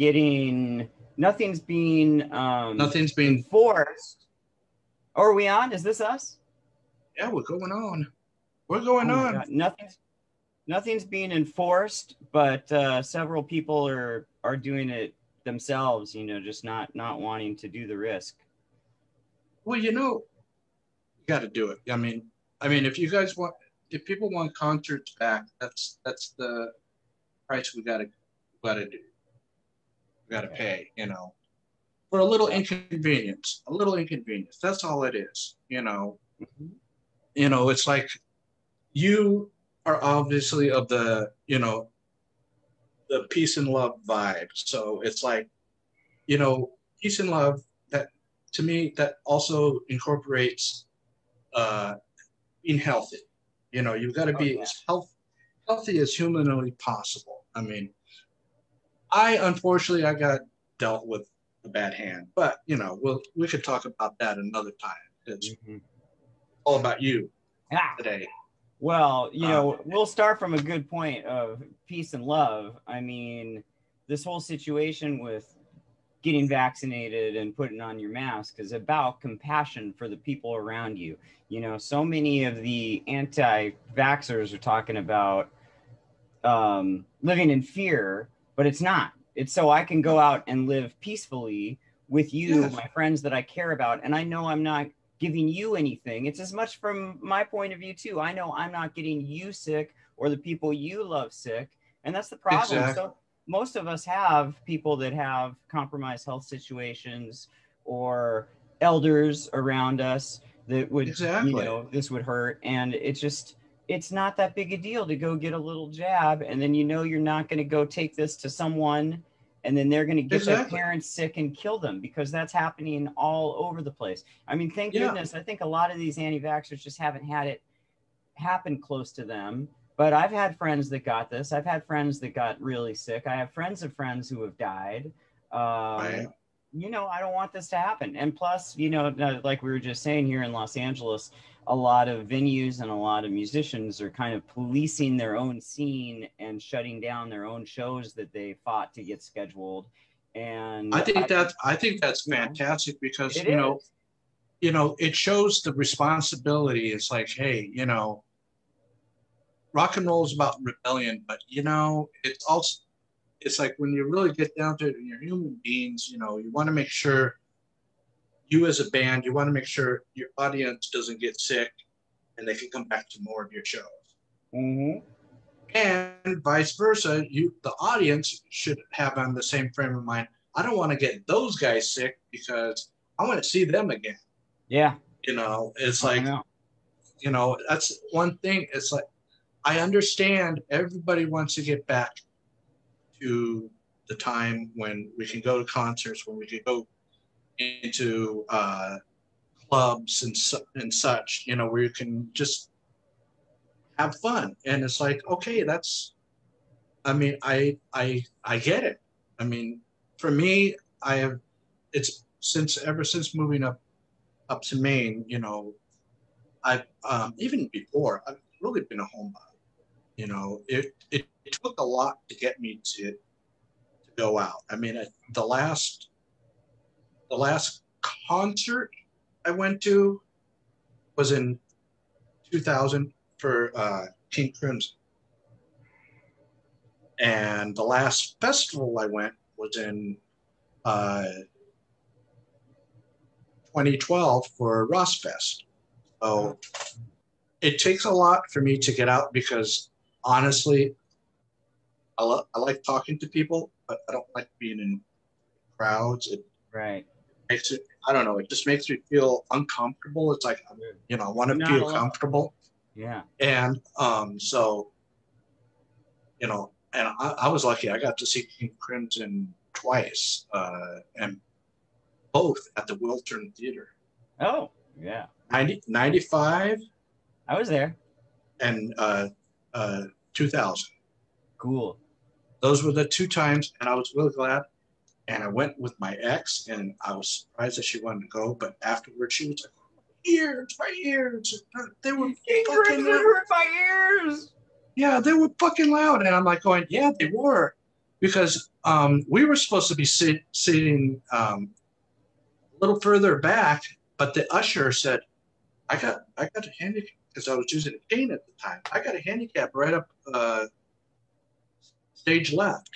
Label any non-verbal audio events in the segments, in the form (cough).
getting nothing's being um Nothing's being. enforced. Oh, are we on? Is this us? Yeah, we're going on. We're going Oh on. God, Nothing's nothing's being enforced, but uh, several people are are doing it themselves. You know, just not not wanting to do the risk. Well, you know, you got to do it. I mean, I mean, if you guys want, if people want concerts back, that's that's the price we got to got to do. Got to pay. You know, for a little inconvenience, a little inconvenience. That's all it is. You know, you know, it's like you are obviously of the, you know, the peace and love vibe. So it's like, you know, peace and love that to me that also incorporates uh being healthy. You know, you've got to Oh, be yeah. as health, healthy as humanly possible. I mean, I unfortunately I got dealt with a bad hand, but you know, we'll we could talk about that another time. It's Mhm. all about you Ah, today. Well, you Uh, know, we'll start from a good point of peace and love. I mean, this whole situation with getting vaccinated and putting on your mask is about compassion for the people around you. You know, so many of the anti vaxxers are talking about um, living in fear, but it's not. It's so I can go oh. out and live peacefully with you, Yes. my friends that I care about. And I know I'm not giving you anything. It's as much from my point of view, too. I know I'm not getting you sick or the people you love sick. And that's the problem. Exactly. So most of us have people that have compromised health situations or elders around us that would Exactly. you know this would hurt and it's just it's not that big a deal to go get a little jab and then you know you're not going to go take this to someone and then they're going to get their parents sick and kill them because that's happening all over the place i mean thank Yeah. goodness i think a lot of these anti-vaxxers just haven't had it happen close to them but i've had friends that got this i've had friends that got really sick i have friends of friends who have died um, Right. you know, I don't want this to happen. And plus, you know, like we were just saying here in Los Angeles, a lot of venues and a lot of musicians are kind of policing their own scene and shutting down their own shows that they fought to get scheduled. And I think that I think that's fantastic because you know is. you know it shows the responsibility. It's like, hey, you know, rock and roll is about rebellion, but you know, it's also it's like when you really get down to it, and you're human beings. You know, you want to make sure you as a band, you want to make sure your audience doesn't get sick, and they can come back to more of your shows. Mhm. and vice versa you the audience should have on the same frame of mind i don't want to get those guys sick because i want to see them again Yeah. you know it's like know. you know that's one thing it's like i understand everybody wants to get back to the time when we can go to concerts when we can go into uh, clubs and, and such you know where you can just have fun. And it's like okay that's i mean i i i get it. I mean for me i have it's since ever since moving up up to maine you know i've um, even before i've really been a homebody you know it, it it took a lot to get me to to go out. I mean I, the last the last concert i went to was in 2000 for uh, King Crimson. And the last festival I went was in uh, 2012 for ROSfest. So it takes a lot for me to get out because honestly, I, lo- I like talking to people, but I don't like being in crowds. It Right. Makes it, I don't know, it just makes me feel uncomfortable. It's like, you know, I want to feel comfortable Yeah. and um, so you know and I, I was lucky i got to see king crimson twice uh, and both at the wiltern theater Oh, yeah. 90, 95 I was there. and uh, uh, 2000 Cool. those were the two times and i was really glad and i went with my ex and i was surprised that she wanted to go but afterwards she was like ears my ears they were King fucking loud. hurt my ears. yeah they were fucking loud and i'm like going yeah they were because um, we were supposed to be sit, sitting um, a little further back, but the usher said, "I got I got a handicap because I was using a cane at the time. I got a handicap right up uh, stage left."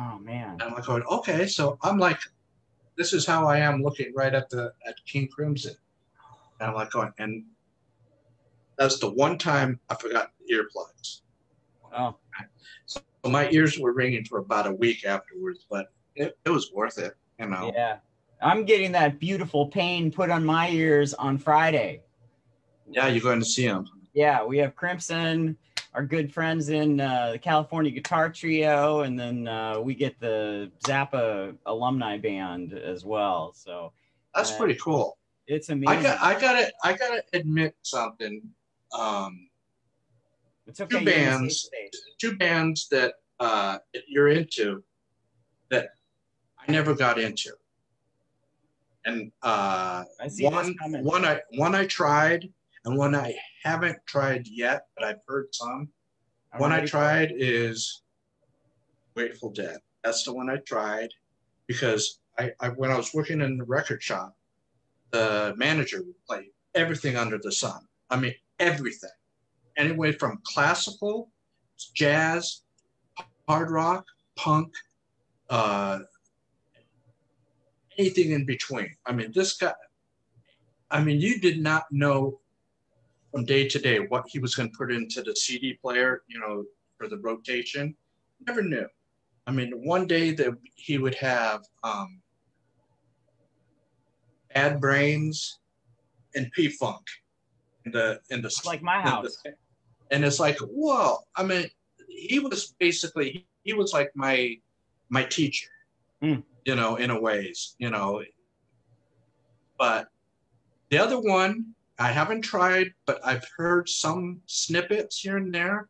Oh man! And I'm like going, okay, so I'm like, this is how I am looking right at the at King Crimson, and I'm like going, and that's the one time I forgot earplugs. Oh. So my ears were ringing for about a week afterwards, but it, it was worth it, you know. Yeah. I'm getting that beautiful pain put on my ears on Friday. Yeah, you're going to see them. Yeah, we have Crimson, our good friends in uh, the California Guitar Trio, and then uh, we get the Zappa alumni band as well. So that's uh, pretty cool. It's amazing. I got, I got to, I got to admit something. Um, it's okay. Two bands, two bands that uh, you're into that I never got into, and uh, one one I one I tried and one I haven't tried yet, but I've heard some. I'm one I tried is Grateful Dead. That's the one I tried because I, I when I was working in the record shop, the manager would play everything under the sun. I mean everything anyway from classical, jazz, hard rock, punk, uh, anything in between. I mean, this guy, I mean, you did not know from day to day what he was going to put into the CD player, you know, for the rotation. Never knew. I mean, one day that he would have um, Bad Brains and P Funk in the in the like my house. The, and it's like, whoa! I mean, he was basically he was like my my teacher, mm. you know, in a ways, you know. But the other one I haven't tried, but I've heard some snippets here and there.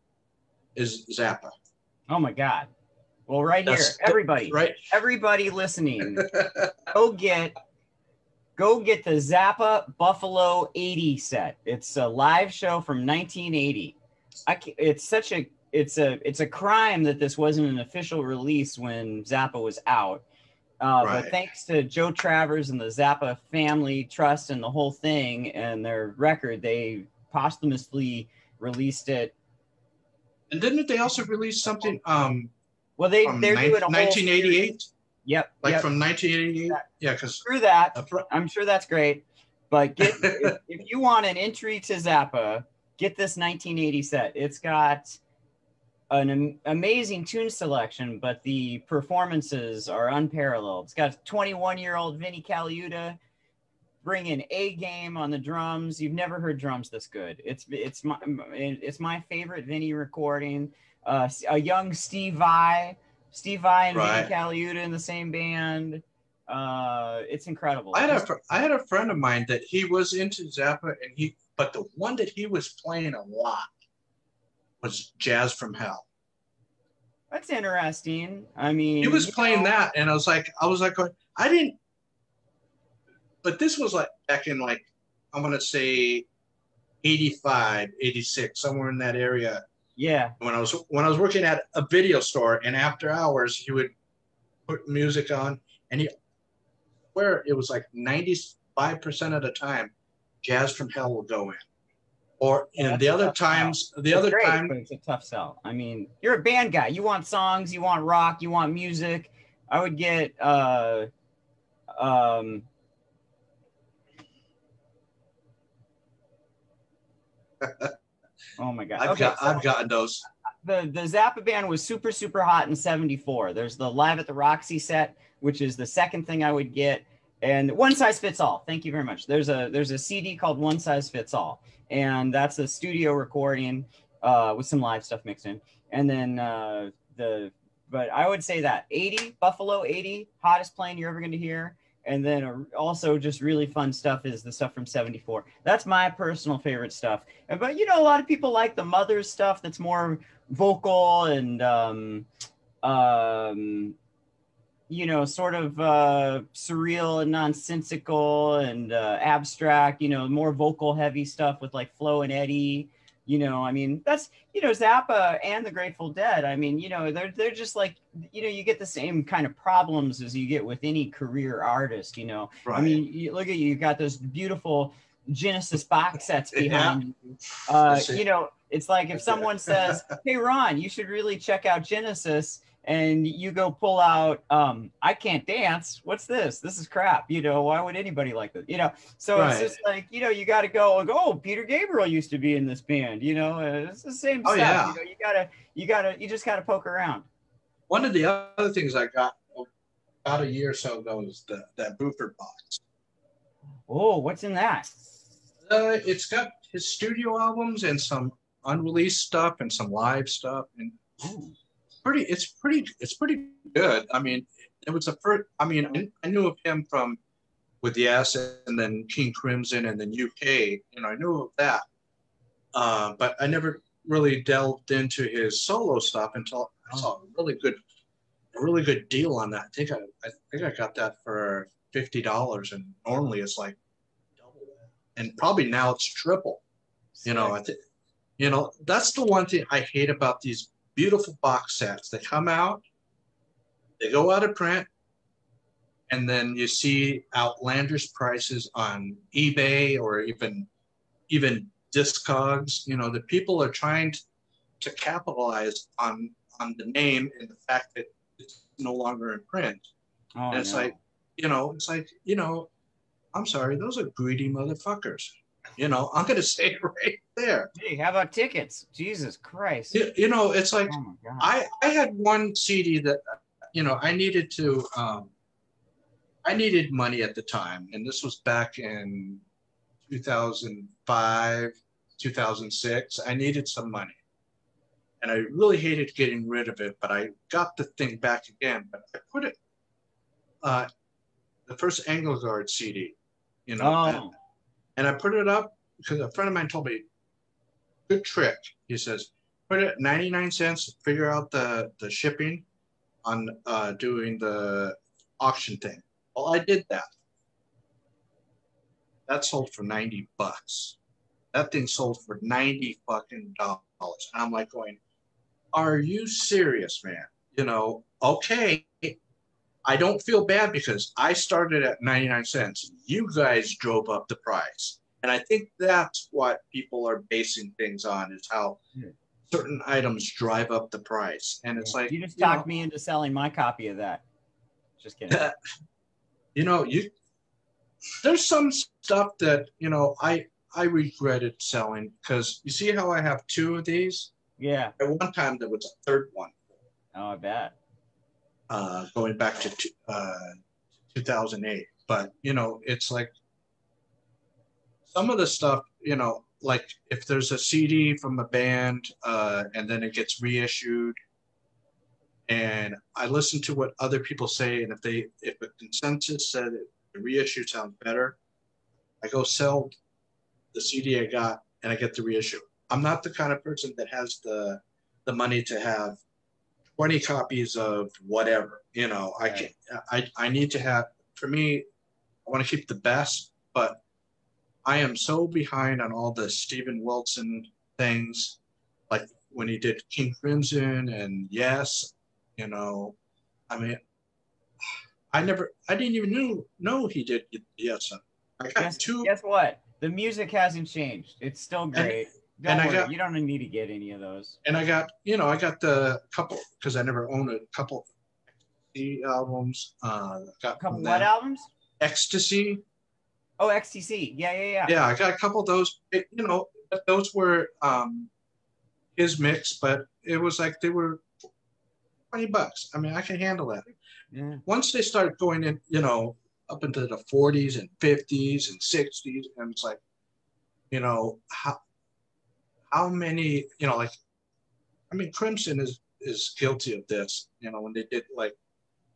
Is Zappa? Oh my God! Well, right That's here, everybody, right? Everybody listening, (laughs) go get go get the Zappa Buffalo 80 set. It's a live show from 1980. I it's such a it's a it's a crime that this wasn't an official release when Zappa was out. Uh, right. But thanks to Joe Travers and the Zappa family trust and the whole thing and their record, they posthumously released it. And didn't they also release something? Um, well, they they're doing a 1988. Yep. Like yep. from 1988. Yeah, because through that, I'm sure that's great. But get, (laughs) if, if, you want an entry to Zappa, get this 1980 set. It's got an amazing tune selection, but the performances are unparalleled. It's got 21 year old Vinnie Colaiuta bringing a game on the drums. You've never heard drums this good. It's it's my it's my favorite Vinnie recording. Uh, a young Steve Vai Steve Vai and right. Vinnie Colaiuta in the same band. Uh, it's incredible. I had a I had a friend of mine that he was into Zappa, and he but the one that he was playing a lot was Jazz from Hell. That's interesting. I mean, he was playing know. that, and I was like, I was like, I didn't. But this was like back in like I'm gonna say 85, 86, somewhere in that area. Yeah. When I was when I was working at a video store, and after hours, he would put music on, and he where it was like ninety five percent of the time, Jazz from Hell will go in. Or yeah, the other times, sell. the it's other great, time, it's a tough sell. I mean, you're a band guy. You want songs, you want rock, you want music. I would get uh um (laughs) Oh my god! I've okay, got so I've gotten those. The the Zappa band was super super hot in '74. There's the Live at the Roxy set, which is the second thing I would get, and one size fits all. Thank you very much. There's a there's a CD called One Size Fits All, and that's a studio recording uh, with some live stuff mixed in, and then uh, the but I would say that 80 Buffalo 80 hottest plane you're ever going to hear and then also just really fun stuff is the stuff from 74 that's my personal favorite stuff but you know a lot of people like the mothers stuff that's more vocal and um, um, you know sort of uh, surreal and nonsensical and uh, abstract you know more vocal heavy stuff with like flo and eddie You know, I mean, that's you know Zappa and the Grateful Dead. I mean, you know, they're they're just like you know you get the same kind of problems as you get with any career artist. You know, Right. I mean, you look at you, you've got those beautiful Genesis box sets Yeah. behind you. Uh, you know, it's like if someone says, (laughs) "Hey, Ron, you should really check out Genesis," and you go pull out, um, "I can't dance." What's this? This is crap. You know, why would anybody like this? You know, so Right. it's just like you know, you got to go. Like, oh, Peter Gabriel used to be in this band. You know, it's the same Oh, stuff. yeah. You know, you gotta, you gotta, you just gotta poke around. One of the other things I got about a year or so ago is the that Bruford box. Oh, what's in that? Uh, it's got his studio albums and some unreleased stuff and some live stuff and Ooh. Pretty it's pretty it's pretty good. I mean it was the first i mean I, knew of him from with the yes and then king crimson and then uk you know i knew of that. Uh, but i never really delved into his solo stuff until i saw a really good a really good deal on that. I think i, I think i got that for $50 and normally it's like double that. And probably now it's triple. You know, I think, you know, that's the one thing I hate about these beautiful box sets. They come out, they go out of print, and then you see outlandish prices on eBay or even even Discogs. You know, the people are trying to, to capitalize on on the name and the fact that it's no longer in print. Oh, and it's no. like, you know, it's like, you know, I'm sorry, those are greedy motherfuckers. You know, I'm gonna (laughs) say it right there. hey, how about tickets? Jesus Christ! You, you know, it's like Oh. I I had one CD that you know I needed to um, I needed money at the time, and this was back in 2005, 2006. I needed some money, and I really hated getting rid of it, but I got the thing back again. But I put it uh, the first Änglagård CD, you know, oh, and I put it up because a friend of mine told me, good trick. He says, put it 99 cents, figure out the, the shipping on uh, doing the auction thing. Well, I did that. That sold for 90 bucks. That thing sold for 90 fucking dollars. And I'm like going, are you serious, man? You know, okay. I don't feel bad because I started at 99 cents. You guys drove up the price. And I think that's what people are basing things on is how certain items drive up the price. And it's like, you just you know, talked me into selling my copy of that. Just kidding. (laughs) you know, you there's some stuff that, you know, I I regretted selling because you see how I have two of these? yeah. At one time there was a third one. Oh, I bet. Uh, going back to t- uh, 2008. But you know, it's like some of the stuff. You know, like if there's a CD from a band uh, and then it gets reissued, and I listen to what other people say, and if they if a consensus said it, the reissue sounds better, I go sell the CD I got and I get the reissue. I'm not the kind of person that has the the money to have 20 copies of whatever you know i can i i need to have for me i want to keep the best but i am so behind on all the steven wilson things like when he did king crimson and yes you know i mean i never i didn't even know know he did yes i got Guess, two guess what? The music hasn't changed. It's still great. Don't and I got- you don't need to get any of those. and I got you know I got the couple because I never owned a couple the albums. Uh, got A couple what albums? XTC. Oh, XTC. Yeah, yeah, yeah. Yeah, I got a couple of those. It, you know, those were um, his mix, but it was like they were twenty bucks. I mean, I can handle that. Yeah. Once they start going in, you know, up into the forties and fifties and sixties, and it's like, you know, how how many, you know, like, I mean, Crimson is is guilty of this. You know, when they did like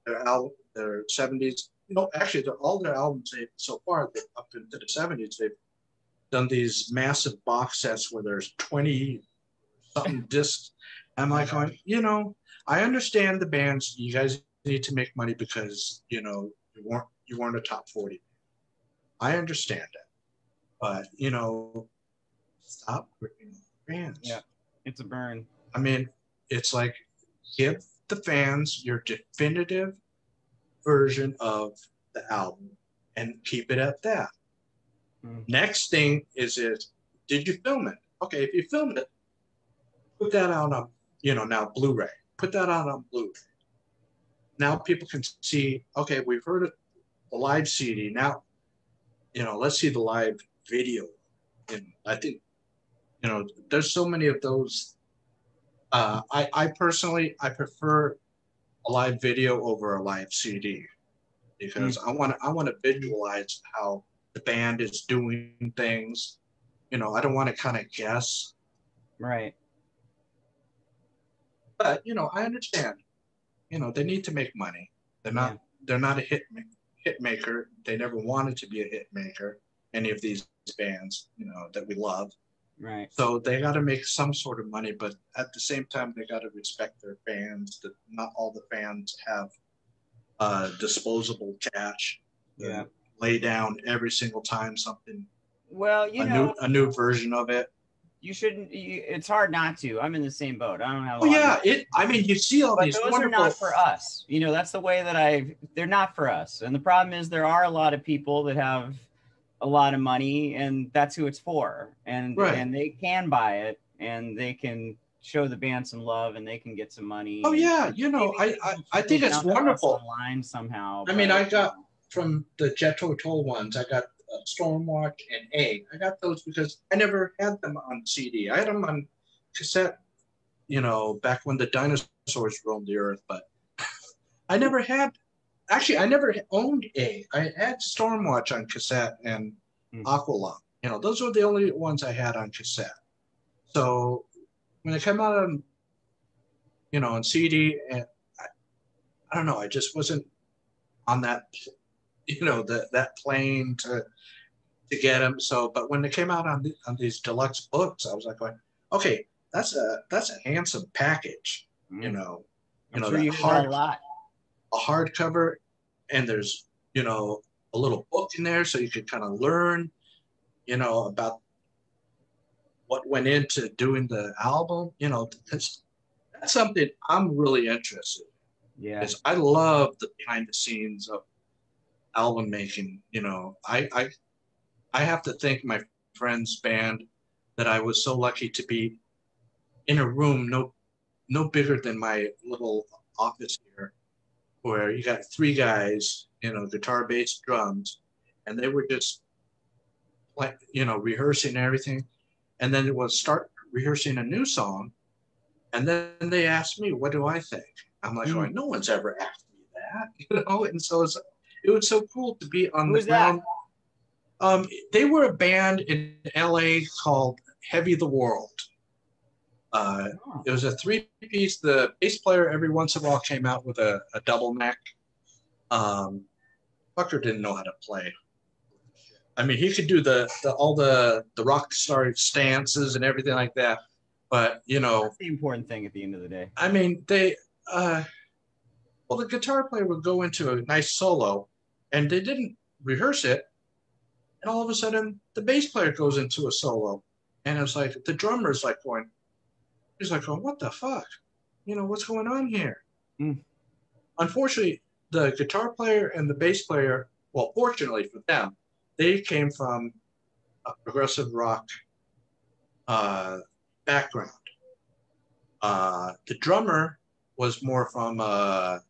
their album, their seventies. You know, actually, they're, all their albums they so far up into the seventies, they've done these massive box sets where there's twenty something (laughs) discs. I'm like, going, you know, I understand the bands. You guys need to make money because you know you weren't you weren't a top forty. I understand it, but you know, stop fans. Yeah, it's a burn. I mean, it's like give the fans your definitive version of the album and keep it at that. Mm. Next thing is is did you film it? Okay, if you filmed it, put that out on a, you know now Blu-ray. Put that out on Blu-ray. Now people can see. Okay, we've heard it, the live CD. Now, you know, let's see the live video. And I think, you know, there's so many of those. Uh, I I personally I prefer a live video over a live CD because I want to I want to visualize how the band is doing things. You know, I don't want to kind of guess, Right. but you know, I understand. You know, they need to make money. They're not Yeah. they're not a hit hit maker. They never wanted to be a hit maker. Any of these bands, you know, that we love. Right. So they got to make some sort of money, but at the same time, they got to respect their fans. That not all the fans have uh, disposable cash. Yeah. Lay down every single time something Well, you a know, new a new version of it. you shouldn't. You, it's hard not to. I'm in the same boat. I don't have. Oh yeah, it. I mean, you see all but these those wonderful. are not for us. You know, that's the way that I. They're not for us. And the problem is, there are a lot of people that have a lot of money, and that's who it's for. And Right. and they can buy it, and they can show the band some love, and they can get some money. Oh yeah, you know, I I, I think it's it down to us wonderful. online somehow. I mean, I got- From the Jethro Tull ones, I got uh, Stormwatch and A. I got those because I never had them on CD. I had them on cassette. You know, back when the dinosaurs roamed the earth, but (laughs) I never had. Actually, I never owned A. I had Stormwatch on cassette and Hmm. Aqualung. You know, those were the only ones I had on cassette. So when it came out on, you know, on CD, and I, I don't know, I just wasn't on that, (laughs) you know, that that plane to to get them. So, but when they came out on the, on these deluxe books, I was like, going, okay, that's a that's a handsome package. You know, I'm you know, sure you hard- a lot. a hardcover, and there's you know a little book in there so you could kind of learn, you know, about what went into doing the album. You know, that's that's something I'm really interested. in. Yeah. Because I love the behind the scenes of album making. You know, I I I have to thank my friend's band that I was so lucky to be in a room no no bigger than my little office here, where you got three guys, you know, guitar, bass, drums, and they were just like you know rehearsing everything, and then it was start rehearsing a new song, and then they asked me, "What do I think?" I'm like, Mm. going, "No one's ever asked me that," (laughs) you know, and so it's, it was so cool to be on the ground. Um, they were a band in LA called Heavy the World. Uh, it was a three piece. The bass player every once in a while came out with a, a double neck. Um, Fucker didn't know how to play. I mean, he could do the, the all the the rock star stances and everything like that. But you know, That's the important thing at the end of the day. I mean, they, uh, well, the guitar player would go into a nice solo, and they didn't rehearse it, and all of a sudden the bass player goes into a solo, and it's like the drummer's like going, he's like going, what the fuck, you know, what's going on here? Hmm. Unfortunately, the guitar player and the bass player, well, fortunately for them, they came from a progressive rock uh, background. Uh, the drummer was more from a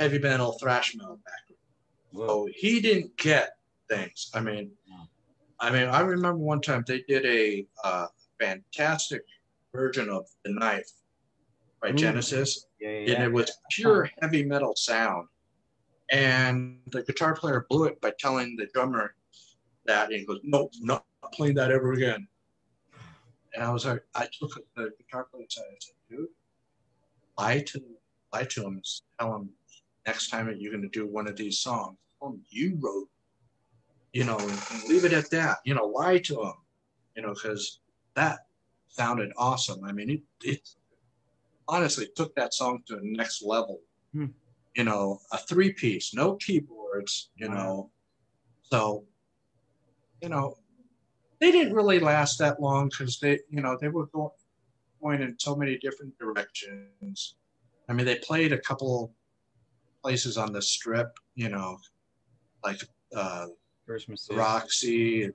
heavy metal thrash metal background, Whoa. so he didn't get things. I mean, I mean, I remember one time they did a uh, fantastic version of the Knife by Ooh. Genesis, Yeah, yeah, and yeah. it was pure heavy metal sound. And the guitar player blew it by telling the drummer that, and he goes, "Nope, not playing that ever again." And I was like, I took the guitar player and said, I said, "Dude, lie to lie to him, tell him next time that you're going to do one of these songs, tell him you wrote, you know, and, and leave it at that. You know, lie to him, you know, because that sounded awesome. I mean, it it honestly took that song to the next level. Hmm. You know, a three piece, no keyboards, you Wow. know. So, you know, they didn't really last that long because they, you know, they were going going in so many different directions. I mean, they played a couple places on the strip, you know, like uh, Christmas Roxy. And,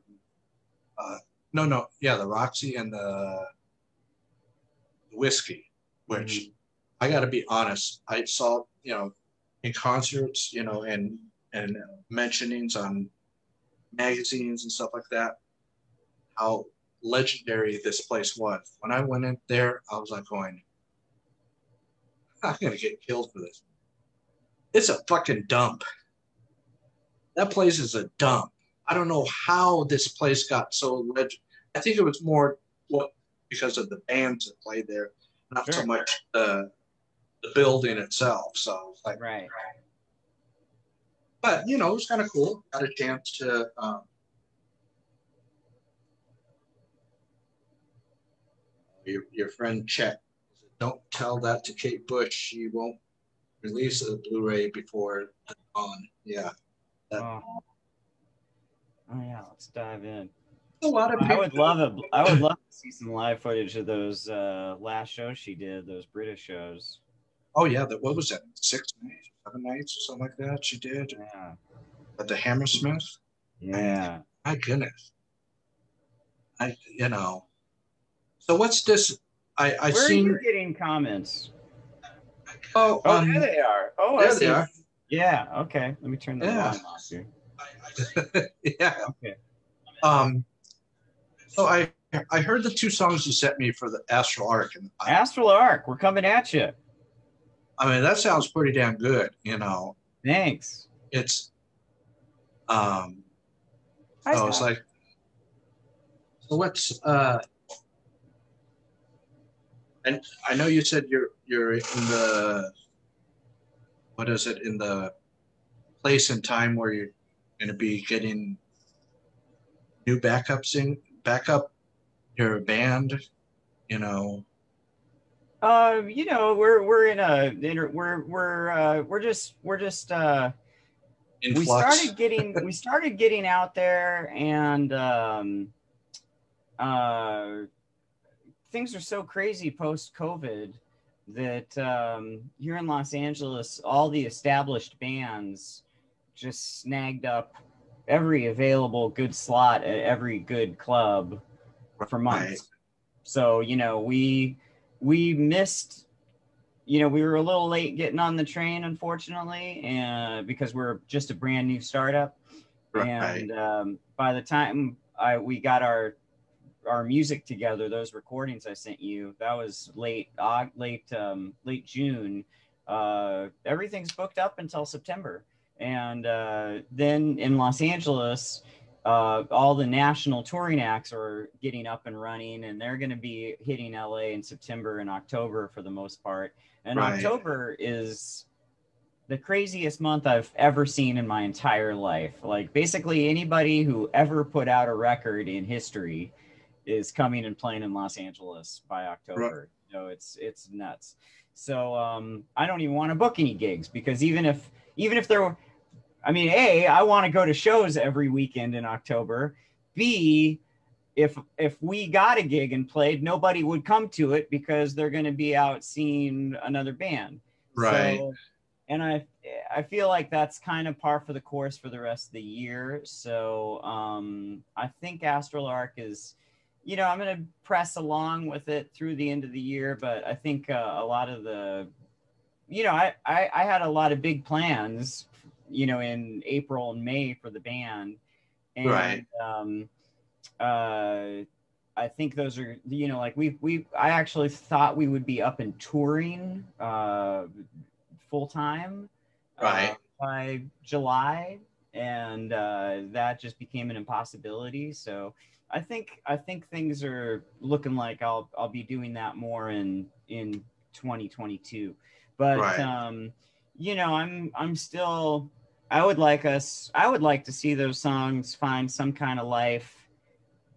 uh, no, no, yeah, the Roxy and the whisky, which mm-hmm. I got to be honest, I saw, you know, in concerts, you know, and and mentionings on magazines and stuff like that, how legendary this place was. When I went in there, I was like going, I'm gonna get killed for this. It's a fucking dump. That place is a dump. I don't know how this place got so legend. I think it was more what because of the bands that played there, not sure. so much the the building itself. So like right. But you know, it was kind of cool. Got a chance to um, your, your friend Chet. Don't tell that to Kate Bush. She won't release a Blu-ray before on. Yeah. That, oh. Oh. yeah, let's dive in. A lot of I would love it. I would love to see some live footage of those uh, last shows she did, those British shows. Oh yeah, that what was that? Six nights, seven nights, or something like that. She did. Yeah. At the Hammersmith. Yeah. My goodness. I you know so what's this? I I Where seen. are you getting comments? Oh, oh, um, there they are. Oh, there I see. they are. Yeah. Okay. Let me turn the Yeah. volume off here. (laughs) yeah. Okay. Um. So I I heard the two songs you sent me for the Astral Arc, and I, Astral Arc, we're coming at you. I mean that sounds pretty damn good. You know, Thanks. it's um. Hi, it's Scott. like. So what's uh. And I know you said you're you're in the. What is it in the place and time where you're going to be getting new backup sing backup your band, you know. Uh, you know, we're we're in a we're we're uh, we're just we're just uh, Influx. we started (laughs) getting we started getting out there and um, uh, things are so crazy post COVID that um, here in Los Angeles, all the established bands just snagged up every available good slot at every good club for months. Right. So you know we we missed. You know we were a little late getting on the train, unfortunately, and because we're just a brand new startup. Right. And um, by the time I we got our our music together, those recordings I sent you, that was late Aug- late um, late June. Uh, everything's booked up until September, and uh, then in Los Angeles, uh, all the national touring acts are getting up and running, and they're going to be hitting LA in September and October for the most part. And Right. October is the craziest month I've ever seen in my entire life. Like basically anybody who ever put out a record in history is coming and playing in Los Angeles by October. You know, it's it's nuts. So um, I don't even want to book any gigs because even if even if there were, I mean, a I want to go to shows every weekend in October. B if if we got a gig and played, nobody would come to it because they're going to be out seeing another band. Right. So, and I I feel like that's kind of par for the course for the rest of the year. So um, I think Astral Arc is, you know, I'm going to press along with it through the end of the year. But I think uh, a lot of the, you know, I, I I had a lot of big plans, you know, in April and May for the band, and Right. um, uh, I think those are you know like we we I actually thought we would be up and touring uh, full time Right. uh, by July, and uh, that just became an impossibility. So I think I think things are looking like I'll I'll be doing that more in in 2022. But Right. um, you know I'm I'm still I would like us I would like to see those songs find some kind of life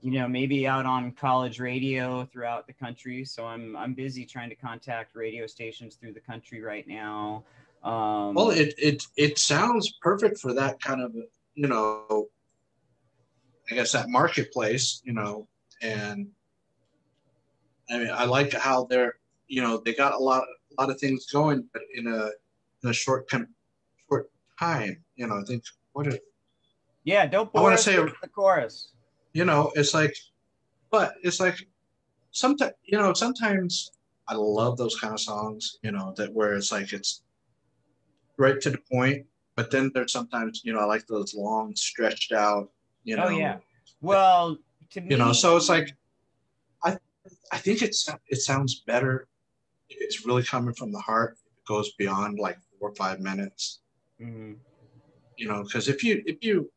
you know maybe out on college radio throughout the country. So i'm i'm busy trying to contact radio stations through the country right now. Um Well, it it it sounds perfect for that kind of you know I guess that marketplace, you know, and I mean, I like how they're, you know, they got a lot, a lot of things going, but in a, in a short, short time, you know, I think what it, yeah, don't I want to say the chorus. You know, it's like, but it's like, sometimes you know, sometimes I love those kind of songs. You know, that where it's like it's right to the point, but then there's sometimes you know I like those long, stretched out. You oh, know. Oh yeah. Well, to me, you know, so it's like, I I think it's it sounds better. It's really coming from the heart. It goes beyond like four or five minutes. Mm-hmm. You know, because if you if you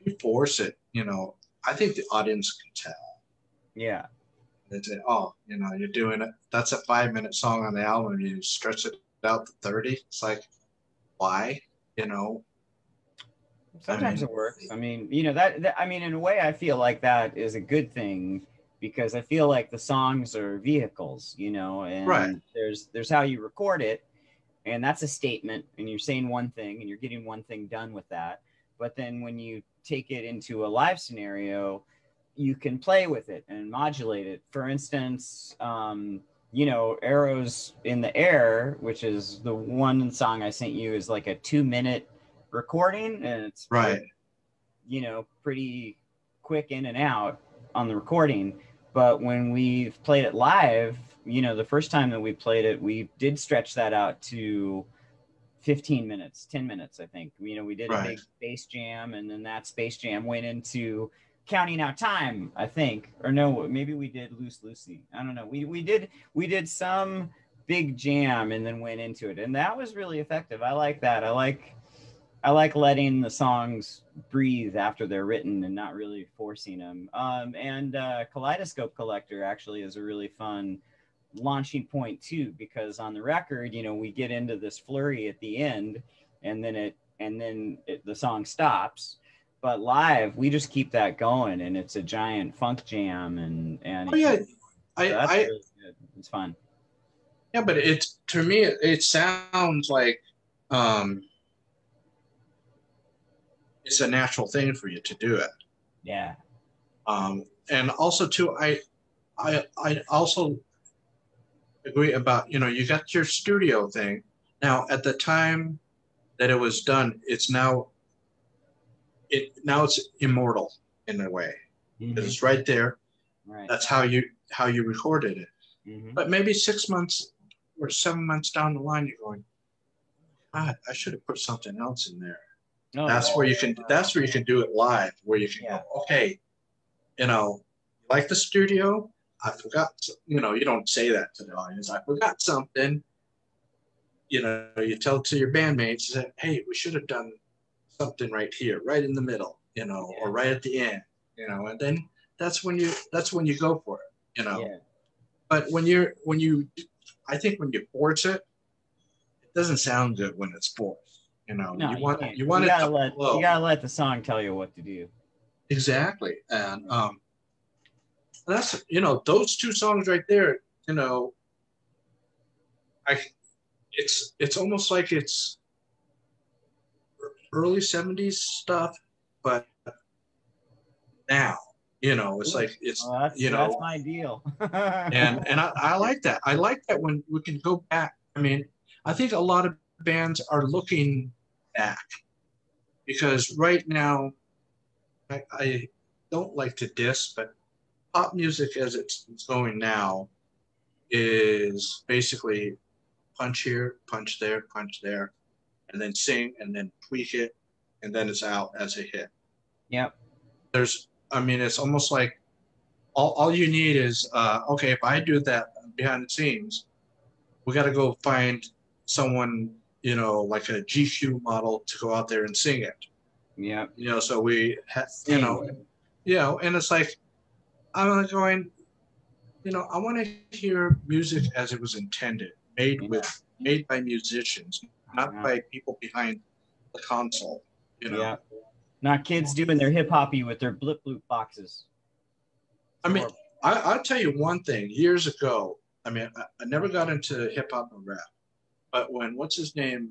if you force it, you know, I think the audience can tell. Yeah. They say, oh, you know, you're doing it. That's a five minute song on the album. You stretch it out to 30. It's like, why? You know, sometimes I mean, it works. I mean, you know, that, that, I mean, in a way, I feel like that is a good thing because I feel like the songs are vehicles, you know, and right. there's, there's how you record it. And that's a statement, and you're saying one thing and you're getting one thing done with that. But then when you take it into a live scenario, you can play with it and modulate it. For instance, um, you know, Arrows in the Air, which is the one song I sent you, is like a two minute recording and it's right, you know, pretty quick in and out on the recording. But when we've played it live, you know, the first time that we played it, we did stretch that out to 15 minutes, 10 minutes, I think. You know, we did right. a big space jam, and then that space jam went into counting out time, I think. Or no, maybe we did Loose Lucy. I don't know. We we did we did some big jam and then went into it. And that was really effective. I like that. I like I like letting the songs breathe after they're written and not really forcing them. Um, and uh, Kaleidoscope Collector actually is a really fun launching point too because on the record you know we get into this flurry at the end and then it and then it, the song stops. But live we just keep that going and it's a giant funk jam and and oh, yeah. I, so I really it's fun. Yeah but it's to me it, it sounds like um it's a natural thing for you to do it. Yeah. Um and also too i i i also agree about you know you got your studio thing now at the time that it was done it's now it now it's immortal in a way mm-hmm. it's right there right. that's how you how you recorded it mm-hmm. but maybe six months or seven months down the line you're going god i should have put something else in there oh, that's where you can that's where you can do it live where you can yeah. go okay you know like the studio I forgot, you know, you don't say that to the audience. I forgot something. You know, you tell to your bandmates, that, hey, we should have done something right here, right in the middle, you know, yeah. or right at the end, you know, and then that's when you that's when you go for it, you know. Yeah. But when you're when you I think when you force it, it doesn't sound good when it's forced. You know, no, you want you, you want you it gotta let flow. you gotta let the song tell you what to do. Exactly. And um that's you know those two songs right there you know i it's it's almost like it's early 70s stuff but now you know it's like it's well, you know. that's my deal. (laughs) And and I, I like that. I like that when we can go back. I mean i think a lot of bands are looking back because right now I, I don't like to diss but pop music as it's going now is basically punch here, punch there, punch there, and then sing and then tweak it, and then it's out as a hit. Yep. There's, I mean, it's almost like all, all you need is, uh, okay, if I do that behind the scenes, we got to go find someone, you know, like a GQ model to go out there and sing it. Yeah. You know, so we, have, you know, you know, and it's like, I'm going, you know, I want to hear music as it was intended, made with, made by musicians, not yeah. by people behind the console. You know, yeah. not kids doing their hip hoppy with their blip bloop boxes. I mean, I, I'll tell you one thing. Years ago, I mean, I, I never got into hip hop or rap, but when what's his name,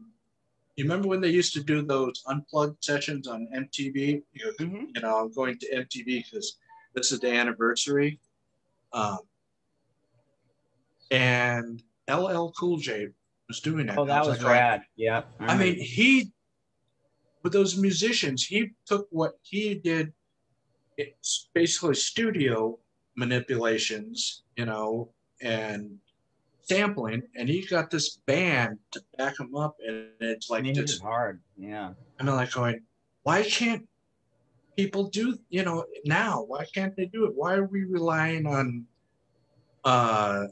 you remember when they used to do those unplugged sessions on MTV? You know, Mhm. you know I'm going to MTV because this is the anniversary. Um, and LL Cool J was doing that. Oh, I that was like, rad. Yeah. I mean, he with those musicians, he took what he did. It's basically studio manipulations, you know, and sampling, and he got this band to back him up, and it's like it's hard. Yeah. And I'm like going, why can't people do, you know, now? Why can't they do it? Why are we relying on, uh,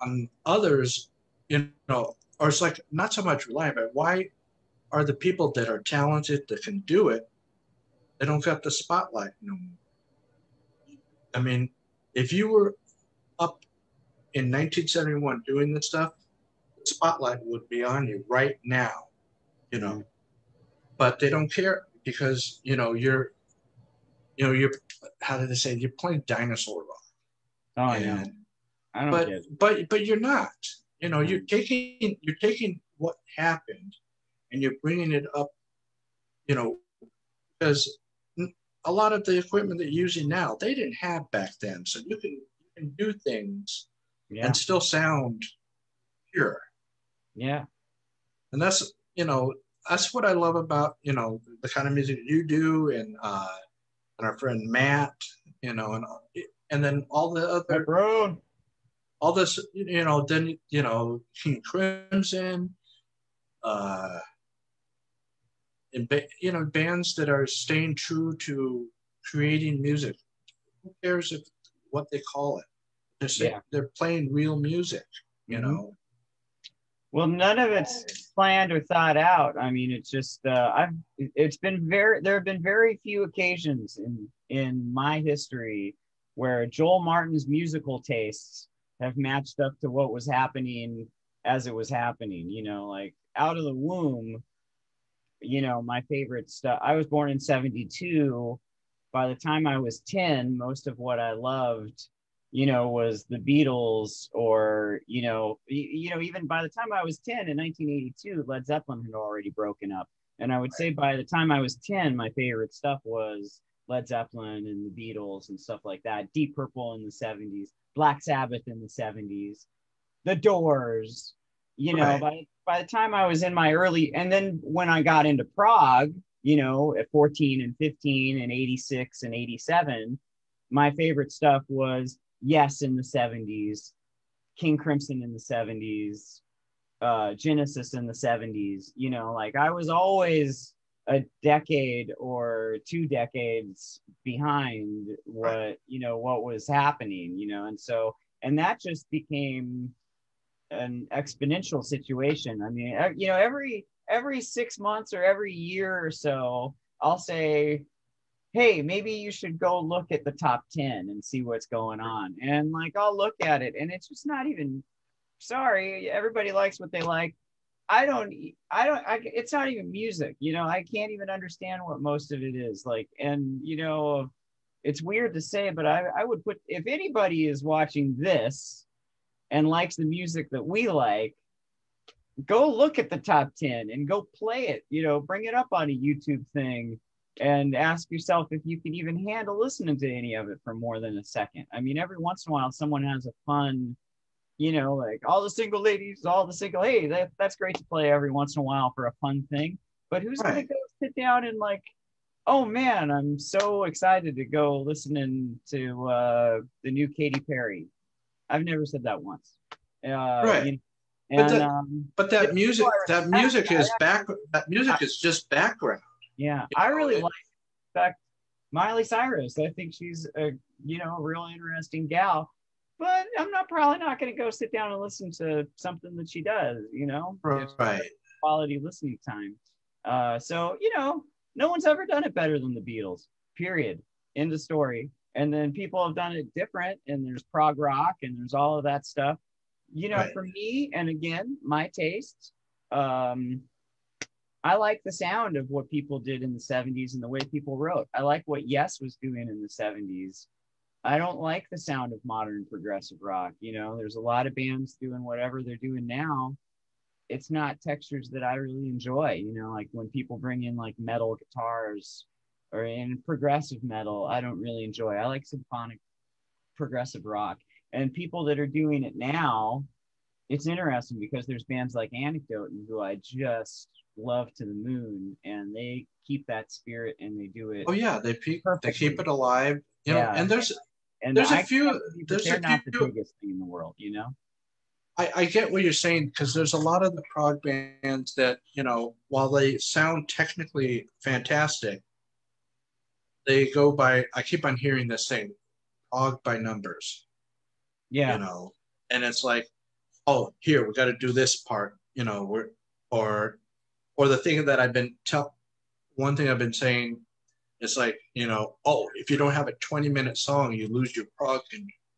on others, you know, or it's like not so much relying, but why are the people that are talented that can do it, they don't got the spotlight no more? I mean, if you were up in 1971 doing this stuff, the spotlight would be on you right now, you know. But they don't care because you know you're, you know you're, how did they say you're playing dinosaur rock. Oh. And- I don't but it. but but you're not. You know, mm-hmm. you're taking you're taking what happened and you're bringing it up. You know, because a lot of the equipment that you're using now they didn't have back then, so you can you can do things Yeah. and still sound pure. Yeah. And that's you know that's what I love about you know the kind of music you do and uh, and our friend Matt. You know, and and then all the other Maroon. all this, you know, then you know, King Crimson, uh, and ba- you know, bands that are staying true to creating music. Who cares if what they call it? They're saying, Yeah. they're playing real music, you Mhm. know. Well, none of it's planned or thought out. I mean, it's just uh, I've. It's been very. There have been very few occasions in in my history where Joel Martin's musical tastes have matched up to what was happening as it was happening. You know, like out of the womb. You know, my favorite stuff. I was born in '72. By the time I was ten, most of what I loved you know, was the Beatles or, you know, y- you know, even by the time I was 10 in 1982, Led Zeppelin had already broken up. And I would say by the time I was 10, my favorite stuff was Led Zeppelin and the Beatles and stuff like that. Deep Purple in the 70s, Black Sabbath in the 70s, The Doors, you know, Right. by, by the time I was in my early, and then when I got into prog, you know, at 14 and 15 and 86 and 87, my favorite stuff was Yes in the 70s, King Crimson in the 70s, uh, Genesis in the 70s. You know, like I was always a decade or two decades behind what, you know, what was happening, you know, and so, and that just became an exponential situation. I mean, you know, every, every six months or every year or so, I'll say, hey, maybe you should go look at the top 10 and see what's going on. And like, I'll look at it and it's just not even, sorry, everybody likes what they like. I don't, I don't, I, it's not even music, you know, I can't even understand what most of it is like. And, you know, it's weird to say, but I, I would put, if anybody is watching this and likes the music that we like, go look at the top 10 and go play it, you know, bring it up on a YouTube thing and ask yourself if you can even handle listening to any of it for more than a second. I mean, every once in a while, someone has a fun, you know, like all the single ladies, all the single, hey, that, that's great to play every once in a while for a fun thing. But who's going to go sit down and like, oh man, I'm so excited to go listening to uh, the new Katy Perry. I've never said that once. Uh, Right. you know, But and that- um, But that music, that music is back. That music is just background. Yeah, You I know, really it- like in fact Miley Cyrus. I think she's a you know a real interesting gal, but I'm not probably not going to go sit down and listen to something that she does. You know, Right. quality listening time. Uh, so you know, no one's ever done it better than the Beatles. Period. End of story. And then people have done it different, and there's prog rock, and there's all of that stuff. You know, Right. for me, and again, my taste. Um, I like the sound of what people did in the 70s and the way people wrote. I like what Yes was doing in the 70s. I don't like the sound of modern progressive rock. You know, there's a lot of bands doing whatever they're doing now. it's not textures that I really enjoy. You know, like when people bring in like metal guitars or in progressive metal, I don't really enjoy. I like symphonic progressive rock. And people that are doing it now, it's interesting because there's bands like Anekdoten who I just love to the moon and they keep that spirit and they do it. Oh yeah, they keep they keep it alive. You know, yeah. and there's and there's a few there's they're a not few, the biggest thing in the world, you know. I, I get what you're saying because there's a lot of the prog bands that you know while they sound technically fantastic, they go by. I keep on hearing this thing, prog by numbers. Yeah. You know, and it's like, oh, here we got to do this part. You know, we're or or the thing that I've been tell. One thing I've been saying is like, you know, oh, if you don't have a 20 minute song, you lose your prog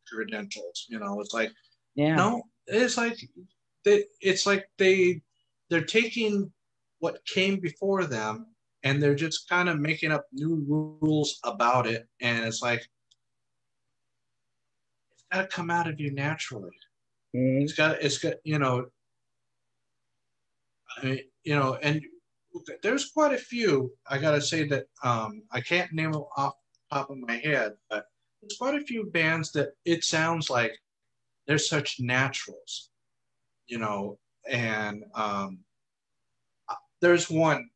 credentials. You know, it's like, yeah. no, it's like they, it's like they they're taking what came before them and they're just kind of making up new rules about it and it's like it's got to come out of you naturally mm-hmm. it's got it's got you know I mean, you know and there's quite a few i gotta say that um, i can't name them off the top of my head but there's quite a few bands that it sounds like they're such naturals, you know. And um, there's one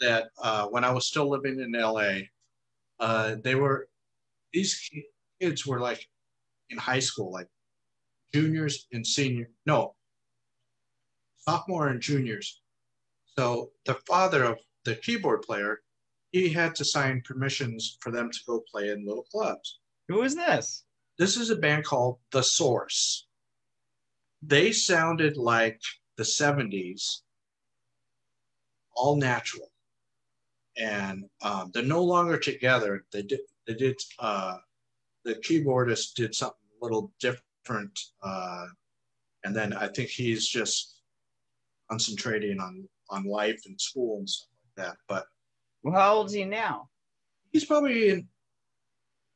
that uh, when I was still living in LA, uh, they were these kids were like in high school, like juniors and senior, no, sophomore and juniors. So the father of the keyboard player, he had to sign permissions for them to go play in little clubs. Who is this? This is a band called The Source. They sounded like the 70s, all natural. And um, they're no longer together. They did, they did, uh, the keyboardist did something a little different. Uh, and then I think he's just concentrating on, on life and school and stuff like that. But well, how old is he now? He's probably in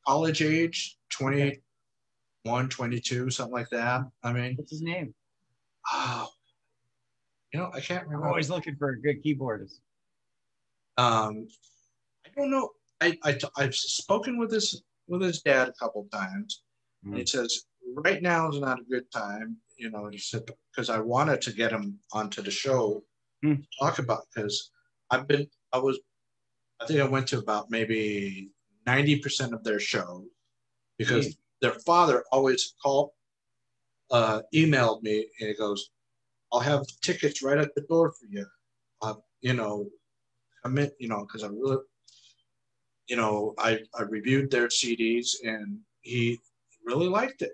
college age, 20, 122, something like that. I mean, what's his name? Oh, you know, I can't remember. I'm always looking for a good keyboardist. Um, I don't know. I, I I've spoken with his with his dad a couple times. Mm. And he says right now is not a good time. You know, he said because I wanted to get him onto the show mm. to talk about because I've been I was I think I went to about maybe ninety percent of their shows because mm their father always called, uh, emailed me, and he goes, "I'll have tickets right at the door for you. Uh, you know, come in, you know, because I really, you know, I I reviewed their CDs and he really liked it,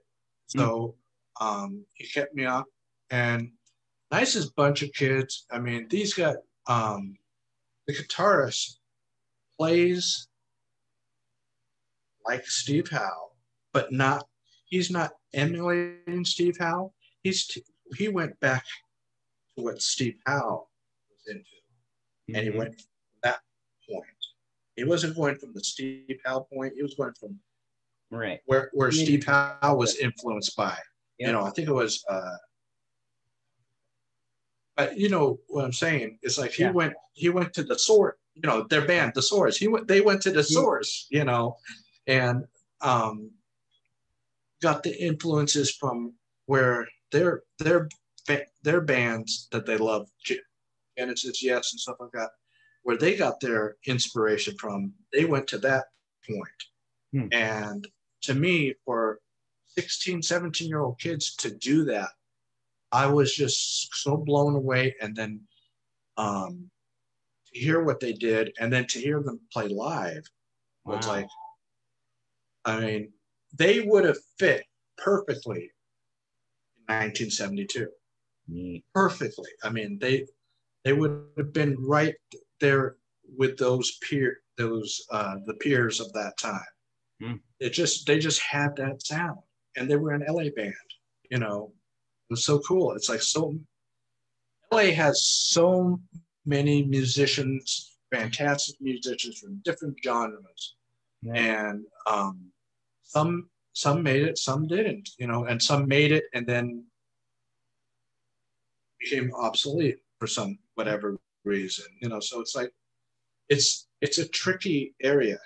so mm. um, he kept me up and nicest bunch of kids. I mean, these got um, the guitarist plays like Steve Howe but not he's not emulating Steve Howe. He's t- he went back to what Steve Howe was into, mm-hmm. and he mm-hmm. went from that point. He wasn't going from the Steve Howe point. He was going from right where where yeah. Steve Howe was influenced by. Yep. You know, I think it was. Uh, but you know what I'm saying? It's like he yeah. went he went to the source. You know, their band, the source. He went. They went to the source. You know, and um, got the influences from where their their their bands that they love, Genesis, yes, and stuff like that, where they got their inspiration from. They went to that point. Hmm. And to me, for 16, 17 year old kids to do that, I was just so blown away. And then um, to hear what they did and then to hear them play live wow. was like, I mean, they would have fit perfectly in 1972. Neat. Perfectly. I mean, they they would have been right there with those peer those uh, the peers of that time. Mm. It just they just had that sound, and they were an LA band. You know, was so cool. It's like so. LA has so many musicians, fantastic musicians from different genres, yeah. and um, some some made it, some didn't, you know, and some made it and then became obsolete for some whatever reason. You know, so it's like it's it's a tricky area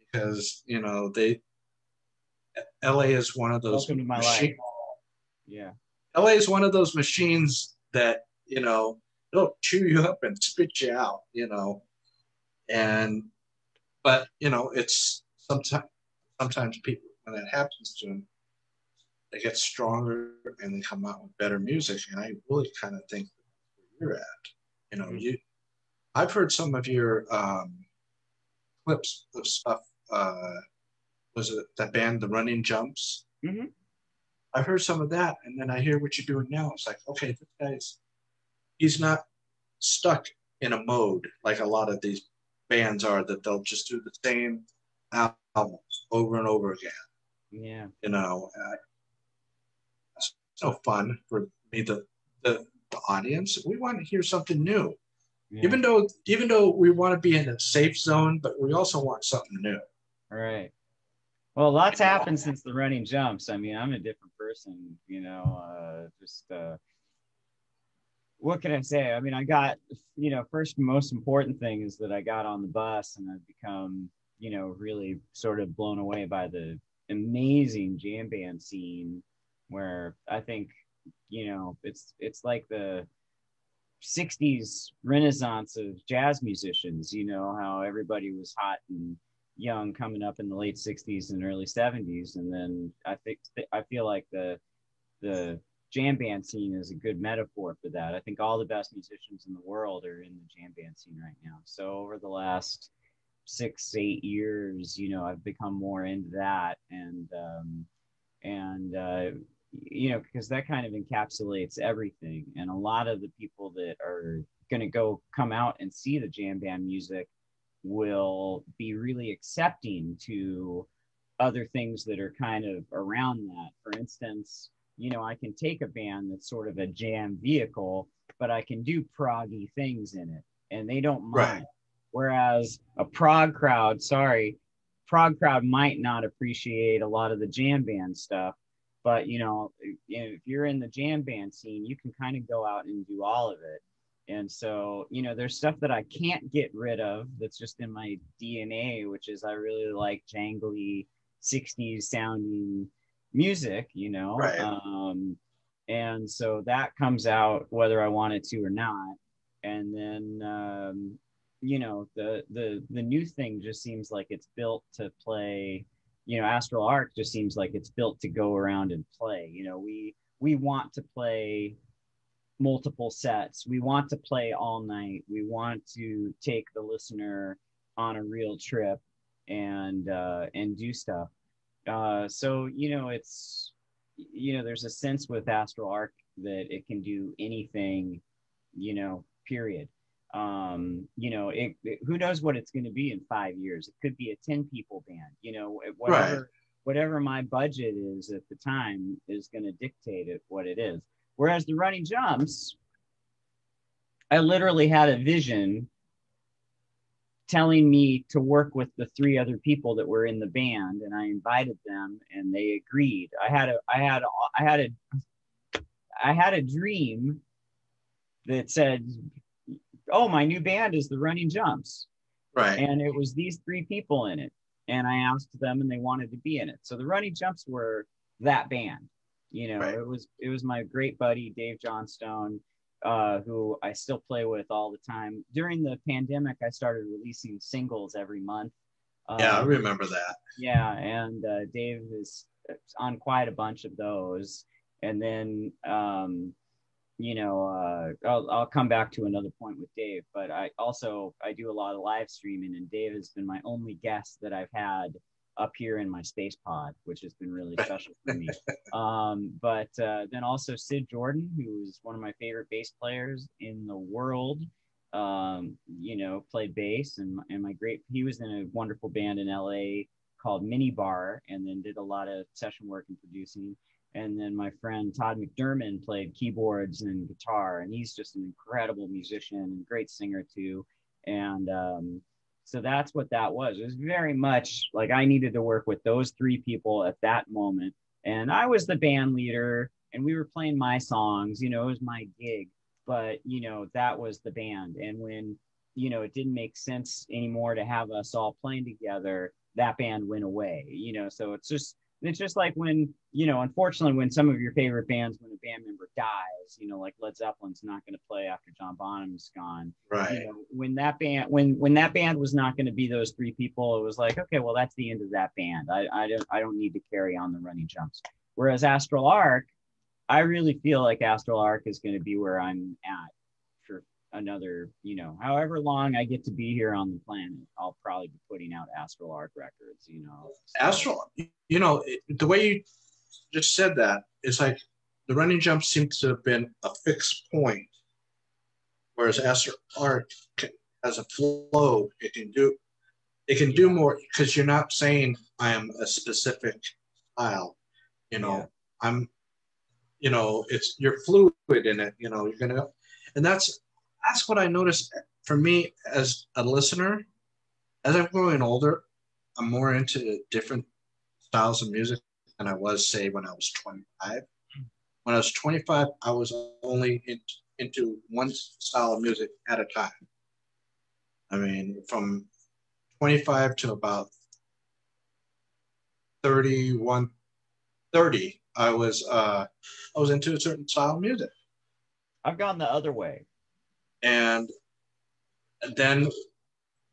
because you know they LA is one of those Welcome to my life. Yeah. LA is one of those machines that, you know, they'll chew you up and spit you out, you know. And but you know, it's sometimes sometimes people when that happens to them, they get stronger and they come out with better music. And I really kind of think where you're at. You know, you I've heard some of your um, clips of stuff. Uh, was it that band, The Running Jumps? Mm-hmm. I heard some of that, and then I hear what you're doing now. It's like, okay, this guy's he's not stuck in a mode like a lot of these bands are that they'll just do the same albums over and over again. Yeah. You know, uh, it's no fun for me, the, the the audience. We want to hear something new. yeah. Even though even though we want to be in a safe zone, but we also want something new. All right. Well, lots happened since the running jumps. I mean, I'm a different person, you know, uh, just, uh, what can I say? I mean, I got, you know, first most important thing is that I got on the bus and I've become, you know, really sort of blown away by the amazing jam band scene where I think, you know, it's, it's like the 60s renaissance of jazz musicians, you know, how everybody was hot and, young coming up in the late 60s and early 70s and then i think i feel like the the jam band scene is a good metaphor for that. I think all the best musicians in the world are in the jam band scene right now. So over the last six eight years you know i've become more into that. And um and uh you know because that kind of encapsulates everything. And a lot of the people that are going to go come out and see the jam band music will be really accepting to other things that are kind of around that. For instance, you know, I can take a band that's sort of a jam vehicle, but I can do proggy things in it and they don't mind. Right. Whereas a prog crowd, sorry, prog crowd might not appreciate a lot of the jam band stuff. But you know, if you're in the jam band scene, you can kind of go out and do all of it. And so, you know, there's stuff that I can't get rid of that's just in my DNA, which is I really like jangly 60s sounding music, you know. Right. Um, and so that comes out whether I want it to or not. And then um, you know, the the the new thing just seems like it's built to play, you know, Astral Arc just seems like it's built to go around and play. You know, we we want to play multiple sets. We want to play all night. We want to take the listener on a real trip and uh, and do stuff. Uh, so you know, it's you know, there's a sense with Astral Arc that it can do anything, you know, period. Um, you know, it, it who knows what it's going to be in five years? It could be a ten people band. You know, whatever. Right. Whatever my budget is at the time is going to dictate it what it is. Whereas the running jumps, I literally had a vision telling me to work with the three other people that were in the band and I invited them and they agreed. I had a I had a, I had a I had a dream that said, "Oh, my new band is the Running Jumps." Right. And it was these three people in it. And I asked them and they wanted to be in it. So the Running Jumps were that band you know Right. it was it was my great buddy dave johnstone uh, who i still play with all the time during the pandemic i started releasing singles every month yeah, I Um, remember that. yeah and uh, dave is on quite a bunch of those and then um, you know uh, I'll, I'll come back to another point with dave but i also i do a lot of live streaming and dave has been my only guest that i've had up here in my space pod which has been really (laughs) special for me um, but uh, then also sid jordan who's one of my favorite bass players in the world um, you know, played bass and, and my great, he was in a wonderful band in LA called Mini Bar and then did a lot of session work and producing. And then my friend Todd McDermott played keyboards and guitar, and he's just an incredible musician and great singer too. And um, so that's what that was. It was very much like I needed to work with those three people at that moment. And I was the band leader, and we were playing my songs. You know, it was my gig but you know that was the band and when you know it didn't make sense anymore to have us all playing together that band went away you know so it's just it's just like when you know unfortunately when some of your favorite bands when a band member dies you know like led zeppelin's not going to play after john bonham's gone. Right. You know, when that band when when that band was not going to be those three people it was like okay well that's the end of that band. I i don't i don't need to carry on the running jumps. Whereas astral arc i really feel like astral arc is going to be where i'm at another you know however long i get to be here on the planet i'll probably be putting out astral arc records you know So- Astral, you know, it, the way you just said that, it's like the running jump seems to have been a fixed point, whereas Astral Arc can, has a flow. It can do, it can do more because you're not saying I am a specific style. You know, Yeah. I'm, you know, it's you're fluid in it. You know, you're gonna, and that's that's what I noticed for me as a listener. As I'm growing older, I'm more into different styles of music than I was, say, when I was 25. When I was 25, I was only in, into one style of music at a time. I mean, from 25 to about 31, 30, I was uh, I was into a certain style of music, i've gone the other way and then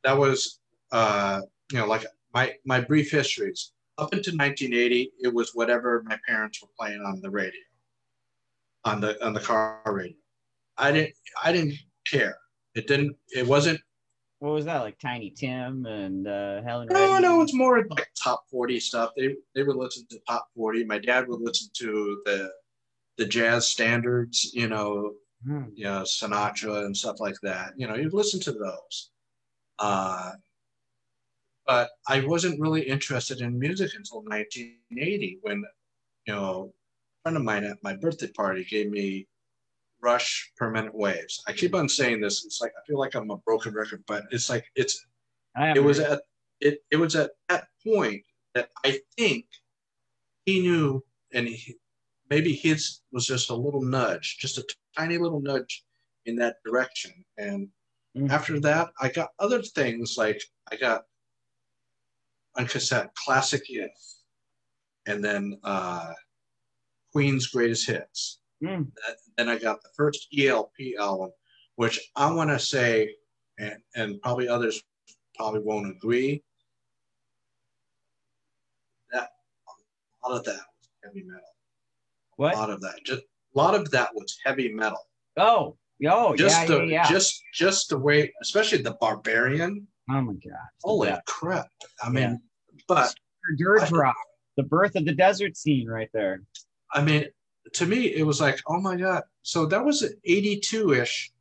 that was uh, you know like my my brief histories. Up until 1980 it was whatever my parents were playing on the radio on the on the car radio. I didn't i didn't care. It didn't it wasn't what was that like tiny tim and uh helen no no it's more like top 40 stuff. They they would listen to top 40 my dad would listen to the the jazz standards you know Hmm. you know, Sinatra and stuff like that. You know, you'd listen to those. Uh, but I wasn't really interested in music until 1980 when, you know, a friend of mine at my birthday party gave me Rush Permanent Waves. I keep on saying this. It's like I feel like I'm a broken record, but it's like it's I it was at it, it was at that point that I think he knew and he, maybe his was just a little nudge, just a tiny little nudge in that direction. And Mhm. after that, I got other things like I got on cassette classic hits, and then uh, Queen's greatest hits. Mm. Then I got the first ELP album, which I want to say, and and probably others probably won't agree. That a lot of that was heavy metal. what A lot of that, just a lot of that was heavy metal. oh oh Just yeah, the yeah yeah just just the way, especially the Barbarian. oh my god Holy Yeah. crap! I mean, but dirge rock the birth of the desert scene right there I mean, to me, it was like, oh my god! So that was '82 ish,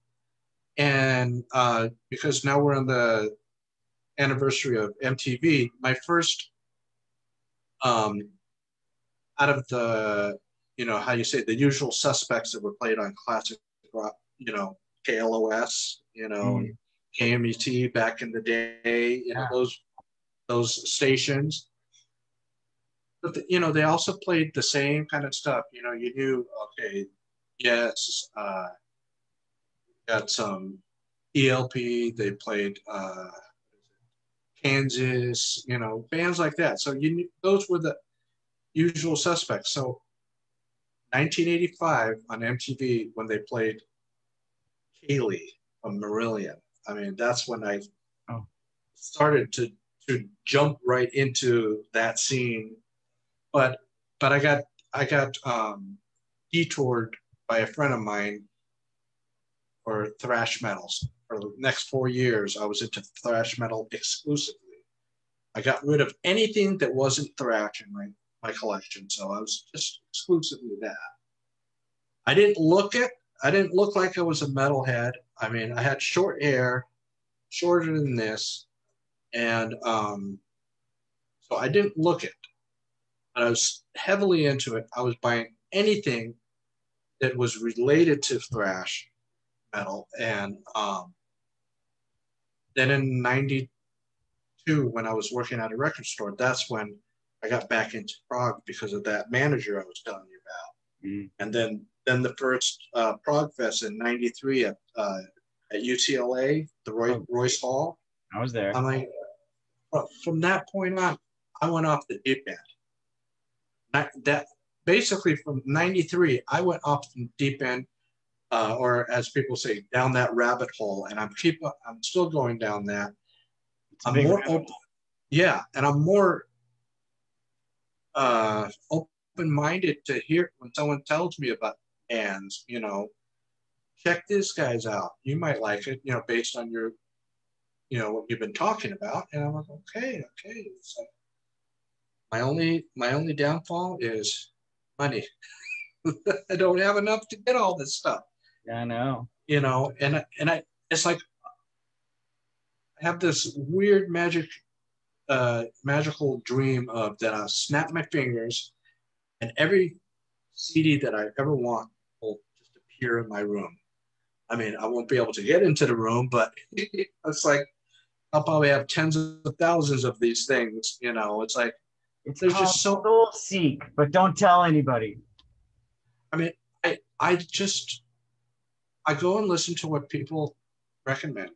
and uh, because now we're on the anniversary of MTV, my first, um, out of the, you know, how you say the usual suspects that were played on classic rock, you know, KLOS, you know, Mm. KMET back in the day, you know, those those stations. But the, you know, they also played the same kind of stuff. You know, you knew, okay, yes, uh, got some ELP. They played uh, Kansas. You know, bands like that. So you knew, those were the usual suspects. So 1985 on MTV when they played Kayleigh from Marillion. I mean, that's when I Oh. started to to jump right into that scene. But but I got I got um, detoured by a friend of mine for thrash metals. For the next four years, I was into thrash metal exclusively. I got rid of anything that wasn't thrash in my, my collection, so I was just exclusively that. I didn't look it. I didn't look like I was a metalhead. I mean, I had short hair, shorter than this, and um, so I didn't look it. But I was heavily into it. I was buying anything that was related to thrash metal, and um, then in '92, when I was working at a record store, that's when I got back into prog because of that manager I was telling you about. Mm. And then then the first uh, Prog Fest in '93 at uh, at UCLA, the Roy, Oh. Royce Hall. I was there. I'm like, well, from that point on, I went off the deep end. I, that basically from '93, I went off the deep end, uh, or as people say, down that rabbit hole, and I'm keep I'm still going down that. It's I'm more open, yeah, and I'm more uh, open-minded to hear when someone tells me about bands. You know, check this guys out. You might like it. You know, based on your, you know, what you've been talking about. And I'm like, okay, okay. So my only my only downfall is money. (laughs) I don't have enough to get all this stuff Yeah, I know. you know, and and I it's like I have this weird magic uh magical dream of that I'll snap my fingers and every CD that I ever want will just appear in my room. I mean, I won't be able to get into the room, but (laughs) it's like I'll probably have tens of thousands of these things, you know. It's like It's There's just so- Soulseek, but don't tell anybody. I mean, I I just I go and listen to what people recommend,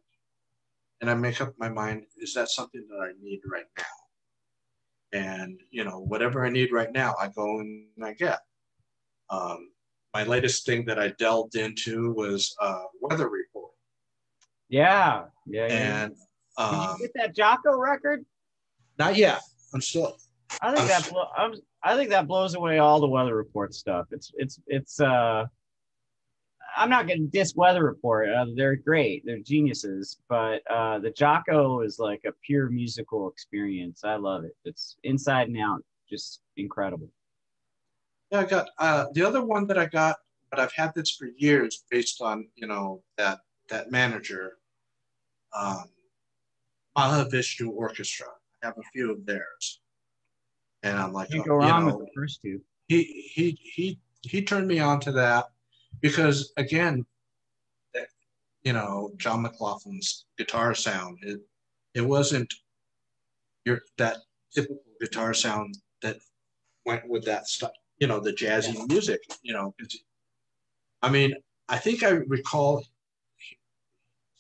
and I make up my mind: is that something that I need right now? And you know, whatever I need right now, I go and I get. Um, my latest thing that I delved into was uh, weather report, Yeah, yeah. yeah. and Did um, you get that Jaco record? not yet. I'm still I think that blow, I'm, I think that blows away all the weather report stuff. It's it's it's uh I'm not gonna diss weather report. Uh, they're great. They're geniuses. But uh the Jaco is like a pure musical experience. I love it. It's inside and out, just incredible. Yeah, I got uh, the other one that I got, but I've had this for years, based on you know that that manager, um, Mahavishnu Orchestra. I have a few of theirs, and I'm like, oh, go you wrong know, with the first two. he he he he turned me on to that because again, you know, John McLaughlin's guitar sound it it wasn't your that typical guitar sound that went with that stuff, you know, the jazzy music, you know. I mean, I think I recall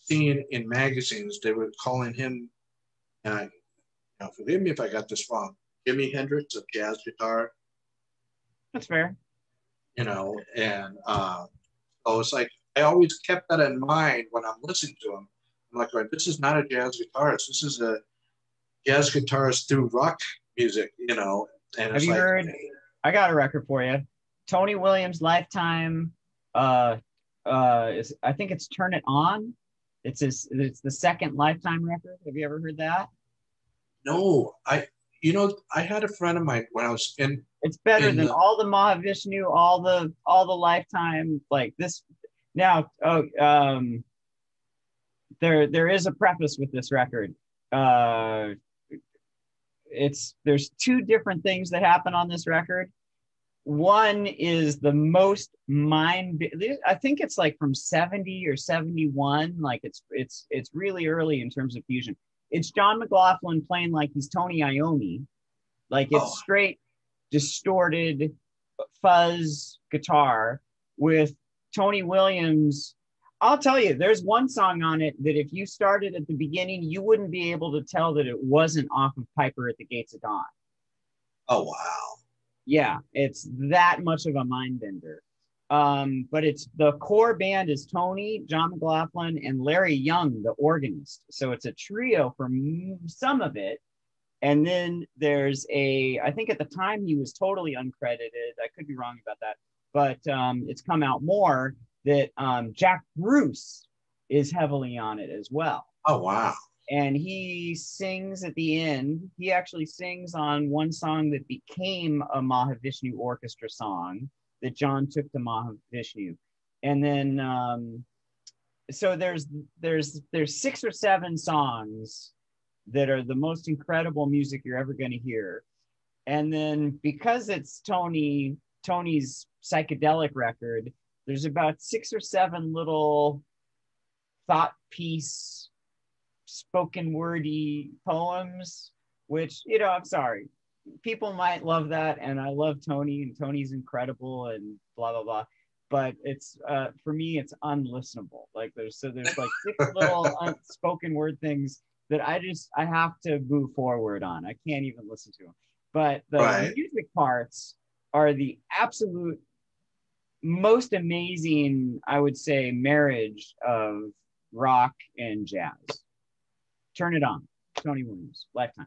seeing in magazines they were calling him, and I, now forgive me if I got this wrong, Jimi Hendrix of jazz guitar That's fair. You know, and uh, so it's like I always kept that in mind when I'm listening to him. I'm like, "Right, this is not a jazz guitarist. This is a jazz guitarist through rock music, you know. And Have it's you like, heard- I got a record for you. Tony Williams Lifetime uh uh is I think it's Turn It On. It's his it's the second Lifetime record. Have you ever heard that? No, I, you know, I had a friend of mine when I was in. It's better In than the- all the Mahavishnu, all the all the Lifetime like this. Now, oh, um, there there is a preface with this record. Uh, it's there's two different things that happen on this record. One is the most mind. I think it's like from 70 or 71. Like it's it's it's really early in terms of fusion. It's John McLaughlin playing like he's Tony Iommi, like it's Oh. straight distorted fuzz guitar with Tony Williams. I'll tell you, there's one song on it that if you started at the beginning, you wouldn't be able to tell that it wasn't off of Piper at the Gates of Dawn. Oh wow! Yeah, it's that much of a mind bender. Um, but it's the core band is Tony, John McLaughlin, and Larry Young, the organist. So it's a trio for some of it. And then there's a, I think at the time he was totally uncredited. I could be wrong about that, but um, it's come out more that um, Jack Bruce is heavily on it as well Oh wow! and he sings at the end. He actually sings on one song that became a Mahavishnu orchestra song that John took to Mahavishnu, and then um, so there's there's there's six or seven songs that are the most incredible music you're ever going to hear, and then because it's Tony Tony's psychedelic record, there's about six or seven little thought piece spoken wordy poems, which, you know, I'm sorry. People might love that. And I love Tony, and Tony's incredible and blah, blah, blah. but it's uh, for me it's unlistenable. Like there's so there's like six (laughs) little unspoken word things that I just I have to move forward on. I can't even listen to them. But the Right. music parts are the absolute most amazing, I would say, marriage of rock and jazz. Turn it on, Tony Williams, Lifetime,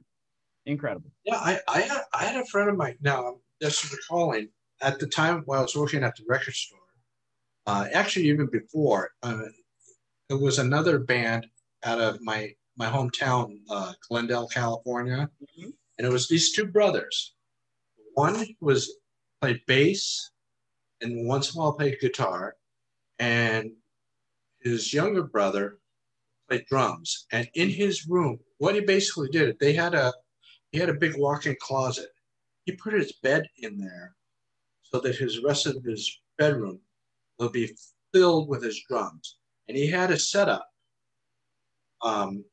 incredible. Yeah, I, I, had, I had a friend of mine. Now, I'm just recalling at the time while I was working at the record store, uh, actually, even before, uh, it was another band out of my, my hometown, uh, Glendale, California. Mhm. And it was these two brothers. One was played bass and once in a while played guitar. And his younger brother played drums. And in his room, what he basically did, they had a he had a big walk-in closet. He put his bed in there so that his rest of his bedroom will be filled with his drums. And he had a setup. Um,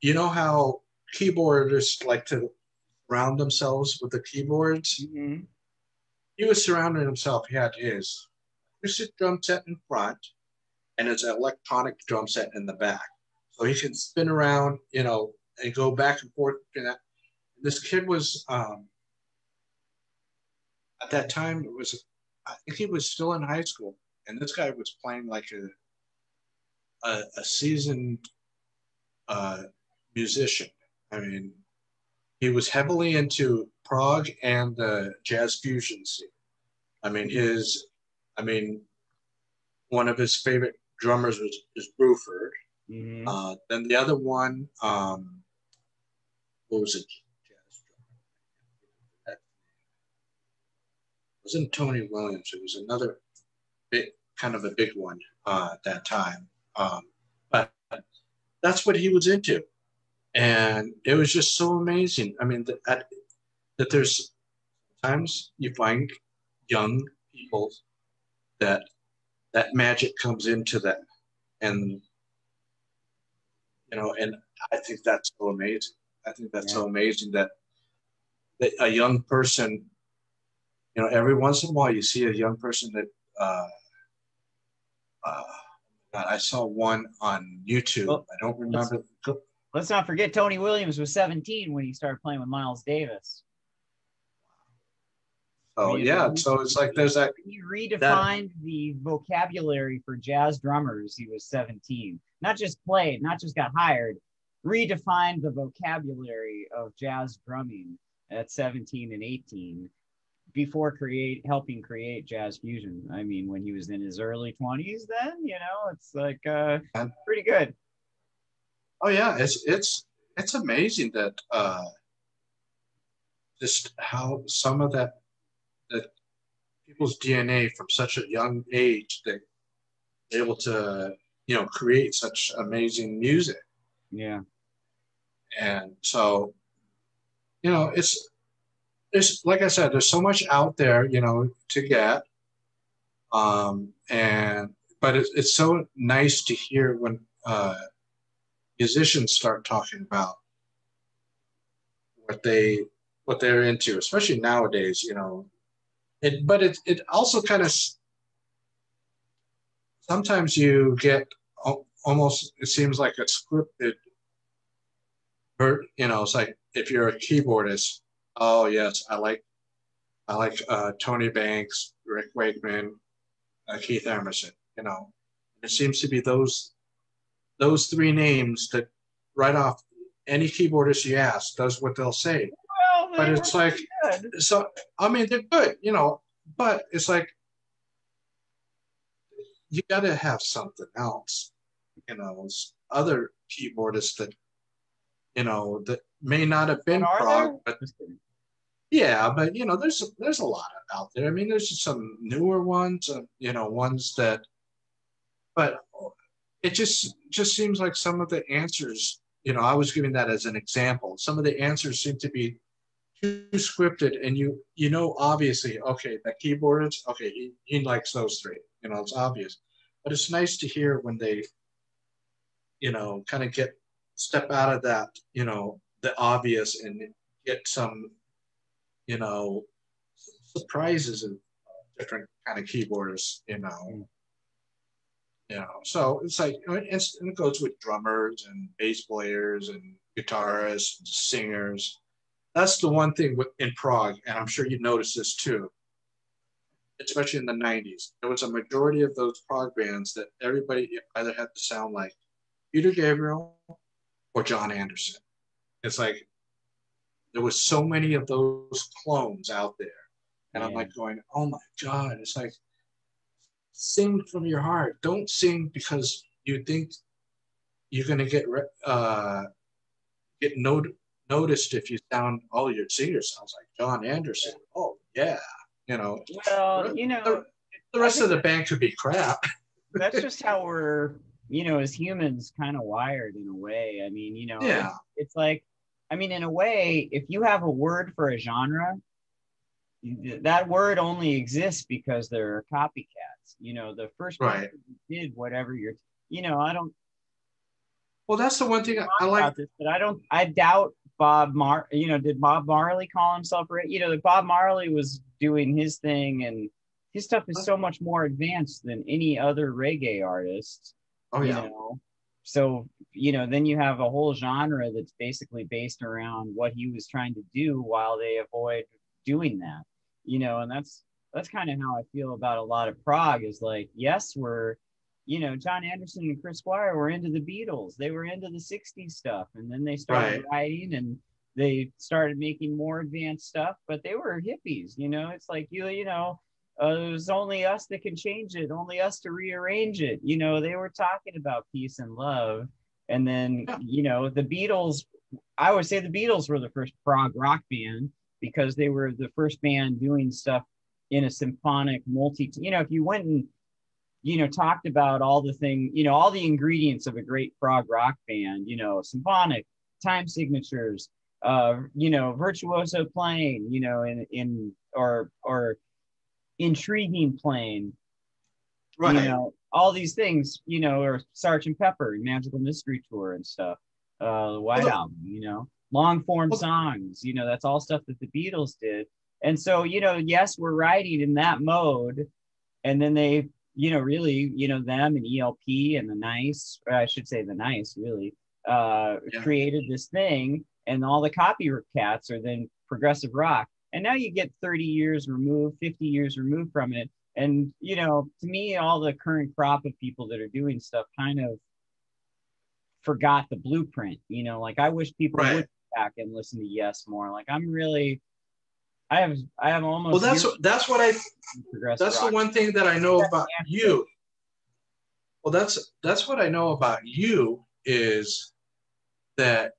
you know how keyboardists like to surround themselves with the keyboards? Mhm. He was surrounding himself. He had his acoustic drum set in front and his electronic drum set in the back. So he can spin around, you know, and go back and forth. between that. This kid was, um, at that time, it was, I think he was still in high school. And this guy was playing like a, a, a seasoned uh, musician. I mean, he was heavily into prog and the jazz fusion scene. I mean, his, I mean, one of his favorite drummers was, was Bruford. Mhm. Uh, then the other one, um, what was it? Jazz drummer. It wasn't Tony Williams. It was another big, kind of a big one uh, at that time. Um, but that's what he was into, and it was just so amazing. I mean, that that, that there's times you find young people that that magic comes into them, and you know, and I think that's so amazing. I think that's so amazing that that a young person, you know, every once in a while you see a young person that. Uh, uh, I saw one on YouTube. Well, I don't remember. Let's not forget Tony Williams was 17 when he started playing with Miles Davis. Oh yeah, so it's like there's that. He redefined the vocabulary for jazz drummers. He was 17. Not just played, not just got hired, redefined the vocabulary of jazz drumming at 17 and 18 before create helping create jazz fusion. I mean, when he was in his early 20s, then you know, it's like uh, pretty good. Oh yeah, it's it's it's amazing that uh, just how some of that that people's DNA from such a young age that they're able to you know create such amazing music. Yeah. and so you know it's there's like i said there's so much out there you know to get um and but it's, it's so nice to hear when uh musicians start talking about what they what they're into especially nowadays you know. It but it it also kind of sometimes you get almost it seems like a scripted you know it's like if you're a keyboardist oh yes i like i like uh, tony banks rick wakeman uh, keith emerson you know it seems to be those those three names that right off any keyboardist you ask does what they'll say Well, but it's like good. so I mean they're good, you know, but it's like you got to have something else, you know, other keyboardists that you know that may not have been And prog, there? but Just kidding. Yeah, but you know, there's there's a lot out there. I mean, there's some newer ones, uh, you know, ones that, but it just just seems like some of the answers, you know, I was giving that as an example. Some of the answers seem to be too scripted, and you you know, obviously, okay, the keyboards, okay, he, he likes those three, you know, it's obvious. But it's nice to hear when they, you know, kind of get step out of that, you know, the obvious and get some you know, surprises of different kind of keyboards, you know. Mm. You know, so it's like it's, it goes with drummers and bass players and guitarists, and singers. That's the one thing with, in prog, and I'm sure you noticed this too, especially in the 90s. There was a majority of those prog bands that everybody either had to sound like Peter Gabriel or Jon Anderson. It's like there was so many of those clones out there. And yeah. I'm like going, oh my God. It's like, sing from your heart. Don't sing because you think you're going to get uh, get not- noticed if you sound, oh, your singer sounds like Jon Anderson. Oh, yeah. You know, well, you know, the, the rest of the band could be crap. (laughs) that's just how we're, you know, as humans kind of wired in a way. I mean, you know, yeah. it's, it's like, I mean, in a way, if you have a word for a genre, that word only exists because there are copycats. You know, the first right. did whatever you're, you know, I don't. Well, that's the one thing I, I like. This, but I don't. I doubt Bob Mar. You know, did Bob Marley call himself? You know, Bob Marley was doing his thing, and his stuff is so much more advanced than any other reggae artist. Oh yeah. You know? So you know, then you have a whole genre that's basically based around what he was trying to do, while they avoid doing that you know, and that's that's kind of how I feel about a lot of prog is like, yes, we're, you know, Jon Anderson and Chris Squire were into the Beatles. They were into the 60s stuff. And then they started right. writing and they started making more advanced stuff, but they were hippies, you know, it's like, you, you know, uh, it was only us that can change it, only us to rearrange it. You know, they were talking about peace and love. And then, you know, the Beatles, I would say the Beatles were the first prog rock band because they were the first band doing stuff in a symphonic multi you know if you went and you know talked about all the thing you know all the ingredients of a great prog rock band you know symphonic time signatures uh you know virtuoso playing you know in in or or intriguing playing right you know all these things you know or sergeant pepper magical mystery tour and stuff uh the white well, album you know long form songs. You know, that's all stuff that the Beatles did. And so, you know, yes, we're writing in that mode. And then they, you know, really, you know, them and ELP and the nice, I should say the nice really, uh, yeah. created this thing. And all the copycats are then progressive rock. And now you get 30 years removed, 50 years removed from it. And, you know, to me, all the current crop of people that are doing stuff kind of forgot the blueprint. You know, like I wish people right. would back and listen to Yes more. Like I'm really, I have I have almost. Well, that's what, that's what I. That's rock. the one thing that I know about you. Well, that's that's what I know about you is that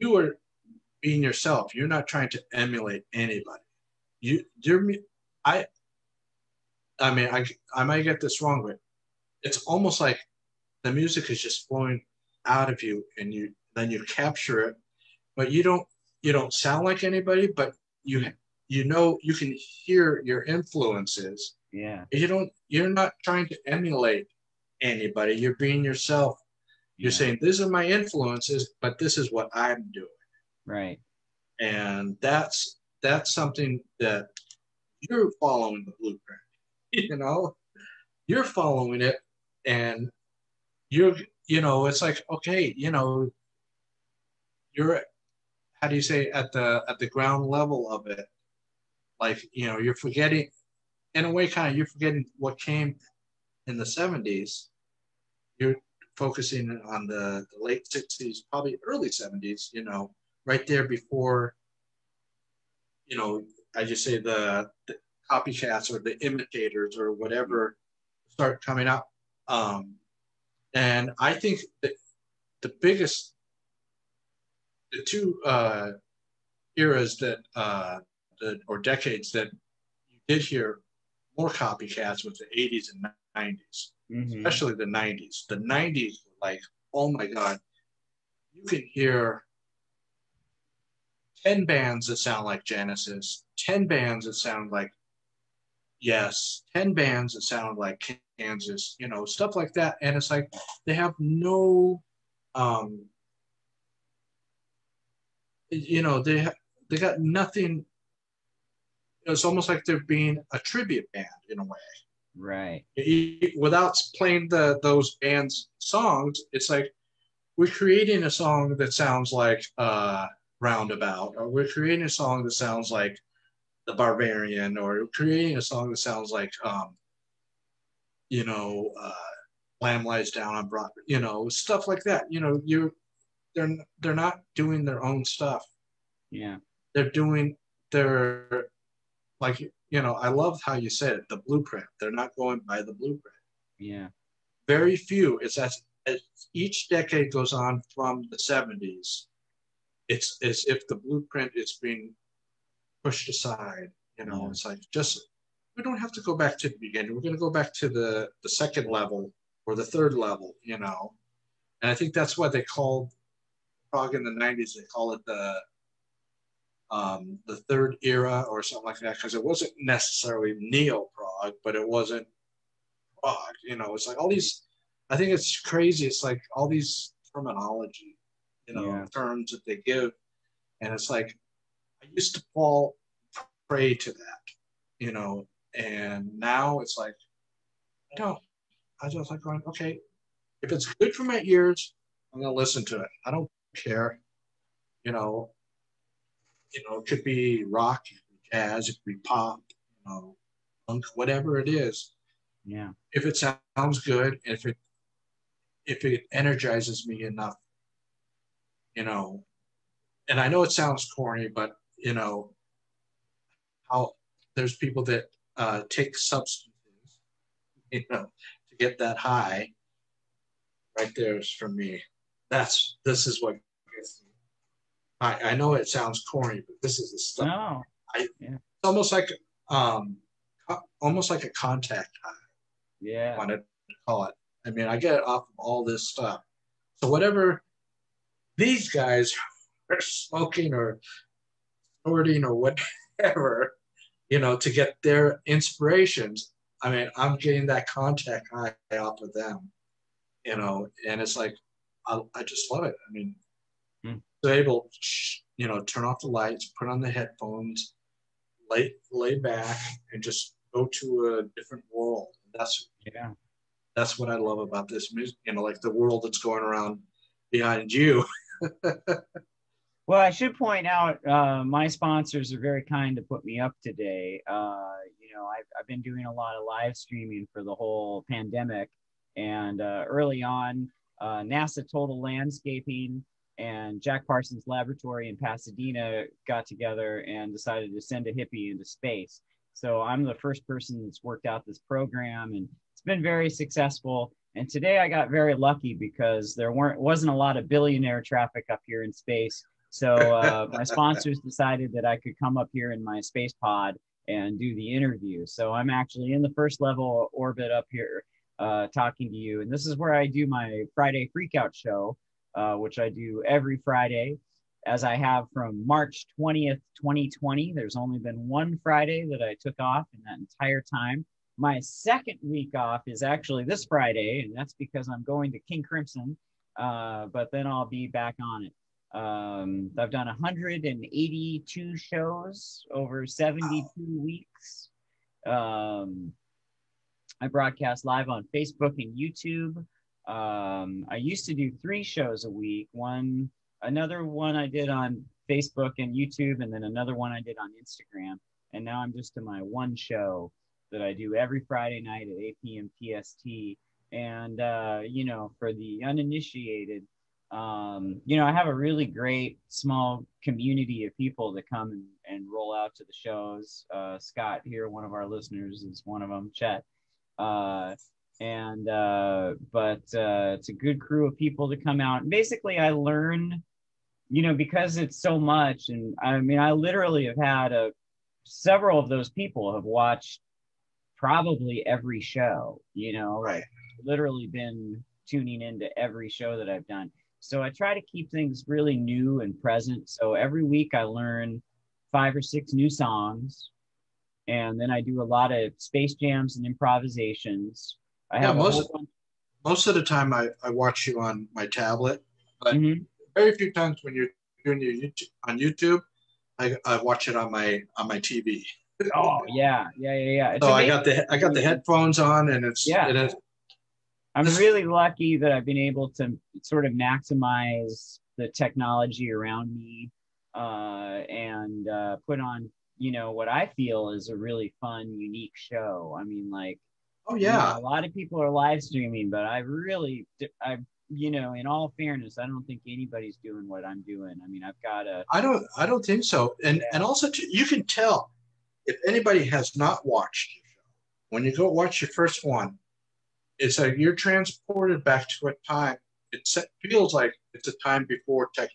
you are being yourself. You're not trying to emulate anybody. You you're I. I mean, I I might get this wrong, but it's almost like the music is just flowing out of you, and you then you capture it, but you don't you don't sound like anybody, but you you know you can hear your influences. Yeah. You don't you're not trying to emulate anybody. You're being yourself. You're yeah. saying these are my influences, but this is what I'm doing. Right. And that's that's something that you're following the blueprint. (laughs) You know, you're following it and you're you know, it's like, okay, you know, you're how do you say at the at the ground level of it like you know you're forgetting in a way kind of you're forgetting what came in the 70s you're focusing on the, the late 60s probably early 70s you know right there before you know i just say the, the copycats or the imitators or whatever start coming up um, and i think that the biggest the two uh, eras that uh, the, or decades that you did hear more copycats was the 80s and 90s, mm-hmm. especially the 90s. The 90s were like, oh my God, you can hear 10 bands that sound like Genesis, 10 bands that sound like Yes, 10 bands that sound like Kansas, you know, stuff like that. And it's like they have no um, you know they they got nothing it's almost like they're being a tribute band in a way. Right. Without playing the those bands songs, it's like we're creating a song that sounds like uh, Roundabout, or we're creating a song that sounds like The Barbarian, or creating a song that sounds like, um, you know, uh, Lamb Lies Down on Broadway, you know, stuff like that. You know, you they're they're not doing their own stuff. Yeah. They're doing their like you know, I love how you said it, the blueprint. They're not going by the blueprint. Yeah. Very few. It's as, as each decade goes on from the 70s, it's as if the blueprint is being pushed aside. You know, yeah. it's like just we don't have to go back to the beginning. We're going to go back to the the second level or the third level. You know, and I think that's what they called prog in the 90s. They call it the um, the third era or something like that because it wasn't necessarily neo prog, but it wasn't prog. You know, it's like all these. I think it's crazy. It's like all these terminology, you know, yeah. terms that they give, and it's like I used to fall prey to that, you know, and now it's like I don't. I just like going, okay, if it's good for my ears, I'm gonna listen to it. I don't care, you know you know, it could be rock, it could be jazz, it could be pop, you know, punk, whatever it is. Yeah. If it sounds good, if it if it energizes me enough, you know, and I know it sounds corny, but you know, how there's people that uh, take substances, (laughs) you know, to get that high. Right there's for me. That's this is what gets me I, I know it sounds corny, but this is the stuff. No. I, yeah. It's almost like um, almost like a contact high. Yeah. I wanted to call it. I mean, I get it off of all this stuff. So whatever these guys are smoking or snorting or whatever, you know, to get their inspirations. I mean, I'm getting that contact high off of them, you know, and it's like, I, I just love it. I mean, hmm. able to, you know, turn off the lights, put on the headphones, lay lay back, and just go to a different world. That's yeah. That's what I love about this music. You know, like the world that's going around behind you. (laughs) (laughs) well, I should point out uh, my sponsors are very kind to put me up today. Uh, you know, I've, I've been doing a lot of live streaming for the whole pandemic, and uh, early on, uh, NASA Total Landscaping and Jack Parsons Laboratory in Pasadena got together and decided to send a hippie into space. So I'm the first person that's worked out this program, and it's been very successful. And today I got very lucky because there weren't wasn't a lot of billionaire traffic up here in space. So uh, my sponsors (laughs) decided that I could come up here in my space pod and do the interview. So I'm actually in the first level orbit up here uh, talking to you, and this is where I do my Friday Freakout show uh, which I do every Friday, as I have from March 20th, 2020. There's only been one Friday that I took off in that entire time. My second week off is actually this Friday, and that's because I'm going to King Crimson, uh, but then I'll be back on it. Um, I've done 182 shows over 72 weeks. Um, I broadcast live on Facebook and YouTube. Um, I used to do three shows a week. One, another one I did on Facebook and YouTube, and then another one I did on Instagram. And now I'm just to my one show that I do every Friday night at 8 p.m. PST. And uh, you know, for the uninitiated, um, you know, I have a really great small community of people that come and, and roll out to the shows. Uh, Scott here, one of our listeners, is one of them. Chet. Uh, and uh, but uh, it's a good crew of people to come out. And basically, I learn, you know, because it's so much. And I mean, I literally have had a several of those people have watched probably every show. You know, right. literally been tuning into every show that I've done. So I try to keep things really new and present. So every week I learn five or six new songs. And then I do a lot of space jams and improvisations I have yeah, most, most of the time I, I watch you on my tablet, but mm-hmm. very few times when you're doing your YouTube, on YouTube, I, I watch it on my on my TV. Oh yeah, yeah, yeah, yeah. It's so amazing. I got the I got the headphones on, and it's yeah. It is, I'm really lucky that I've been able to sort of maximize the technology around me uh, and uh, put on, you know, what I feel is a really fun, unique show. I mean, like, oh yeah, you know, a lot of people are live streaming, but I really, I, you know, in all fairness, I don't think anybody's doing what I'm doing. I mean, I've got a. I don't. I don't think so. And yeah. and also, too, you can tell if anybody has not watched your show when you go watch your first one it's like you're transported back to a time. It feels like it's a time before tech,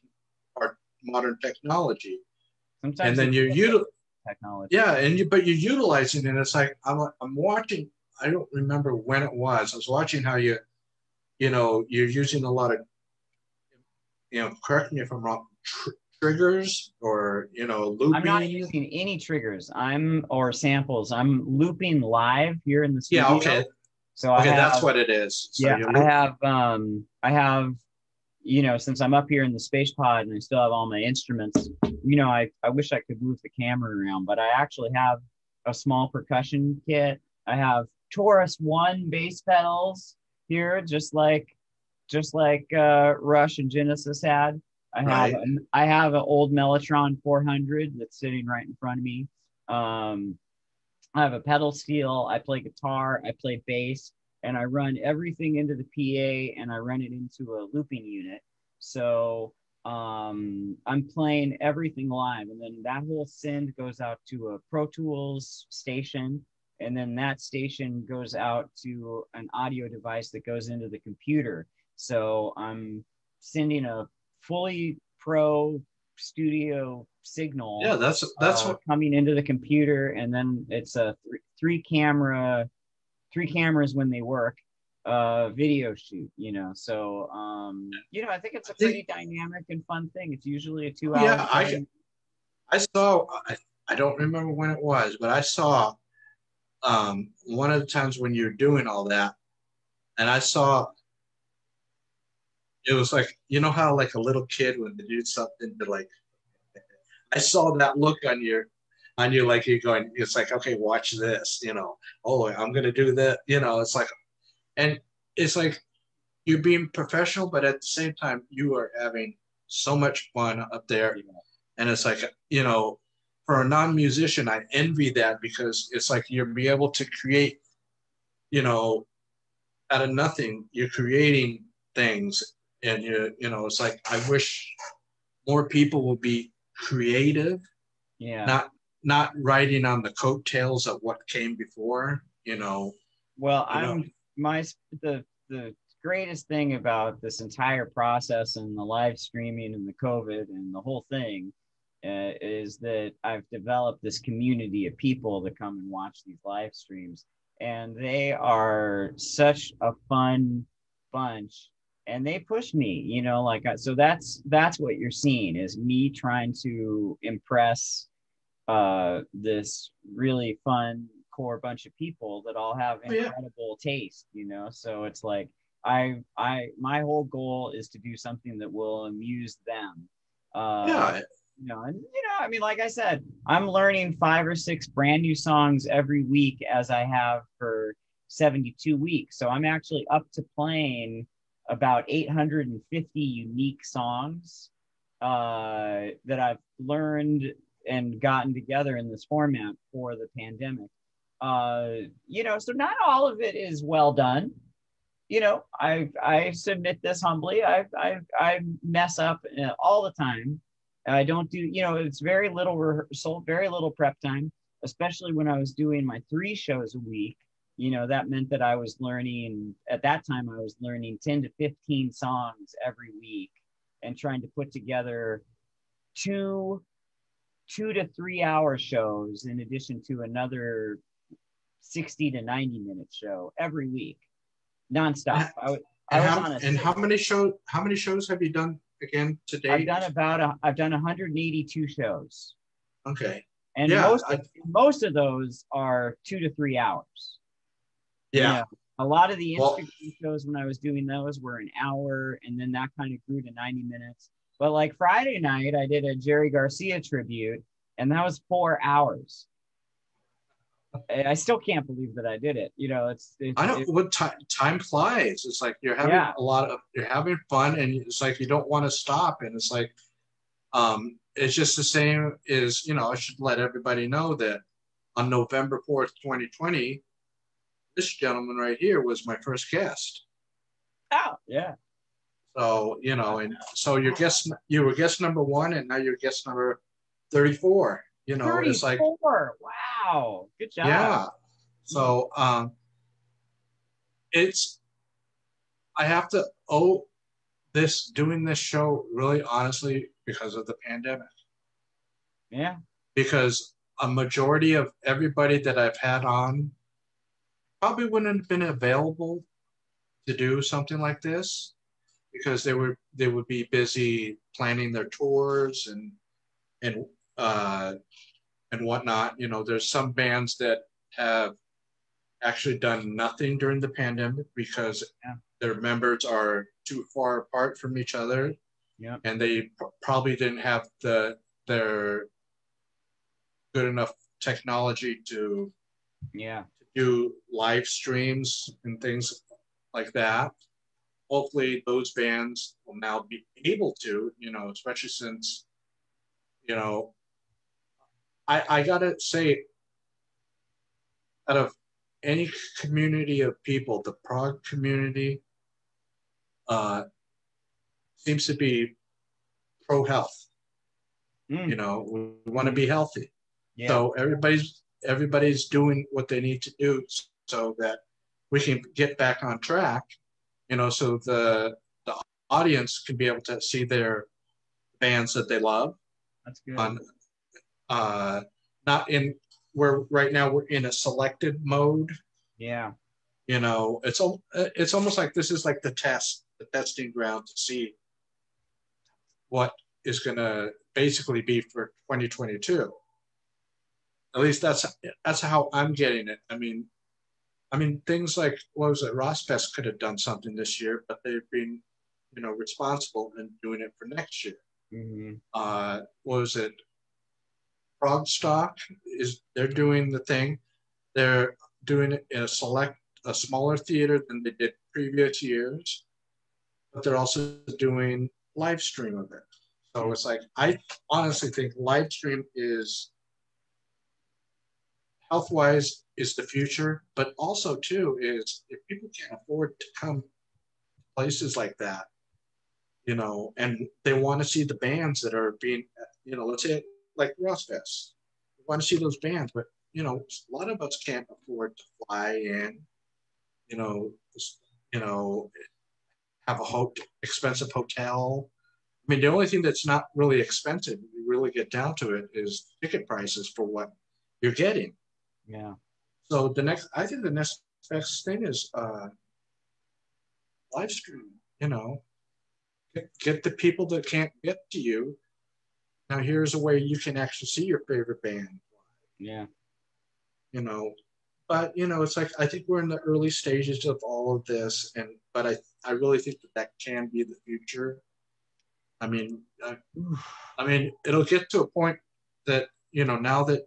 our modern technology. Sometimes and then you're util- technology. Yeah, and you but you're utilizing it. And it's like I'm I'm watching. I don't remember when it was. I was watching how you, you know, you're using a lot of, you know, correct me if I'm wrong. Tr- triggers or you know looping. I'm not using any triggers. I'm or samples. I'm looping live here in the studio. Yeah, okay. So okay, have, that's what it is. So yeah, I have um I have you know since I'm up here in the space pod and I still have all my instruments. You know, I I wish I could move the camera around, but I actually have a small percussion kit. I have Taurus One bass pedals here, just like just like uh, Rush and Genesis had. I have right. an, I have an old Mellotron 400 that's sitting right in front of me. Um, I have a pedal steel. I play guitar. I play bass, and I run everything into the PA and I run it into a looping unit. So um, I'm playing everything live, and then that whole send goes out to a Pro Tools station, and then that station goes out to an audio device that goes into the computer. So I'm sending a fully pro studio signal. Yeah, that's that's uh, what coming into the computer, and then it's a th- three camera, three cameras when they work, uh, video shoot. You know, so um, you know, I think it's a pretty dynamic and fun thing. It's usually a two hour. Yeah, I I saw. I, I don't remember when it was, but I saw um, one of the times when you're doing all that, and I saw it was like you know how like a little kid when they do something to like I saw that look on your on you like you're going it's like okay watch this you know. Oh I'm gonna do that you know it's like and it's like you're being professional but at the same time you are having so much fun up there. And it's like you know for a non-musician I envy that because it's like you're be able to create you know out of nothing you're creating things and you you know it's like i wish more people would be creative yeah. not not riding on the coattails of what came before you know. Well you i'm know. my the the greatest thing about this entire process and the live streaming and the covid and the whole thing uh, is that i've developed this community of people that come and watch these live streams. And they are such a fun bunch and they push me you know like so that's that's what you're seeing is me trying to impress uh this really fun core bunch of people that all have incredible yeah. taste you know? So it's like i i my whole goal is to do something that will amuse them uh yeah. you know and you know i mean like i said i'm learning five or six brand new songs every week as i have for 72 weeks. So i'm actually up to playing about 850 unique songs uh, that I've learned and gotten together in this format for the pandemic. Uh, you know, so not all of it is well done. You know, I I submit this humbly. I I I mess up uh, all the time. I don't do. You know, it's very little rehearsal, very little prep time, especially when I was doing my three shows a week you know that meant that i was learning at that time i was learning 10 to 15 songs every week and trying to put together two two to three hour shows in addition to another 60 to 90 minute show every week nonstop. I, I and, how, and how many shows how many shows have you done again today i've done about a, i've done 182 shows. Okay. And yeah, most, I, most of those are two to three hours yeah. a lot of the Instagram well, shows when I was doing those were an hour, and then that kind of grew to 90 minutes. But like Friday night, I did a Jerry Garcia tribute, and that was four hours. I still can't believe that I did it. You know, it's, it's I know it- what time time flies. It's like you're having Yeah. a lot of you're having fun, and it's like you don't want to stop. And it's like, um, it's just the same as you know. I should let everybody know that on November fourth, twenty twenty, this gentleman right here was my first guest. oh, yeah. So you know, and so your guest, you were guest number one, and now you're guest number thirty-four. You know, it's like wow. Good job. yeah. So um, it's I have to owe this doing this show really honestly because of the pandemic. Yeah. Because a majority of everybody that I've had on probably wouldn't have been available to do something like this because they were they would be busy planning their tours and and uh and whatnot. You know, there's some bands that have actually done nothing during the pandemic because Yeah. their members are too far apart from each other Yep. and they p- probably didn't have the their good enough technology to Yeah. Do live streams and things like that. Hopefully, those bands will now be able to, you know, especially since, you know, I, I gotta say, out of any community of people, the prog community uh, seems to be pro health. Mm, You know, we want to be healthy. yeah. So everybody's everybody's doing what they need to do so that we can get back on track. You know, so the the audience can be able to see their bands that they love That's good. on uh not in where right now we're in a selected mode yeah. you know it's it's almost like this is like the test the testing ground to see what is going to basically be for 2022 at least that's that's how i'm getting it. I mean i mean things like what was it? ROSfest could have done something this year but they've been you know responsible in doing it for next year. Hmm uh what was it? ProgStock is they're doing the thing. They're doing it in a select a smaller theater than they did previous years but they're also doing live stream of it. So it's like i honestly think live stream is health wise is the future but also too is if people can't afford to come places like that you know, and they want to see the bands that are being, you know, let's say like ROSfest. We want to see those bands, but you know, a lot of us can't afford to fly in, you know, you know, have a ho- expensive hotel. I mean, the only thing that's not really expensive, you really get down to it, is ticket prices for what you're getting. Yeah. So the next, I think the next best thing is uh, live stream. You know, get, get the people that can't get to you. Now here's a way you can actually see your favorite band. Yeah. You know, but you know, it's like I think we're in the early stages of all of this, and but I I really think that that can be the future. I mean, I, I mean, it'll get to a point that you know now that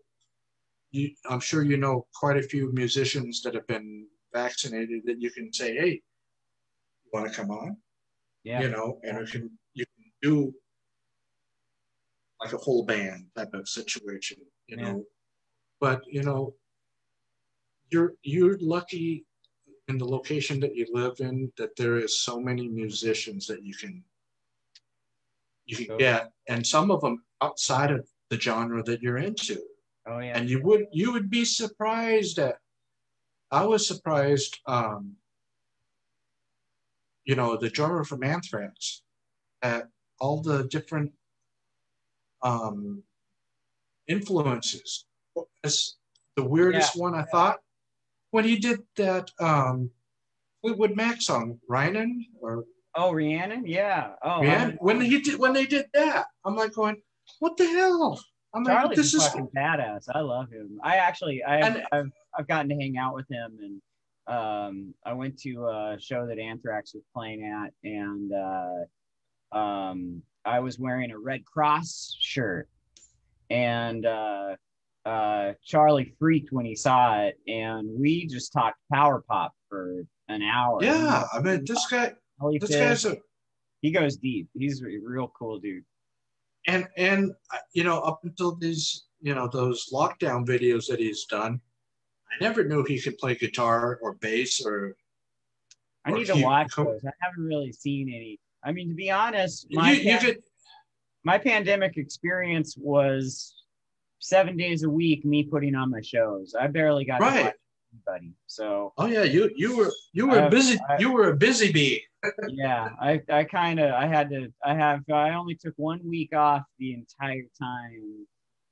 you, I'm sure you know quite a few musicians that have been vaccinated that you can say, hey, you want to come on? Yeah. You know, and it can you can do like a full band type of situation, you Yeah. know. But you know, you're you're lucky in the location that you live in that there is so many musicians that you can you can Totally. get, and some of them outside of the genre that you're into Oh yeah. and you would you would be surprised at i was surprised um you know the drummer from anthrax at all the different um influences It's the weirdest one i thought when he did that um fleetwood mac song rhiannon or oh, Rhiannon. Yeah. Oh, Rhiannon, when he did when they did that i'm like going what the hell i'm like Charlie's this a is fucking badass. I love him. I actually, I've, And- I've, I've gotten to hang out with him, and um, I went to a show that Anthrax was playing at, and uh, um, I was wearing a Redd Kross shirt, and uh, uh, Charlie freaked when he saw it, and we just talked power pop for an hour. Yeah, I mean, this guy, this guy's a, he goes deep. He's a real cool dude. And and you know, up until these, you know, those lockdown videos that he's done, I never knew he could play guitar or bass or. I or need to watch co- those. I haven't really seen any. I mean, to be honest, my you pan- could, my pandemic experience was seven days a week me putting on my shows. I barely got to Right. Anybody. So oh yeah, you you were you were I- busy, I- you were a busy bee. (laughs) yeah, I, I kind of I had to I have I only took one week off the entire time,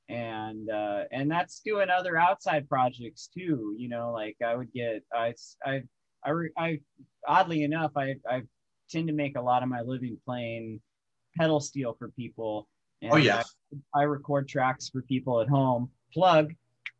and uh, and that's doing other outside projects too. You know, like I would get I I I, I oddly enough I I tend to make a lot of my living playing pedal steel for people. And Oh yeah, I record tracks for people at home. Plug,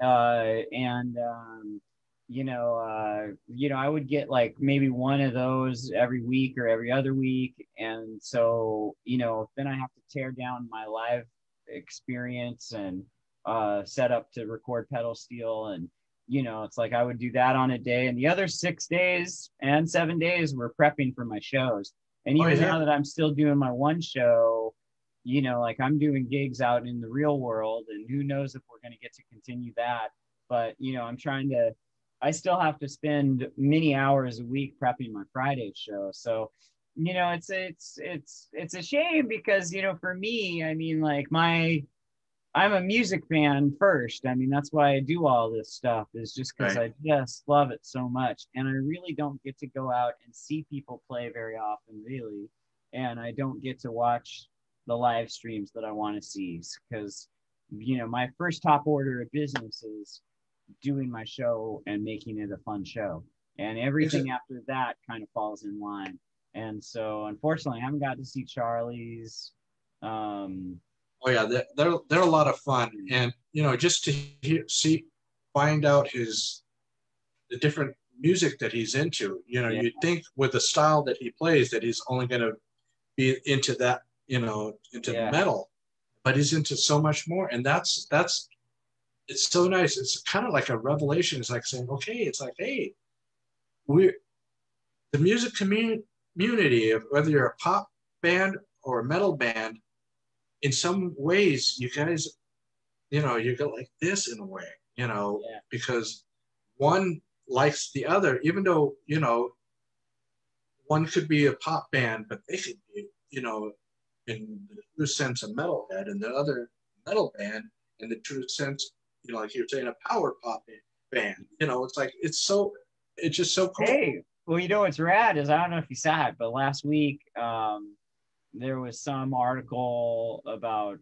uh, and um, you know, uh, you know, I would get like maybe one of those every week or every other week, and so you know, then I have to tear down my live experience and uh, set up to record pedal steel, and you know, it's like I would do that on a day, and the other six days and seven days were prepping for my shows. And Oh, even yeah. now that I'm still doing my one show, you know, like I'm doing gigs out in the real world, and who knows if we're going to get to continue that. But, you know, I'm trying to, I still have to spend many hours a week prepping my Friday show. So, you know, it's, it's, it's, it's a shame because, you know, for me, I mean, like my, I'm a music fan first. I mean, that's why I do all this stuff is just because I just love it so much. And I really don't get to go out and see people play very often, really. And I don't get to watch the live streams that I want to see because, you know, my first top order of business is doing my show and making it a fun show. And everything after that kind of falls in line. And so, unfortunately, I haven't got to see Charlie's. Um, oh yeah, they're, they're they're a lot of fun, and you know, just to hear, see, find out his the different music that he's into. You know, Yeah. you'd think with the style that he plays that he's only going to be into that, you know, into Yeah. metal, but he's into so much more, and that's that's it's so nice. It's kind of like a revelation. It's like saying, okay, it's like, hey, we're the music community whether you're a pop band or a metal band in some ways you guys you know you go like this in a way you know Yeah. because one likes the other even though you know one could be a pop band but they could be you know in the true sense a metalhead and the other metal band in the true sense you know like you're saying a power pop band you know it's like it's so it's just so cool Hey, well, you know what's rad is I don't know if you saw it, but last week um, there was some article about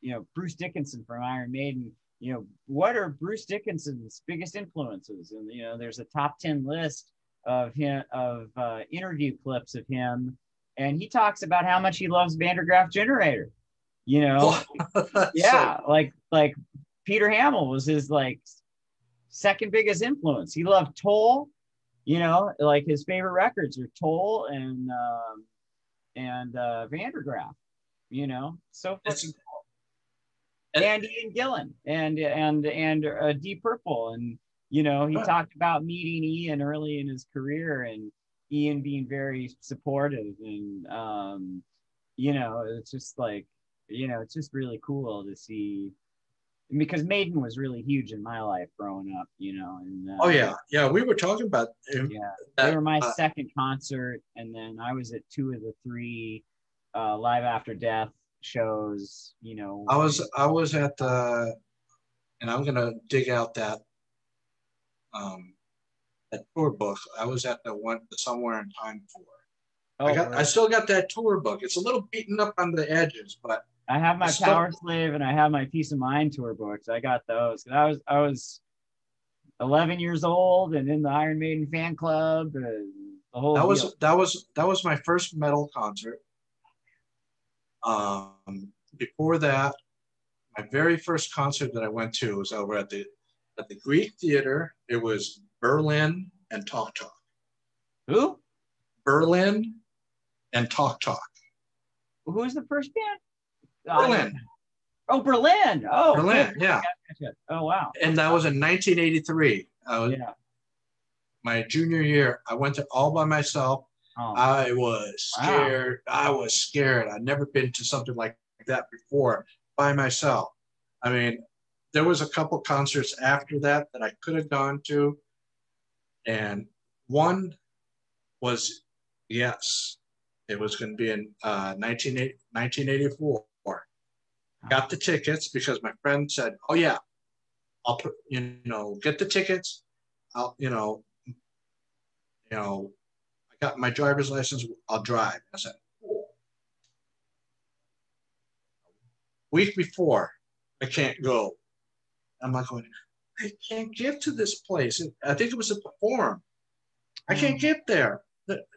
you know Bruce Dickinson from Iron Maiden. You know what are Bruce Dickinson's biggest influences? And you know there's a top ten list of him of uh, interview clips of him, and he talks about how much he loves Van der Graaf Generator. You know, (laughs) yeah, like like Peter Hammill was his like second biggest influence. He loved Tull, you know, like his favorite records are Tull and um, and uh, Van der Graaf. You know, so fucking cool. And Ian Gillan and and and uh, Deep Purple, and you know, he talked about meeting Ian early in his career, and Ian being very supportive, and um, you know, it's just like you know, it's just really cool to see because Maiden was really huge in my life growing up, you know. And uh, oh yeah yeah we were talking about him yeah, that, they were my uh, second concert, and then I was at two of the three uh, live after death shows. You know, I was I was at the, and I'm gonna dig out that, um, that tour book. I was at the one the somewhere in time for. Oh, I got I still got that tour book. It's a little beaten up on the edges, but I have my Stuff- Powerslave and I have my Piece of Mind tour books. I got those. 'Cause I was I was 11 years old and in the Iron Maiden fan club and the whole. that was deal. that was that was my first metal concert. Um, before that, my very first concert that I went to was over at the at the Greek Theater. It was Berlin and Talk Talk. who Berlin and Talk Talk. Who was the first band? Uh, Berlin. Oh, Berlin. Oh, Berlin, yeah. Oh, wow. And that was in 1983. I was, Yeah. My junior year, I went to all by myself. Oh, I was Wow. scared. I was scared. I'd never been to something like that before by myself. I mean, there was a couple concerts after that that I could have gone to, and one was yes, it was going to be in uh, 1980 1984. Got the tickets because my friend said, "Oh yeah, I'll put you know get the tickets. I'll you know you know I got my driver's license. I'll drive." I said, week before, I can't go. I'm like going, I can't get to this place. I think it was at the forum. I can't mm. get there.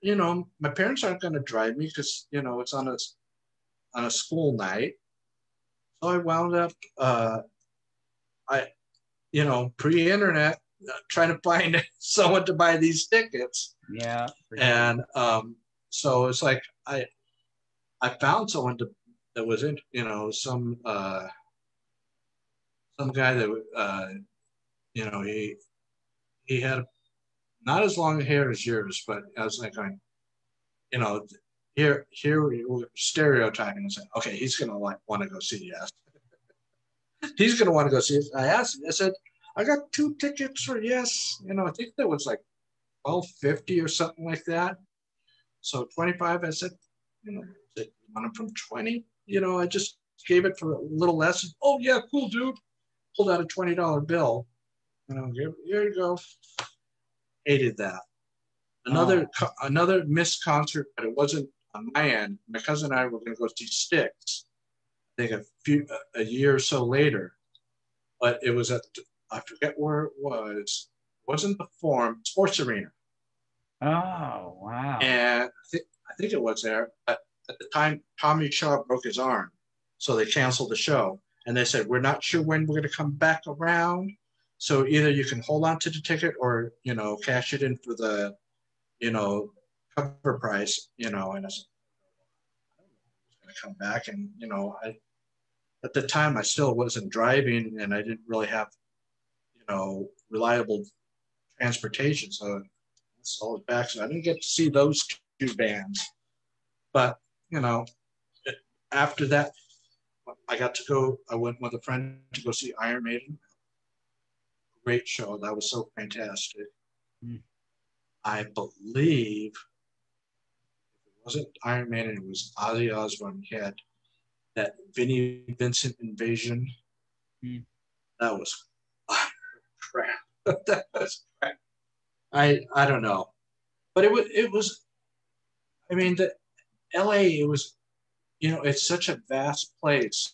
You know, my parents aren't going to drive me because you know it's on a on a school night. So I wound up, uh, I, you know, pre-internet, uh, trying to find (laughs) someone to buy these tickets yeah. and um, so it's like I I found someone to, that was in you know some uh, some guy that uh, you know he he had not as long hair as yours, but I was like going, you know, here here we were stereotyping and saying, okay, he's gonna like want to go see yes. he's gonna want to go see it. I asked him, I said, I got two tickets for yes. You know, I think that was like twelve fifty or something like that. So twenty five. I said, you know, you want them from twenty? You know, I just gave it for a little less. Oh yeah, cool, dude. Pulled out a twenty dollar bill. You know, here, here you go. Hated that. Another oh. co- another missed concert, but it wasn't on my end. My cousin and I were going to go see Styx. I think a few a year or so later, but it was at I forget where it was. It wasn't the Forum Sports Arena, Oh, wow. and I think I think it was there. But at the time, Tommy Shaw broke his arm, so they canceled the show. And they said, "We're not sure when we're going to come back around. So either you can hold on to the ticket, or you know, cash it in for the, you know, cover price. You know." And I said, "I don't know who's going to come back." And you know, I at the time I still wasn't driving, and I didn't really have, you know, reliable transportation. So I sold it back. So I didn't get to see those two bands. But you know, after that, I got to go. I went with a friend to go see Iron Maiden. Great show. That was so fantastic. Hmm. I believe wasn't Iron Maiden. It was Ozzy Osbourne. He had that Vinnie Vincent invasion. Hmm. That was crap. (laughs) that was crap. I I don't know, but it was it was. I mean, the L.A. It was, you know, it's such a vast place,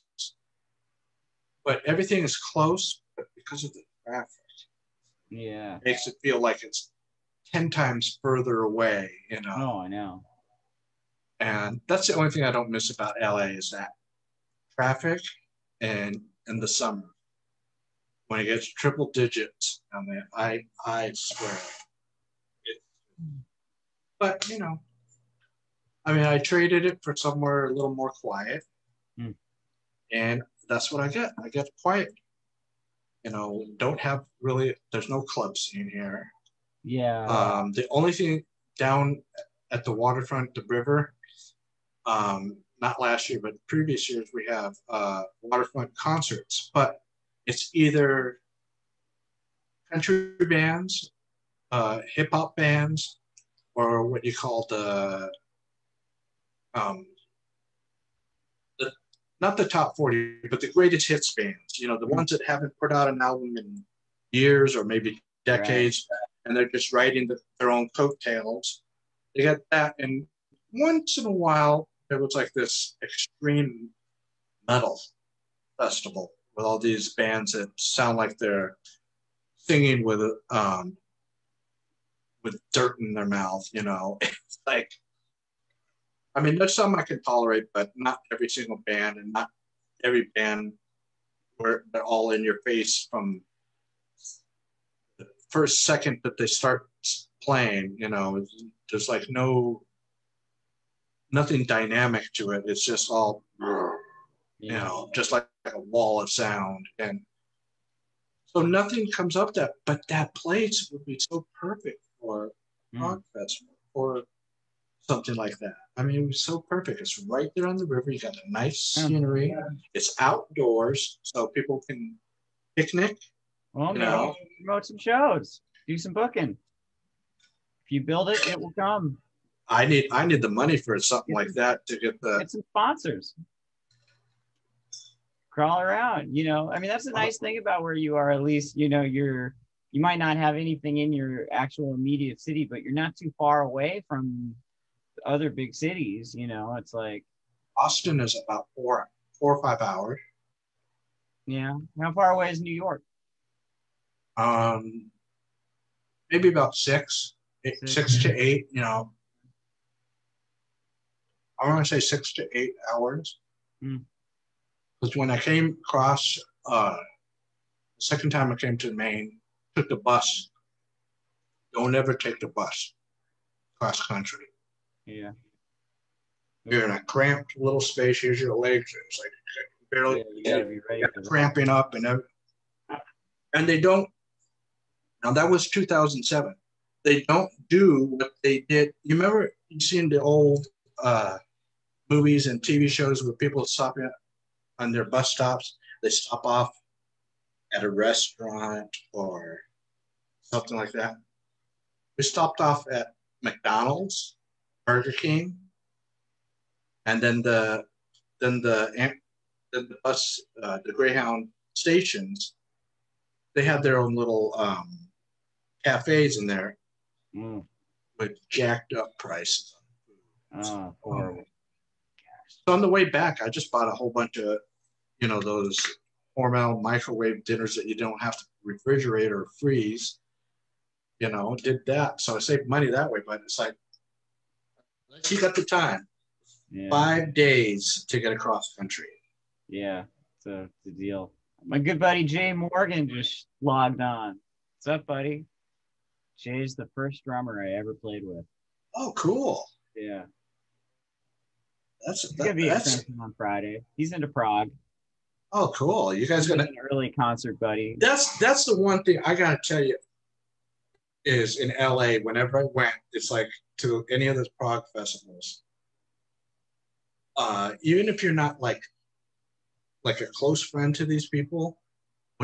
but everything is close. But because of the traffic, yeah. it makes it feel like it's ten times further away. You know, Oh, I know. And that's the only thing I don't miss about LA is that traffic and in the summer when it gets triple digits. I mean, I I swear. It, but you know, I mean, I traded it for somewhere a little more quiet, Hmm. and that's what I get. I get quiet. You know, don't have really. There's no club scene here. Yeah. Um, the only thing down at the waterfront, the river, um, not last year, but previous years, we have uh, waterfront concerts, but it's either country bands, uh, hip hop bands, or what you call the, um, the not the top 40, but the greatest hits bands, you know, the ones that haven't put out an album in years or maybe decades and they're just writing the, their own coattails. They got that, and once in a while there was like this extreme metal festival with all these bands that sound like they're singing with um with dirt in their mouth. You know, (laughs) it's like. I mean, there's some I can tolerate, but not every single band, and not every band where they're all in your face from the first second that they start playing, you know, there's like no nothing dynamic to it. It's just all you know, just like a wall of sound. And so nothing comes up that, but that place would be so perfect for Mm. rock festival or something like that. I mean, it was so perfect. It's right there on the river. You got a nice Yeah. scenery. It's outdoors, so people can picnic. Well, You know. promote some shows, do some booking. If you build it, it will come. I need I need the money for something like that to get the Get some sponsors. Crawl around, you know. I mean, that's the nice thing about where you are. At least, you know, you're you might not have anything in your actual immediate city, but you're not too far away from other big cities. You know, it's like, Austin is about four four or five hours. yeah, how far away is New York? Um, maybe about six, eight, Six. six to eight. You know, I want to say six to eight hours. Because when I came across, uh, the second time I came to Maine, took the bus. Don't ever take the bus cross country. Yeah, You're in a cramped little space. Here's your legs. It's like barely yeah you be ready for that. cramping up and everything. And they don't. Now that was 2007. They don't do what they did. You remember you seen the old uh, movies and TV shows where people stop at, on their bus stops. They stop off at a restaurant or something like that. We stopped off at McDonald's, Burger King, and then the then the then the bus uh, the Greyhound stations. They have their own little um, cafes in there Mm. with jacked up prices. Oh, horrible. So on the way back, I just bought a whole bunch of, you know, those Hormel microwave dinners that you don't have to refrigerate or freeze. You know, did that. So I saved money that way. But it's like, unless you got the time, Yeah. five days to get across country. Yeah, it's a, it's a deal. My good buddy Jay Morgan just logged on. What's up, buddy? Jay's the first drummer I ever played with. Oh, cool. Yeah, That's he's gonna be at that's on Friday. He's into prog. oh cool. You guys gonna an early concert, buddy. that's that's the one thing I gotta tell you is in LA. Whenever I went, it's like to any of those prog festivals. Uh, even if you're not like like a close friend to these people,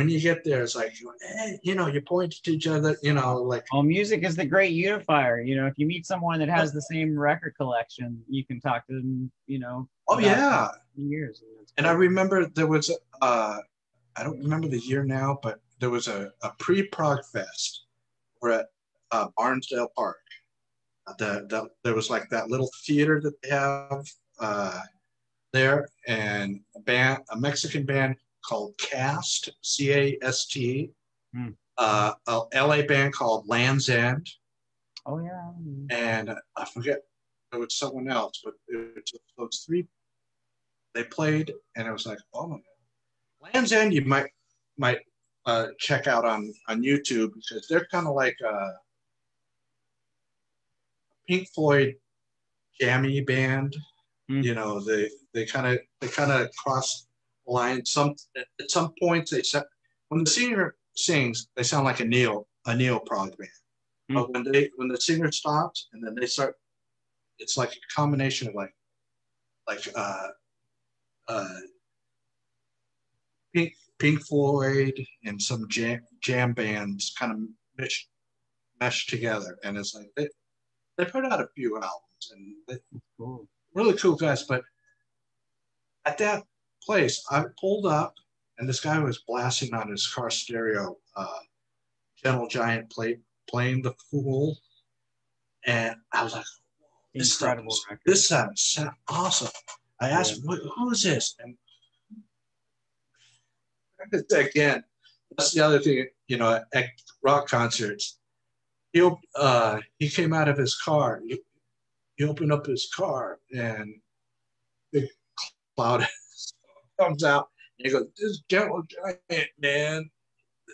when you get there, it's like hey, you know, you point to each other, you know, like Well, music is the great unifier. You know, if you meet someone that has the same record collection, you can talk to them. You know. oh yeah. Years. And, I remember there was uh, I don't remember the year now, but there was a, a pre prog fest. We're at uh, Barnsdall Park. The, the there was like that little theater that they have uh, there, and a band, a Mexican band called Cast, C A S T, Hmm. uh, a LA band called Land's End, Oh yeah. and I forget it was someone else, but it was those three. They played, and it was like, oh my god, Land's End. You might might uh, check out on on YouTube because they're kind of like a Pink Floyd jammy band. Hmm. You know, they they kind of they kind of cross line. Some at some points they when the singer sings, they sound like a neo a neo prog band. Hmm. But when they when the singer stops and then they start, it's like a combination of like like uh uh Pink Pink Floyd and some jam jam bands kind of mesh mesh together, and it's like they they put out a few albums and they, Cool. really cool guys. But at that place, I pulled up, and this guy was blasting on his car stereo, uh, Gentle Giant play, playing the Fool, and I was like, this Incredible sounds, record. this sounds sound awesome. I asked, him, "Wh- who is this? And (laughs) again, that's the other thing, you know, at rock concerts, he, uh, he came out of his car. He, he opened up his car and big cloud comes out and he goes, This is gentle giant, man.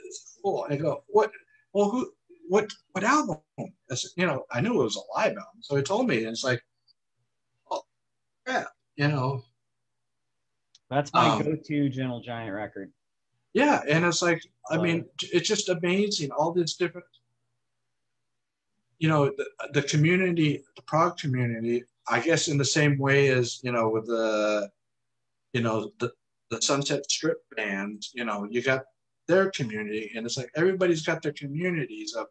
It's cool. I go, What well who what what album? I said, you know, I knew it was a live album. So he told me and it's like, Oh crap, you know. That's my Um, go-to Gentle Giant record. Yeah, and it's like I mean, it's just amazing. All this different, you know, the, the community, the prog community. I guess in the same way as you know with the, you know the the Sunset Strip band. You know, you got their community, and it's like everybody's got their communities of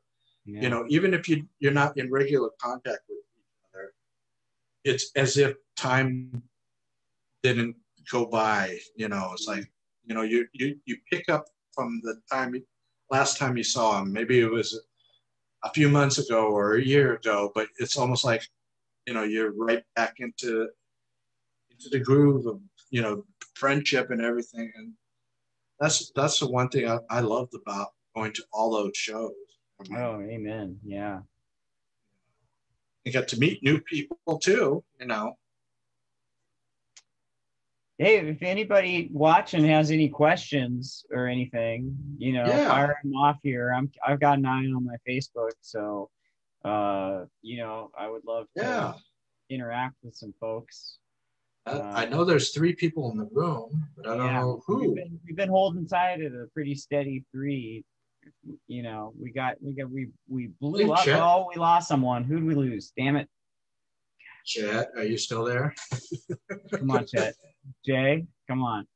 Yeah. you know even if you you're not in regular contact with each other it's as if time didn't go by you know it's like you know you you, you pick up from the time last time you saw him maybe it was a few months ago or a year ago but it's almost like you know you're right back into into the groove of you know friendship and everything and that's that's the one thing I, I loved about going to all those shows Oh, amen. Yeah. you get to meet new people too, you know. Hey, if anybody watching has any questions or anything, you know, Yeah. fire them off here. I'm I've got an eye on my Facebook, so uh, you know, I would love to Yeah. interact with some folks. Uh, I, I know there's three people in the room, but I don't Yeah, know We've who. been, we've been holding tight at a pretty steady three. You know, we got we got we we blew Hey, up. Chet. Oh, we lost someone. Who'd we lose? Damn it! Chet, are you still there? (laughs) Come on, Chet. Jay, come on.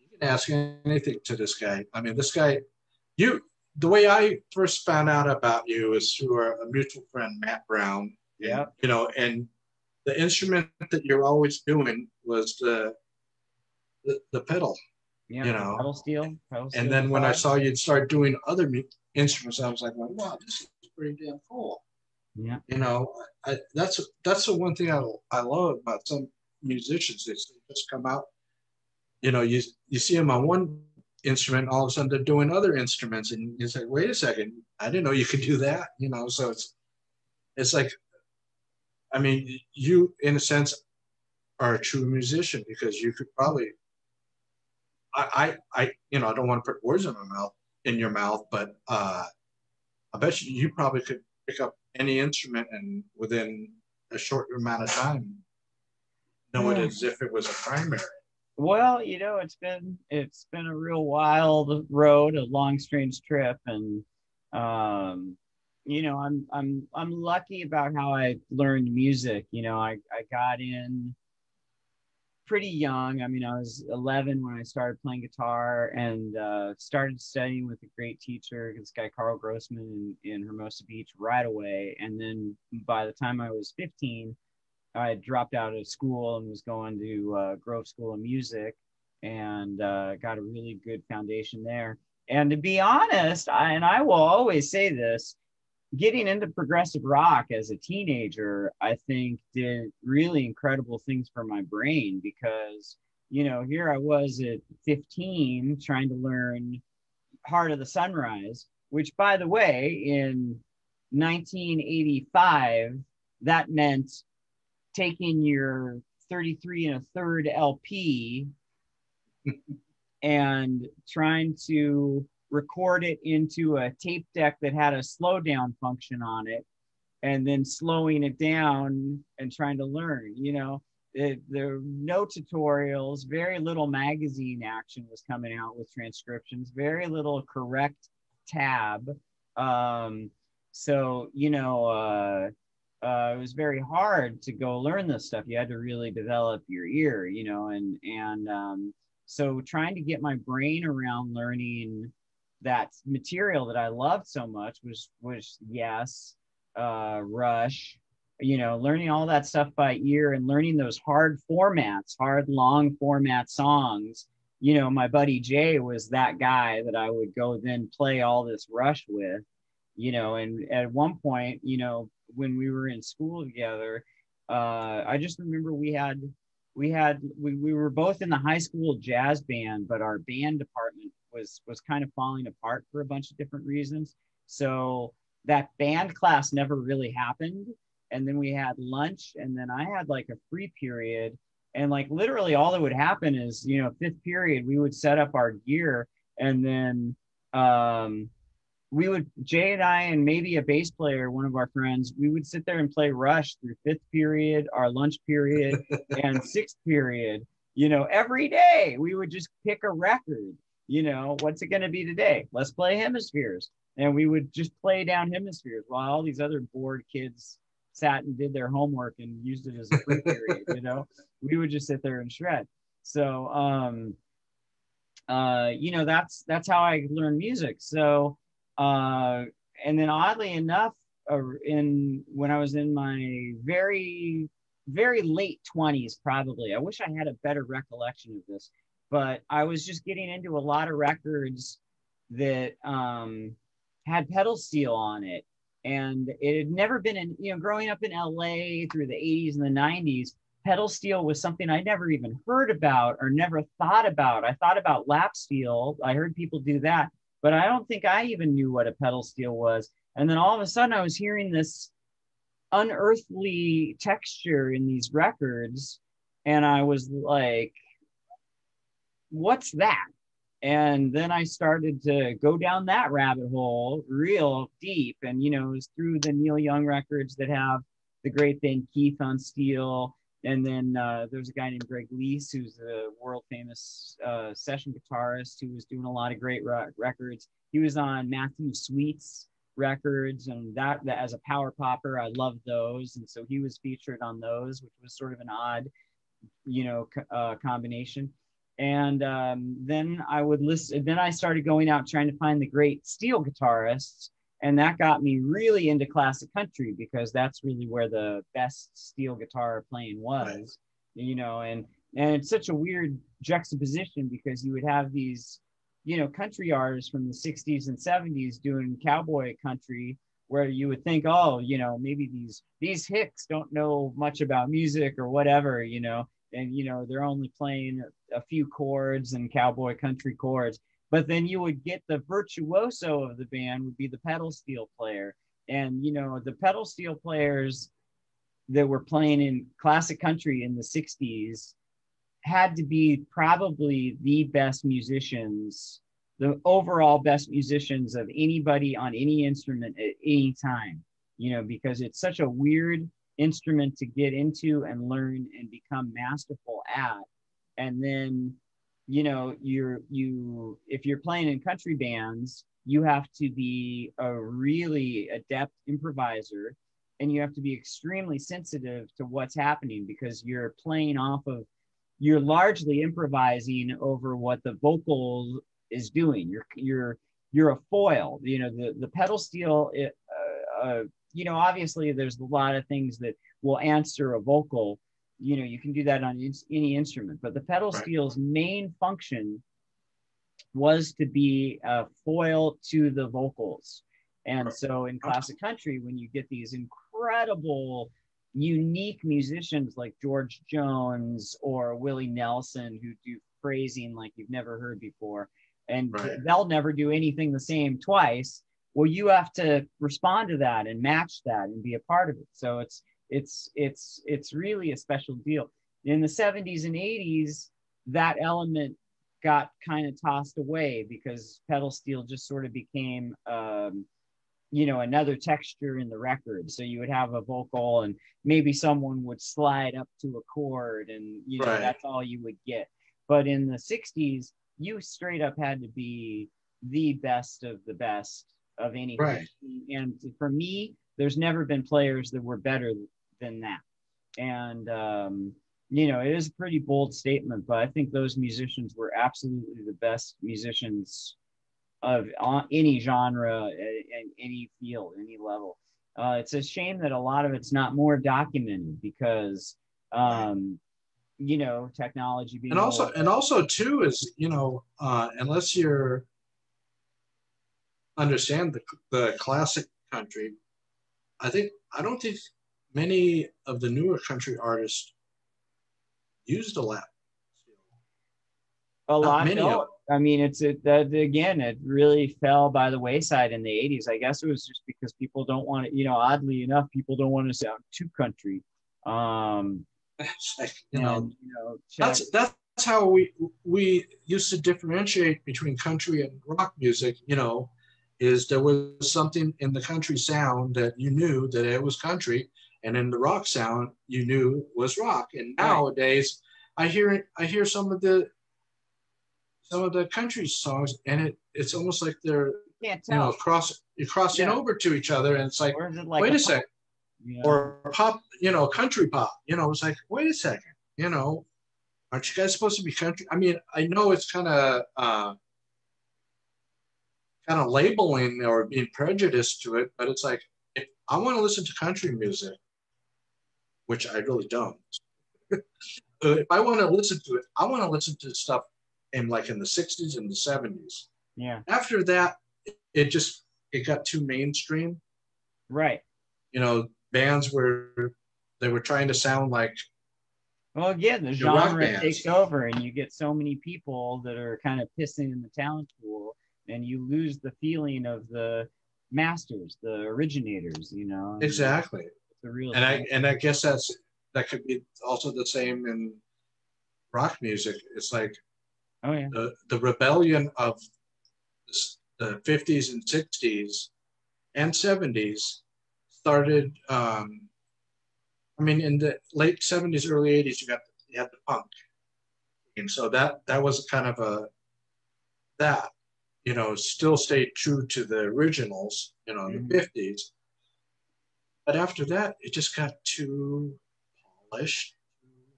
You can ask anything to this guy. I mean, this guy, you. The way I first found out about you is through a, a mutual friend, Matt Brown. Yeah. You know, and the instrument that you're always doing was the the, the pedal. Yeah, You know. pedal steel. Pedal steel And then when I saw you'd start doing other instruments, I was like, wow, this is pretty damn cool. yeah, you know I, that's that's the one thing I, I love about some musicians is they just come out you know you you see them on one instrument all of a sudden they're doing other instruments and you say wait a second i didn't know you could do that you know so it's it's like i mean you in a sense are a true musician because you could probably i i, I you know i don't want to put words in my mouth in your mouth but uh i bet you you probably could pick up any instrument and within a short amount of time know it as if it was a primary. Well, you know, it's been it's been a real wild road, a long, strange trip, and um, you know, I'm I'm I'm lucky about how I learned music. You know, I I got in pretty young. I mean, I was 11 when I started playing guitar and uh, started studying with a great teacher, this guy Carl Grossman in, in Hermosa Beach right away. And then by the time I was 15, I dropped out of school and was going to uh, Grove School of Music and uh, got a really good foundation there. And to be honest, I, and I will always say this, getting into progressive rock as a teenager, I think did really incredible things for my brain because, you know, here I was at 15 trying to learn Heart of the Sunrise, which, by the way, in 1985, that meant taking your 33 and a third LP (laughs) and trying to record it into a tape deck that had a slow down function on it and then slowing it down and trying to learn you know? It, there were no tutorials very little magazine action was coming out with transcriptions very little correct tab. Um, so you know uh, uh, it was very hard to go learn this stuff. You had to really develop your ear you know and and um, so trying to get my brain around learning that material that I loved so much was was yes, uh, Rush, you know, learning all that stuff by ear and learning those hard formats, hard long format songs. You know, my buddy Jay was that guy that I would go then play all this Rush with. You know, and at one point, you know, when we were in school together, uh, I just remember we had we had we, we were both in the high school jazz band but our band department was was kind of falling apart for a bunch of different reasons so that band class never really happened and then we had lunch and then i had like a free period and like literally all that would happen is you know fifth period we would set up our gear and then um we would Jay and I and maybe a bass player, one of our friends, we would sit there and play Rush through fifth period, our lunch period, (laughs) and sixth period. you know, every day we would just pick a record. You know, what's it going to be today? Let's play hemispheres. And we would just play down hemispheres while all these other bored kids sat and did their homework and used it as a free period, you know, (laughs) we would just sit there and shred. So, um, uh, you know, that's, that's how I learned music. So, uh, and then oddly enough, uh, in when I was in my very, very late 20s, probably, I wish I had a better recollection of this, but I was just getting into a lot of records that um, had pedal steel on it. And it had never been in you know growing up in la through the 80s and the 90s pedal steel was something i never even heard about or never thought about. I thought about lap steel. I heard people do that but i don't think i even knew what a pedal steel was. And then all of a sudden i was hearing this unearthly texture in these records and i was like what's that and then I started to go down that rabbit hole real deep. And, you know, it was through the Neil Young records that have the great Ben Keith on steel. And then uh, there's a guy named Greg Leisz, who's a world famous uh, session guitarist who was doing a lot of great re- records. He was on Matthew Sweet's records, and that, that as a power popper, I loved those. And so he was featured on those, which was sort of an odd, you know, co- uh, combination and um, then I would listen. Then I started going out trying to find the great steel guitarists, and that got me really into classic country because that's really where the best steel guitar playing was, you know. And and it's such a weird juxtaposition because you would have these, you know, country artists from the '60s and '70s doing cowboy country, where you would think, oh, you know, maybe these these hicks don't know much about music or whatever, you know and you know they're only playing a few chords and cowboy country chords but then you would get the virtuoso of the band would be the pedal steel player. And you know the pedal steel players that were playing in classic country in the 60s had to be probably the best musicians the overall best musicians of anybody on any instrument at any time you know because it's such a weird instrument to get into and learn and become masterful at and then you know you're you if you're playing in country bands you have to be a really adept improviser and you have to be extremely sensitive to what's happening because you're playing off of you're largely improvising over what the vocal is doing you're you're you're a foil you know the the pedal steel it, uh, uh, you know, obviously there's a lot of things that will answer a vocal. You know, you can do that on any instrument, but the pedal right. steel's main function was to be a foil to the vocals. And so in classic country, when you get these incredible, unique musicians like George Jones or Willie Nelson who do phrasing like you've never heard before, and right. they'll never do anything the same twice well you have to respond to that and match that and be a part of it so it's it's it's it's really a special deal in the 70s and 80s that element got kind of tossed away because pedal steel just sort of became um, you know another texture in the record so you would have a vocal and maybe someone would slide up to a chord and you know right. that's all you would get but in the 60s you straight up had to be the best of the best of anything. Right. And for me, there's never been players that were better than that. And um, you know, it is a pretty bold statement, but I think those musicians were absolutely the best musicians of any genre and any field, any level. Uh, it's a shame that a lot of it's not more documented because, um, you know, technology being and also and also too is you know uh, unless you're understand the, the classic country, I think I don't think many of the newer country artists used a lap. A lot many don't. I mean, it's it, that again, it really fell by the wayside in the 80s. I guess it was just because people don't want to, you know, oddly enough, people don't want to sound too country. Um, (laughs) you know, you know that's that's how we we used to differentiate between country and rock music. You know, is there was something in the country sound that you knew that it was country, and in the rock sound you knew was rock. And nowadays, I hear I hear some of the some of the country songs, and it it's almost like they're Can't you know cross you're crossing Yeah. over to each other, and it's like it like wait a, pop- sec, you know? or pop, you know, country pop. You know, it's like wait a second, you know, aren't you guys supposed to be country? I mean, I know it's kind of uh, kind of labeling or being prejudiced to it, but it's like if I want to listen to country music, which I really don't. (laughs) If I want to listen to it, I want to listen to stuff in like in the 60s and the 70s. yeah, After that, it just it got too mainstream. right. You know, bands were they were trying to sound like Well, again, the The genre takes over, and you get so many people that are kind of pissing in the talent pool, and you lose the feeling of the masters, the originators. You know, exactly. The real. And I and I guess that's that could be also the same in rock music. It's like oh yeah, the the rebellion of the 50s and 60s and 70s started um i mean in the late 70s early 80s you got you had the punk and so that that was kind of a that you know still stayed true to the originals you know in Mhm. the 50s but after that it just got too polished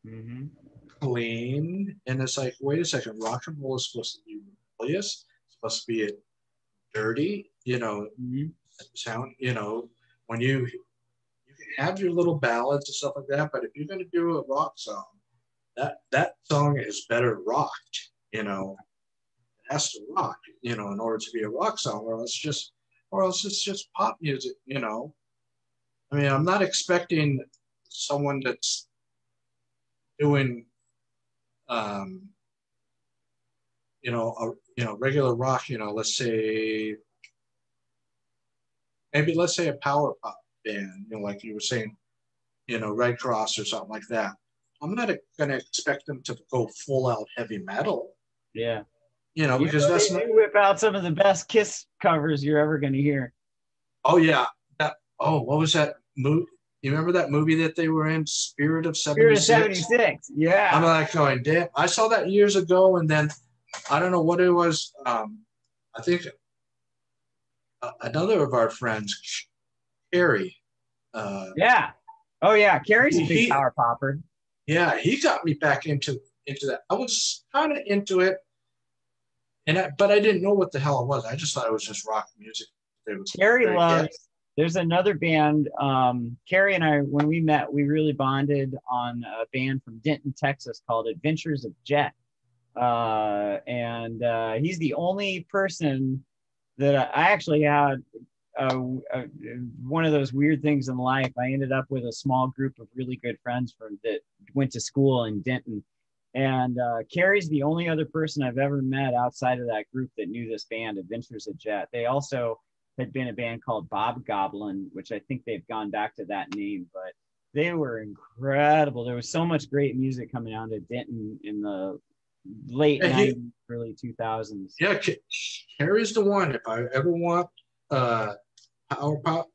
hmm clean, and it's like, wait a second, rock and roll is supposed to be rebellious, it's supposed to be a dirty, you know, hmm sound, you know, when you you can have your little ballads and stuff like that, but if you're gonna do a rock song, that that song is better rocked, you know. It has to rock, you know, in order to be a rock song, or else just or else it's just pop music, you know. I mean, I'm not expecting someone that's doing um, you know, a you know regular rock, you know, let's say maybe let's say a power pop band, you know, like you were saying, you know, Redd Kross or something like that. I'm not going to expect them to go full out heavy metal, Yeah, you know, You because know, that's not. whip out some of the best Kiss covers you're ever going to hear. Oh yeah, that. Oh, what was that movie? You remember that movie that they were in, Spirit of Spirit '76? of '76. Yeah. I'm like going, damn. I saw that years ago, and then I don't know what it was. Um, I think uh, another of our friends, Carrie. Uh, yeah. Oh yeah, Carrie's a big He- power popper. yeah, he got me back into into that. I was kind of into it, and I, but I didn't know what the hell it was. I just thought it was just rock music. They Carrie loves. There's another band. Um, Carrie and I, when we met, we really bonded on a band from Denton, Texas called Adventures of Jet. Uh, and uh, he's the only person that I, I actually had uh, uh, one of those weird things in life. I ended up with a small group of really good friends from that went to school in Denton. And uh, Carrie's the only other person I've ever met outside of that group that knew this band, Adventures of Jet. They also had been a band called Bobgoblin, which I think they've gone back to that name, but they were incredible. There was so much great music coming out of Denton in the late Yeah, he- 90s, early 2000s. Yeah, Carrie's the one. If I ever want uh, power pop,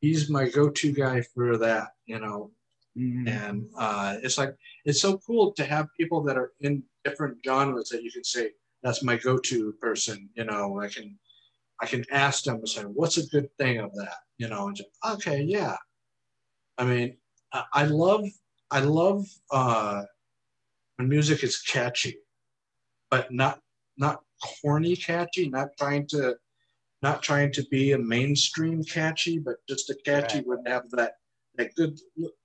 he's my go-to guy for that. You know, Mhm. and uh, it's like it's so cool to have people that are in different genres that you can say that's my go-to person you know i can i can ask them and say what's a good thing of that you know and just, okay yeah i mean I, I love i love uh when music is catchy but not not corny catchy not trying to not trying to be a mainstream catchy but just a catchy Right. would have that that good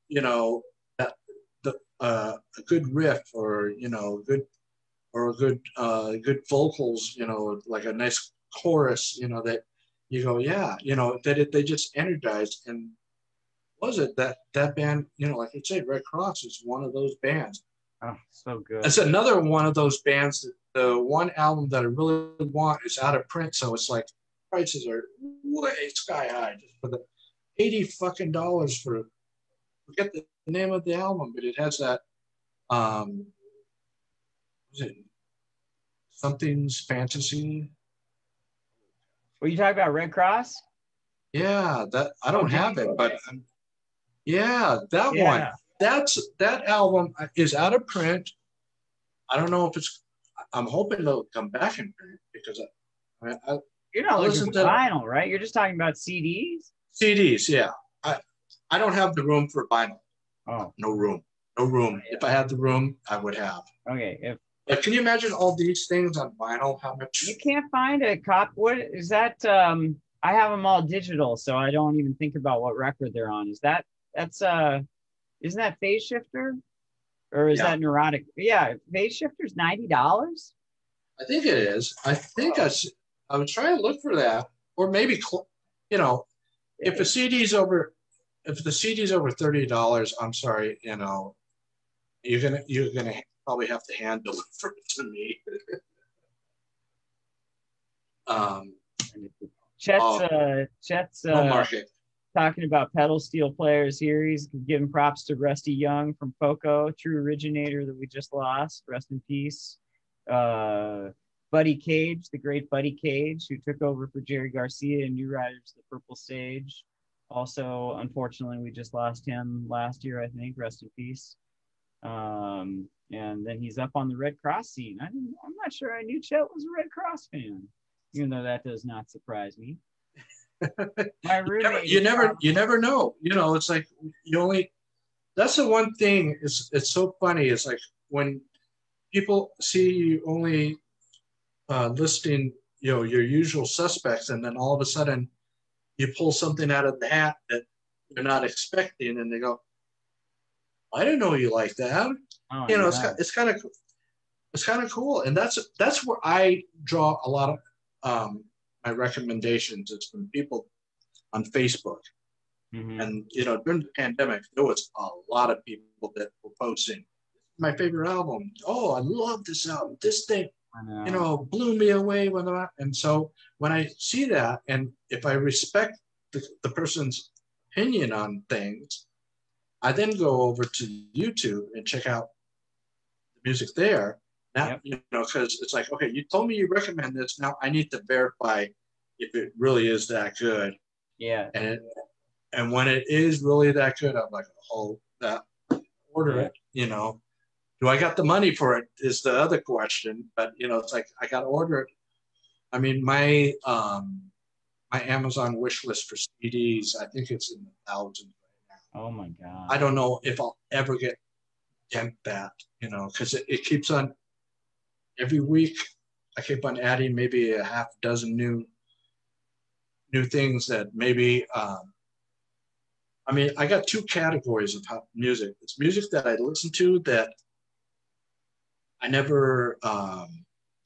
you know that the uh, a good riff or you know good or a good uh, good vocals you know like a nice chorus you know that you go yeah you know that it, they just energized and was it that that band you know like you say Redd Kross is one of those bands Oh, so good. it's another one of those bands that the one album that I really want is out of print so it's like prices are way sky high just for the 80 fucking dollars for forget the name of the album, but it has that um was it something's fantasy? Were you talking about Redd Kross? Yeah, that I don't Oh, have it, but um, yeah, that one. That's that album is out of print. I don't know if it's. I'm hoping they'll come back in print because I, I, You're not looking for to- vinyl, right? You're just talking about CDs. CDs. Yeah, I I don't have the room for vinyl. Oh, No room. No room. If I had the room, I would have. okay. If But can you imagine all these things on vinyl? How much? you can't find a cop, what is that? Um, I have them all digital, so I don't even think about what record they're on. Is that that's uh, isn't that Phaseshifter, or is Yeah. that Neurotic? Yeah, Phaseshifter's ninety dollars. I think it is. I think I was trying to look for that, or maybe, you know, if a CD's over, if the CD's over thirty dollars, I'm sorry, you know, you're gonna you're gonna probably have to hand deliver it (laughs) to me. um, Chet's Oh. uh, Chet's uh, market. talking about pedal steel players here. He's giving props to Rusty Young from Poco, true originator that we just lost. Rest in peace. Uh, Buddy Cage, the great Buddy Cage, who took over for Jerry Garcia and New Riders, the Purple Sage. Also, unfortunately, we just lost him last year, I think. Rest in peace. Um, and then he's up on the Redd Kross scene. I I'm not sure I knew Chet was a Redd Kross fan, even though that does not surprise me. (laughs) My You never, you never you never know. You know, it's like you only. That's the one thing. Is it's so funny. It's like when people see you only uh, listing, you know, your usual suspects, and then all of a sudden you pull something out of the hat that you're not expecting, and they go, "I didn't know you like that." Oh, you know, it's, it's kind of it's kind of cool, and that's that's where I draw a lot of um, my recommendations. It's from people on Facebook. Mhm. And you know, during the pandemic, there was a lot of people that were posting my favorite album. Oh, I love this album. This thing, know. you know, blew me away. When I, and so when I see that, and if I respect the, the person's opinion on things, I then go over to YouTube and check out the music there. Now, Yep. you know, because it's like, okay, you told me you recommend this. Now I need to verify if it really is that good yeah, and it, and when it is really that good, I'm like, oh, that order it. You know, do I got the money for it? Is the other question. But you know, it's like I got to order it. I mean, my um, my Amazon wish list for CDs, I think it's in the thousands right now. oh my god. I don't know if I'll ever get dent that, you know, because it, it keeps on every week. I keep on adding maybe a half dozen new new things that maybe. Um, I mean, I got two categories of music. It's music that I listen to that I never um,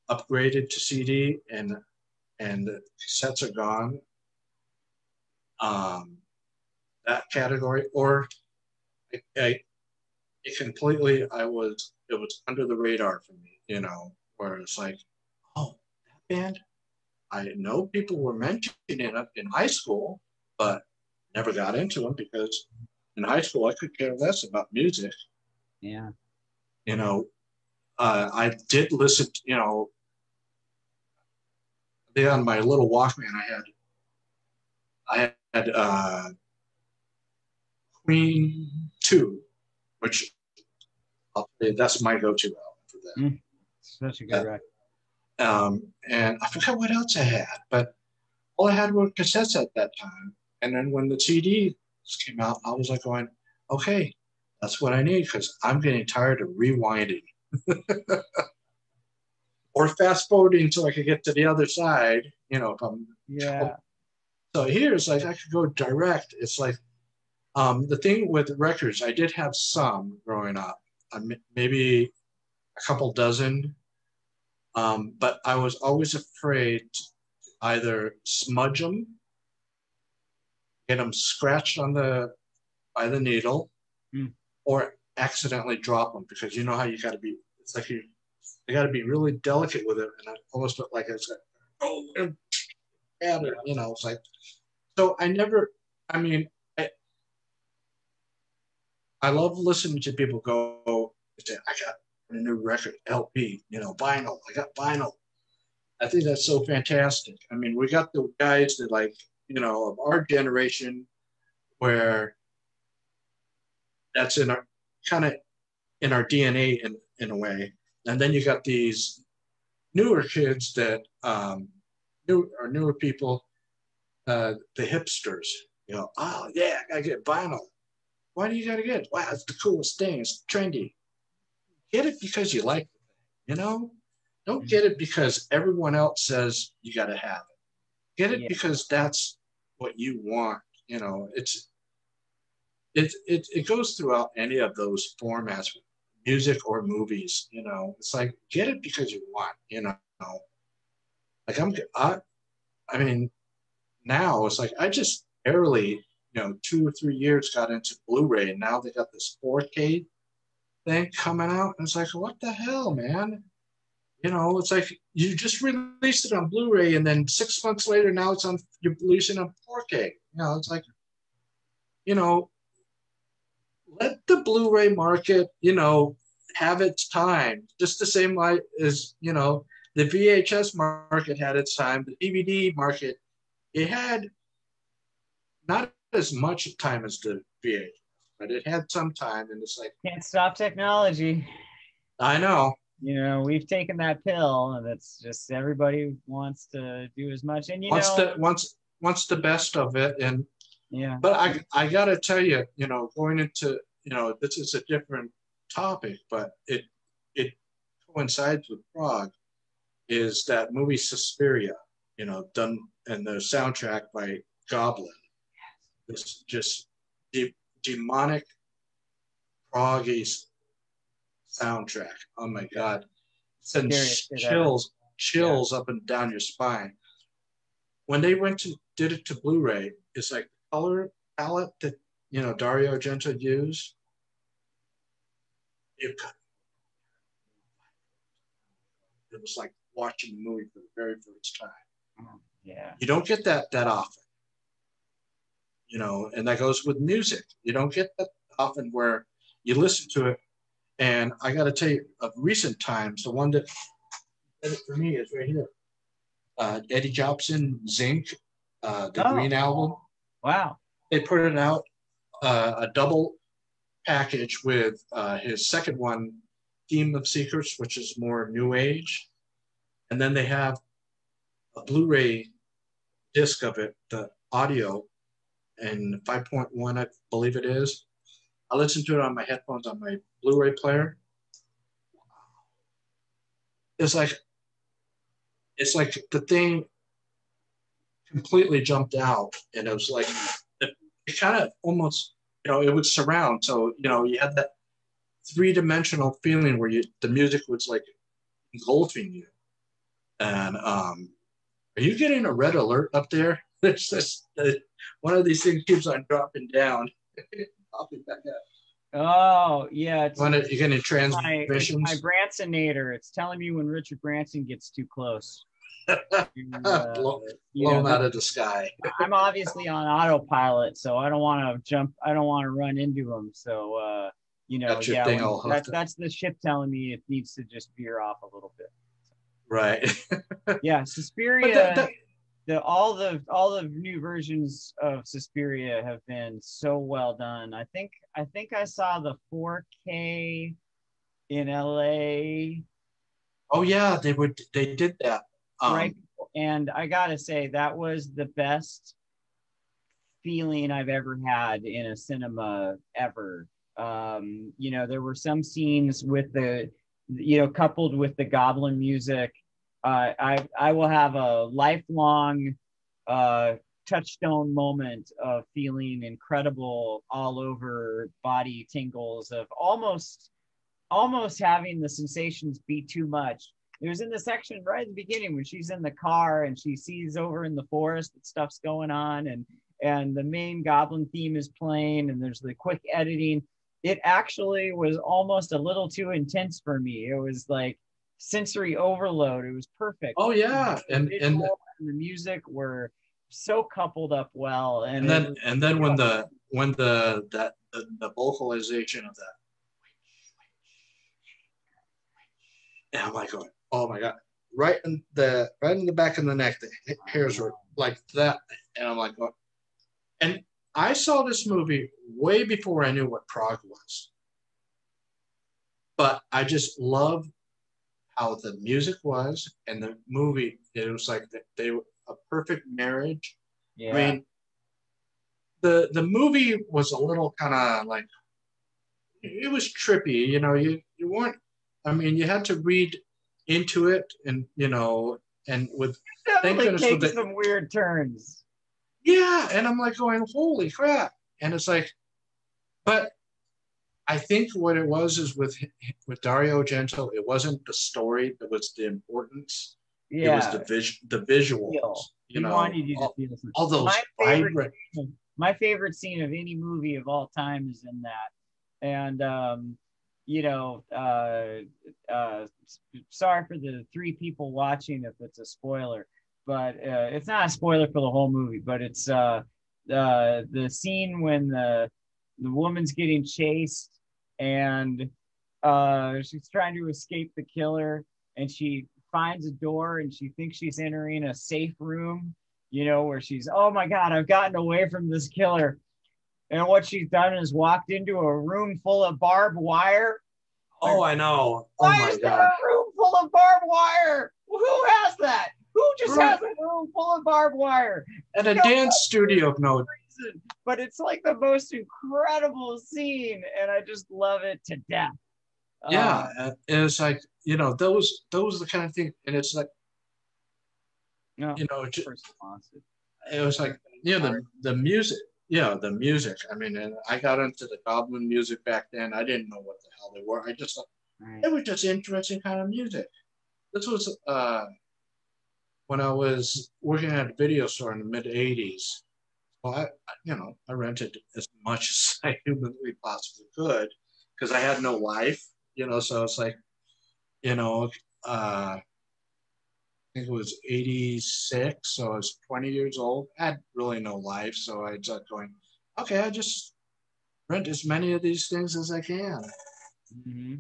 upgraded to CD, and and cassettes are gone. Um, that category, or I, it completely, I was, it was under the radar for me, you know, where it's like, oh, that band, I know people were mentioning it in high school, but never got into them because in high school I could care less about music. yeah. You know, uh, I did listen, to, you know, then on my little Walkman I had, I had uh, Queen Two, which that's my go-to album for them. Such a good Yeah. record. Um, and I forgot what else I had, but all I had were cassettes at that time. And then when the CDs came out, I was like going, okay, that's what I need because I'm getting tired of rewinding. (laughs) or fast forwarding until I could get to the other side, you know, if I'm Yeah. so here it's like I could go direct. It's like um, the thing with records, I did have some growing up, um, maybe a couple dozen, um, but I was always afraid to either smudge them, get them scratched on the by the needle, Hmm. or accidentally drop them because you know how you got to be. It's like you, you got to be really delicate with it, and I almost felt like it's like oh, (tsk) and it, you know, it's like so I never, I mean, I, love listening to people go, say, I got a new record, LP, you know, vinyl, I got vinyl. I think that's so fantastic. I mean, we got the guys that like, you know, of our generation where that's in our, kind of in our DNA in, in a way. And then you got these newer kids that um, new or newer people, uh, the hipsters. You know, oh yeah, I get vinyl. Why do you gotta get it? Wow, it's the coolest thing. It's trendy. Get it because you like it. You know, don't get it because everyone else says you gotta have it. Get it Yeah. because that's what you want. You know, it's it, it it goes throughout any of those formats, music or movies. You know, it's like get it because you want. You know, like I'm I, I mean, now it's like I just barely you know two or three years got into Blu-ray, and now they got this 4K thing coming out, and it's like what the hell, man. You know, it's like you just released it on Blu-ray, and then six months later, now it's on. You're releasing on 4K. You know, it's like, you know, let the Blu-ray market, you know, have its time. Just the same way as you know, the VHS market had its time. The DVD market, it had not as much time as the VHS, but it had some time. And it's like, Can't stop technology. I know, You know, we've taken that pill, and it's just everybody wants to do as much. And you wants know, the wants wants the best of it, and yeah, but I I gotta tell you, you know, going into you know this is a different topic, but it it coincides with prog, is that movie Suspiria, you know, done and the soundtrack by Goblin. This just de- demonic prog soundtrack. Oh my god, sends chills chills up and down your spine. When they went to did it to Blu-ray, it's like the color palette that you know Dario Argento used. It, it was like watching the movie for the very first time. yeah, You don't get that that often. You know, and that goes with music. You don't get that often where you listen to it. And I got to tell you, of recent times, the one that did it for me is right here. Uh, Eddie Jobson, Zinc, uh, the Oh. Green Album. wow, They put it out uh, a double package with uh, his second one, Theme of Secrets, which is more new age. And then they have a Blu ray disc of it, the audio, and 5.1, I believe it is. I listened to it on my headphones on my Blu ray player. It's like, it's like the thing completely jumped out, and it was like, it, it kind of almost, you know, it would surround. So, you know, you had that three dimensional feeling where you the music was like engulfing you. And um, are you getting a red alert up there? It's just uh, one of these things keeps on dropping down. Popping back up. oh yeah, it's One of, you getting my, transmissions? my Bransonator. It's telling me when Richard Branson gets too close. (laughs) And, uh, Blow- you know, blown the- out of the sky. I'm obviously on autopilot, so I don't want to jump. I don't want to run into him. So, uh, you know, yeah, when- that's that's the ship telling me it needs to just veer off a little bit. Right. (laughs) Yeah, Suspiria. That, that, the all the all the new versions of Suspiria have been so well done. I think I think I saw the 4K in LA oh yeah, they would. They did that. Um, right and I got to say that was the best feeling I've ever had in a cinema ever. Um, you know, there were some scenes with the you know coupled with the goblin music uh, I I will have a lifelong uh, touchstone moment of feeling incredible all over body tingles of almost almost having the sensations be too much. It was in the section right at the beginning when she's in the car and she sees over in the forest that stuff's going on and and the main goblin theme is playing and there's the quick editing. It actually was almost a little too intense for me. It was like sensory overload. It was perfect. Oh yeah, and and and the music were so coupled up well, and, and then was- and then when the when the that the, the vocalization of that and I'm like going, oh my god, right in the right in the back of the neck, the hairs were like that, and I'm like, going, and I saw this movie way before I knew what prog was. but I just love how the music was and the movie. It was like they were a perfect marriage. Yeah. I mean, the the movie was a little kind of like it was trippy. You know, you you weren't. I mean, you had to read into it, and you know, and with thank goodness takes the- some weird turns. yeah, and I'm like going, holy crap! And it's like, but I think what it was is with with Dario Argento, it wasn't the story that was the importance. Yeah. It was the vis- the visuals. Feel. You he know, wanted you to all, feel all those My favorite vibrant. my favorite scene of any movie of all time is in that and um you know uh uh sorry for the three people watching if it's a spoiler but uh, it's not a spoiler for the whole movie but it's uh uh the scene when the the woman's getting chased and uh she's trying to escape the killer and she finds a door and she thinks she's entering a safe room you know, where she's, oh my God, I've gotten away from this killer. And what she's done is walked into a room full of barbed wire. Oh, I know. Oh Why my is there a room full of barbed wire? Who has that? Who just has a room full of barbed wire? And a No. dance studio note. Reason. But it's like the most incredible scene, and I just love it to death. Yeah, Um, and it's like you know those those are the kind of thing, and it's like no, you know ju- first response. it was like you know the the music. Yeah, the music. I mean, and I got into the goblin music back then. I didn't know what the hell they were. I just thought Right. it was just interesting kind of music. This was uh, when I was working at a video store in the mid '80s. Well, I, you know, I rented as much (laughs) as I humanly possibly could because I had no life. You know, so it's like, you know, uh, I think it was '86, so I was 20 years old. I had really no life, so I just going, okay, I just rent as many of these things as I can. hmm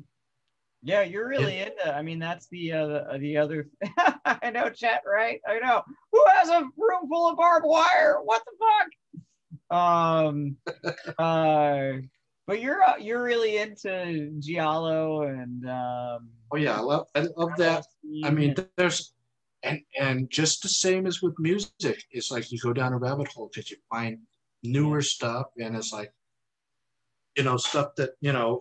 Yeah, you're really into. I mean, that's the uh, the, the other. (laughs) I know, Chet. Right? I know. Who has a room full of barbed wire? What the fuck? Um. (laughs) uh. But you're uh, you're really into giallo and um. Oh yeah, I love, I love that. I mean, there's, and and just the same as with music, it's like you go down a rabbit hole because you find newer stuff, and it's like, you know, stuff that you know,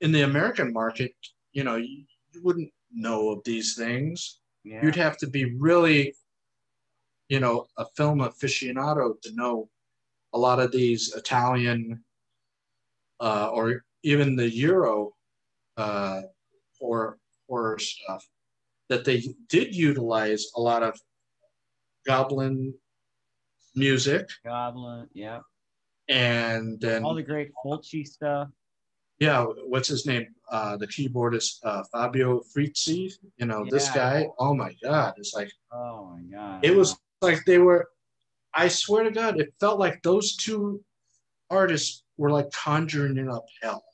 in the American market, you know, you, you wouldn't know of these things. yeah. You'd have to be really, you know, a film aficionado to know a lot of these Italian, uh, or even the Euro, uh, horror horror stuff that they did utilize a lot of goblin music Goblin. Yeah. and then All the great Fulci stuff. Yeah what's his name uh the keyboardist uh fabio frizzi you know this guy oh my god it's like Oh my god. it was like they were i swear to god it felt like those two artists were like conjuring up hell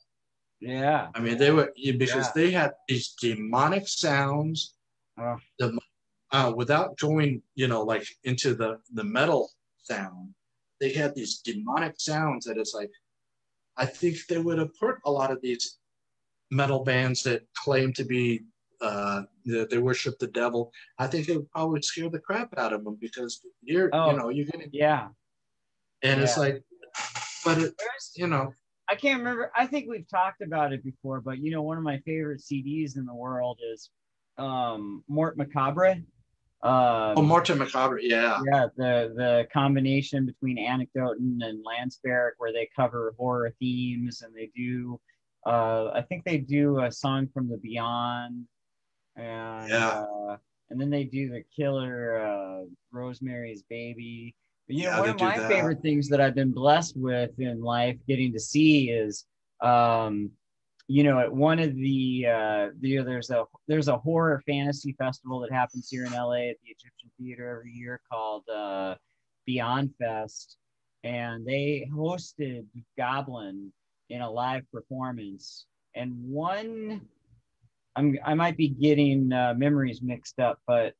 Yeah. i mean they were because Yeah. they had these demonic sounds Oh. the uh, without going you know like into the the metal sound they had these demonic sounds that it's like i think they would have put a lot of these metal bands that claim to be uh that they worship the devil i think it would probably scare the crap out of them because you're Oh. you know you're gonna Yeah. and it's like but it you know I can't remember. I think we've talked about it before, but you know, one of my favorite CDs in the world is um, Morte Macabre. Um, oh morte macabre yeah yeah, the the combination between Anekdoten and Landberk, where they cover horror themes, and they do. Uh, I think they do a song from the Beyond, and Yeah. uh, and then they do the Killer, uh, Rosemary's Baby. But, you know, Yeah, one of my that. favorite things that I've been blessed with in life, getting to see, is um, you know, at one of the, uh, the there's a there's a horror fantasy festival that happens here in LA at the Egyptian Theater every year called uh, Beyond Fest, and they hosted Goblin in a live performance. And one, I'm I might be getting uh, memories mixed up, but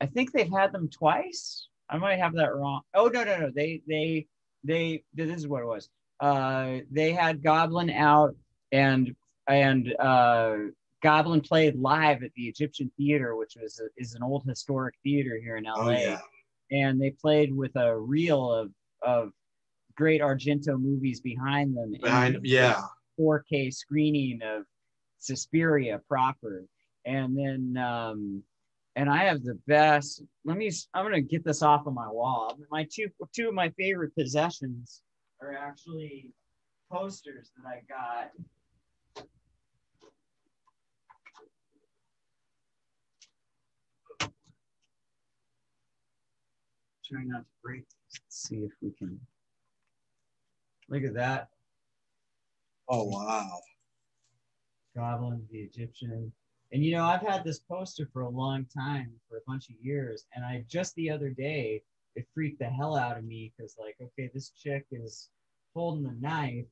I think they've had them twice. I might have that wrong. Oh no no no they they they this is what it was. Uh, they had Goblin out, and and uh, Goblin played live at the Egyptian Theater, which was a, is an old historic theater here in LA. Oh yeah. And they played with a reel of of great Argento movies behind them. Behind yeah. 4K screening of Suspiria proper. And then, um, and I have the best. Let me. I'm gonna get this off of my wall. My two two of my favorite possessions are actually posters that I got. Trying not to break. These. Let's see if we can. Look at that. Oh wow. Goblin, the Egyptian. And you know, I've had this poster for a long time, for a bunch of years, and I just the other day it freaked the hell out of me because like, okay, this chick is holding the knife,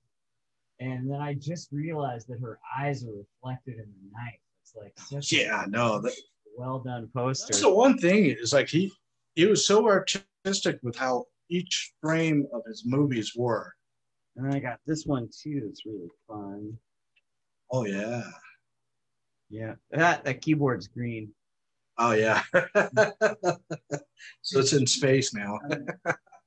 and then I just realized that her eyes are reflected in the knife. It's like oh, such Yeah, no, that, well done poster. that's the one thing is like he he was so artistic with how each frame of his movies were. And I got this one too. That's really fun. Oh yeah. Yeah, that that keyboard's green. Oh yeah. so it's in space now.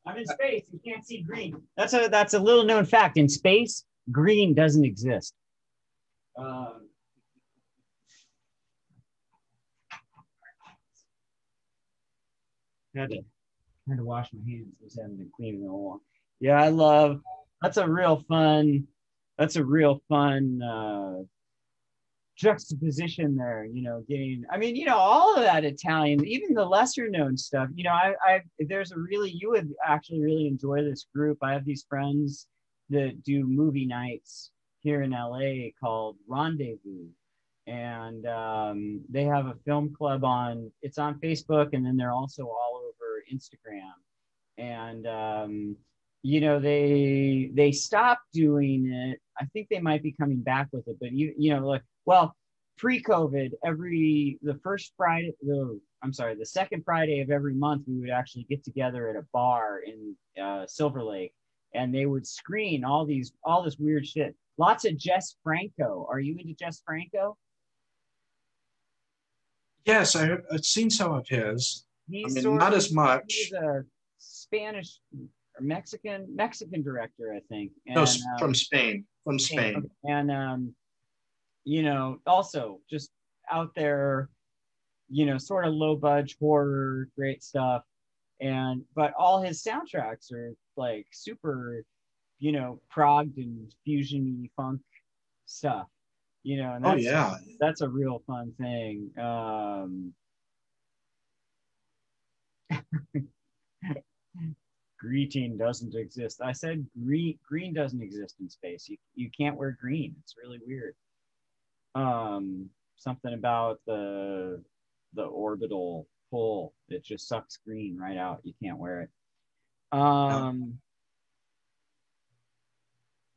I'm in space. You can't see green. That's a that's a little known fact. In space, green doesn't exist. Um, had to had to wash my hands. I just haven't been cleaning in a. Yeah, I love. That's a real fun. That's a real fun uh, juxtaposition there. You know, getting. I mean, you know, all of that Italian, even the lesser known stuff. You know, I, I there's a really you would actually really enjoy this group. I have these friends that do movie nights here in LA called Rendezvous. And um, they have a film club on, it's on Facebook, and then they're also all over Instagram. And um, you know, they they stopped doing it. I think they might be coming back with it, but you you know, like well, pre-COVID, every the first Friday, the I'm sorry, the second Friday of every month, we would actually get together at a bar in uh, Silver Lake, and they would screen all these all this weird shit. Lots of Jess Franco. Are you into Jess Franco? Yes, I, I've seen some of his. He's I mean, sort not of- as much. He's a Spanish or Mexican Mexican director, I think. No, And, uh, from Spain. From Spain. and um, you know, also just out there, you know, sort of low budge horror, great stuff. And but all his soundtracks are like super, you know, progged and fusiony funk stuff. You know, and Oh that's yeah. that's a real fun thing. Um, (laughs) greeting doesn't exist. I said green green doesn't exist in space. You you can't wear green. It's really weird. Um, something about the the orbital pull. It just sucks green right out. You can't wear it. Um,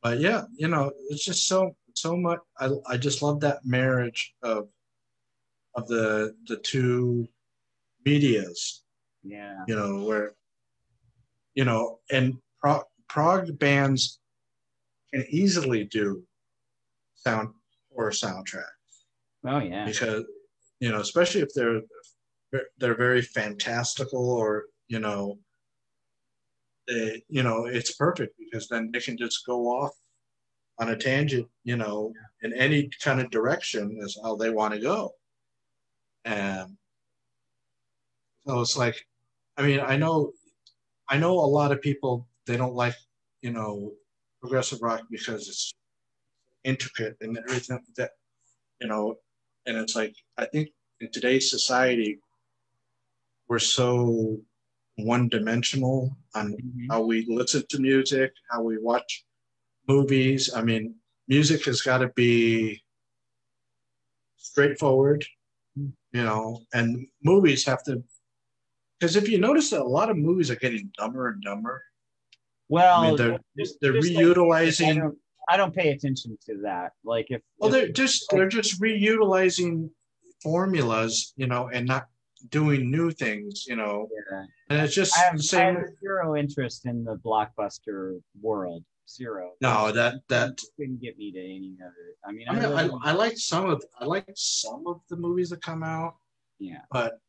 But yeah, you know, it's just so so much. I I just love that marriage of of the the two medias. yeah. You know where, you know, and prog, prog bands can easily do sound horror soundtrack. Oh yeah. because you know, especially if they're they're very fantastical or you know they you know it's perfect because then they can just go off on a tangent you know in any kind of direction is how they want to go and so it's like i mean i know i know a lot of people they don't like you know progressive rock because it's intricate and everything that you know and it's like i think in today's society we're so one dimensional on Mhm. how we listen to music, how we watch movies. I mean, music has got to be straightforward, you know, and movies have to. Because if you notice that a lot of movies are getting dumber and dumber, Well, I mean, they're they're just like- reutilizing. I don't, pay attention to that. Like if well, if- they're just they're just reutilizing formulas, you know, and not doing new things, you know. yeah. And it's just I have, I have zero interest in the blockbuster world. zero. No, that that couldn't get me to any of it. I mean, I mean, I, I, really- I like some of I like some of the movies that come out, yeah, but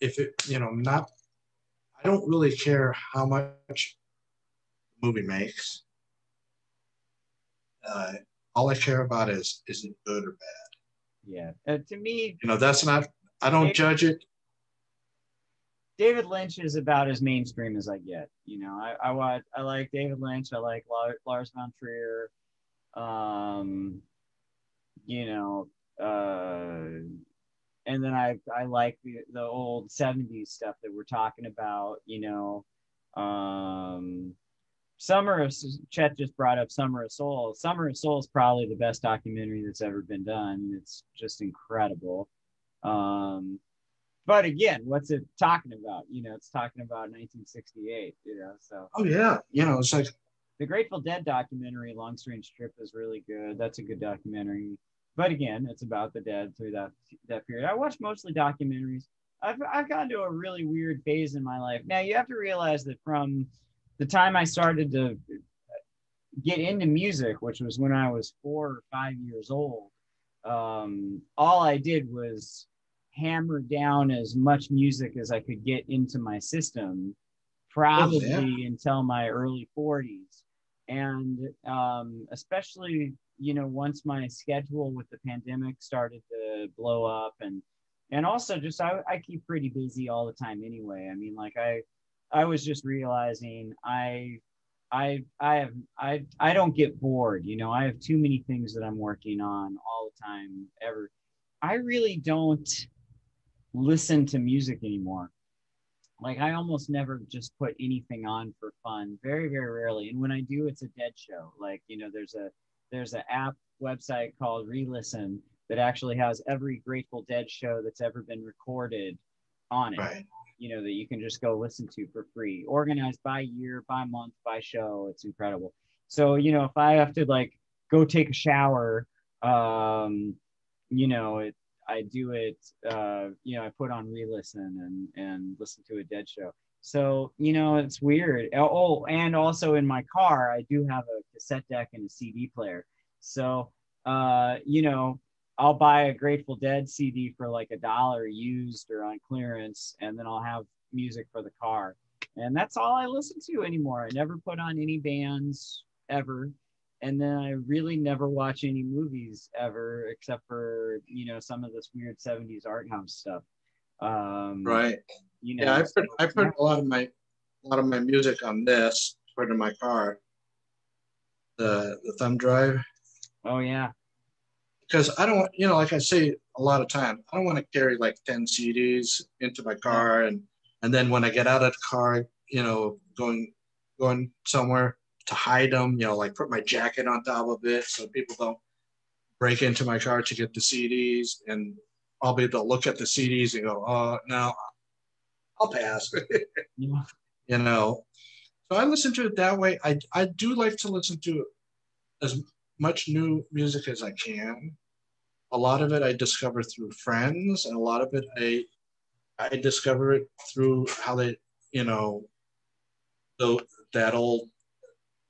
if it you know not, I don't really care how much movie makes. Uh, all I care about is is it good or bad. yeah. Uh, to me, You know, that's not. I don't Maybe- judge it. David Lynch is about as mainstream as I get. You know, I I watch, I like David Lynch. I like Lars von Trier. Um, you know, uh, and then I I like the, the old '70s stuff that we're talking about. You know, um, Summer of Chet just brought up Summer of Soul. Summer of Soul is probably the best documentary that's ever been done. It's just incredible. Um, but again, what's it talking about? You know, it's talking about 1968. You know, so Oh yeah, you know, it's like the Grateful Dead documentary, Long Strange Trip, is really good. That's a good documentary. But again, it's about the dead through that that period. I watch mostly documentaries. I've I've gotten to a really weird phase in my life. Now you have to realize that from the time I started to get into music, which was when I was four or five years old, um, all I did was hammer down as much music as I could get into my system, probably yeah. until my early 40s. And um, especially, you know, once my schedule with the pandemic started to blow up and and also just I, I keep pretty busy all the time anyway. I mean, like I I was just realizing I I I have I I don't get bored. You know, I have too many things that I'm working on all the time. Ever, I really don't listen to music anymore. Like I almost never just put anything on for fun. Very very rarely. And when I do, it's a dead show. Like you know, there's a there's an app website called Relisten that actually has every Grateful Dead show that's ever been recorded on it right. You know that you can just go listen to for free organized by year by month by show. It's incredible. So you know if i have to like go take a shower um you know it i do it uh you know i put on re-listen and and listen to a dead show. So you know it's weird. Oh and also in my car i do have a cassette deck and a cd player. So uh you know I'll buy a Grateful Dead CD for like a dollar used or on clearance, and then I'll have music for the car. And that's all I listen to anymore. I never put on any bands ever. And then I really never watch any movies ever, except for, you know, some of this weird 70s art house stuff. Um, Right. You know, Yeah, I put I put a lot of my a lot of my music on this, put in my car. The the thumb drive. Oh, yeah. Because I don't, want, you know, like I say a lot of times, I don't want to carry like 10 CDs into my car. And, and then when I get out of the car, you know, going, going somewhere to hide them, you know, like put my jacket on top of it so people don't break into my car to get the CDs. And I'll be able to look at the CDs and go, oh, no, I'll pass, Yeah. (laughs) you know. So I listen to it that way. I, I do like to listen to it as much new music as I can. A lot of it I discover through friends, and a lot of it I I discover it through how they, you know, the that old,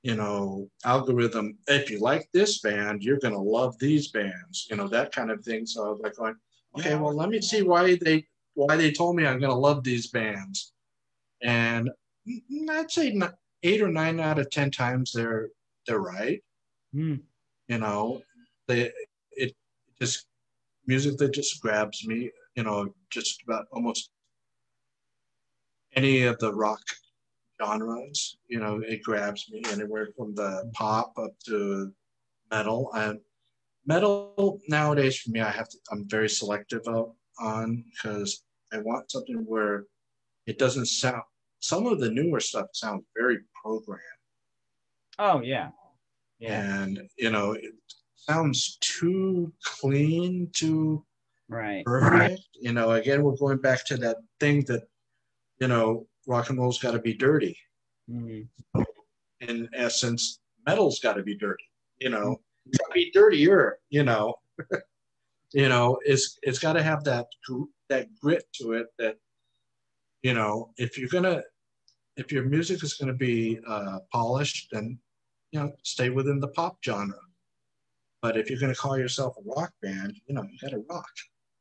you know, algorithm. If you like this band, you're gonna love these bands, you know, that kind of thing. So I was like going, okay, well, let me see why they why they told me I'm gonna love these bands, and I'd say eight or nine out of ten times they're they're right Hmm. You know they it just music that just grabs me you know just about almost any of the rock genres you know it grabs me anywhere from the pop up to metal and metal nowadays for me i have to i'm very selective of, on because i want something where it doesn't sound some of the newer stuff sounds very programmed Oh, yeah. Yeah. and you know it sounds too clean too Right. perfect you know again we're going back to that thing that you know rock and roll's got to be dirty Mhm. in essence metal's got to be dirty you know it's got to be dirtier you know (laughs) you know it's it's got to have that that grit to it that you know if you're gonna if your music is going to be uh, polished then you know, stay within the pop genre. But if you're going to call yourself a rock band, you know, you got to rock.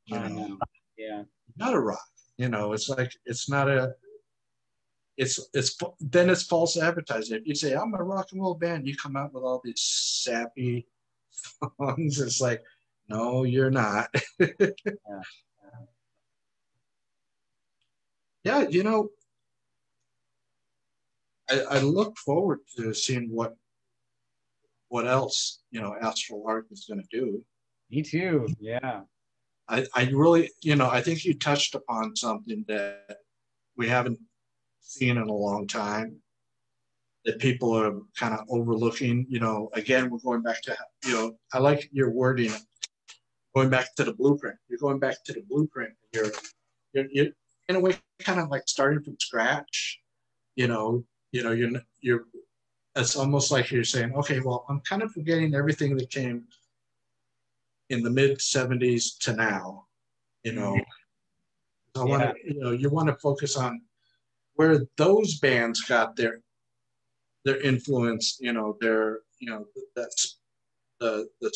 You know? know. Yeah. Not a rock. You know, it's like it's not a. It's it's then it's false advertising. If you say I'm a rock and roll band, you come out with all these sappy songs. It's like, no, you're not. (laughs) yeah. yeah, you know, I, I look forward to seeing what what else you know Astral Arc is going to do. Me too. Yeah. I, I really, you know, I think you touched upon something that we haven't seen in a long time that people are kind of overlooking. You know, again, we're going back to, you know, I like your wording, going back to the blueprint. You're going back to the blueprint. You're, you're, you're in a way kind of like starting from scratch. You know, you know, you're, you're it's almost like you're saying, okay, well, I'm kind of forgetting everything that came in the mid 70s to now, you know. I want to, you know, you want to focus on where those bands got their their influence, you know, their, you know, that's the the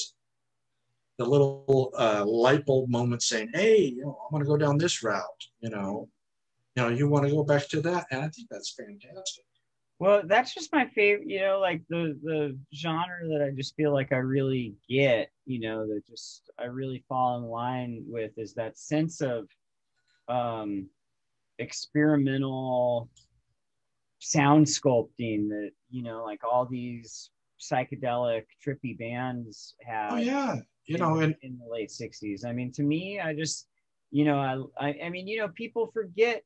the little uh, light bulb moment saying, "Hey, you know, I'm going to go down this route." You know, you know, you want to go back to that, and I think that's fantastic. Well, that's just my favorite, you know, like the the genre that I just feel like I really get, you know, that just I really fall in line with is that sense of um experimental sound sculpting that, you know, like all these psychedelic trippy bands have. Oh yeah. You in, know, in, in the late 60s. I mean, to me, I just you know, I, I I mean, you know, people forget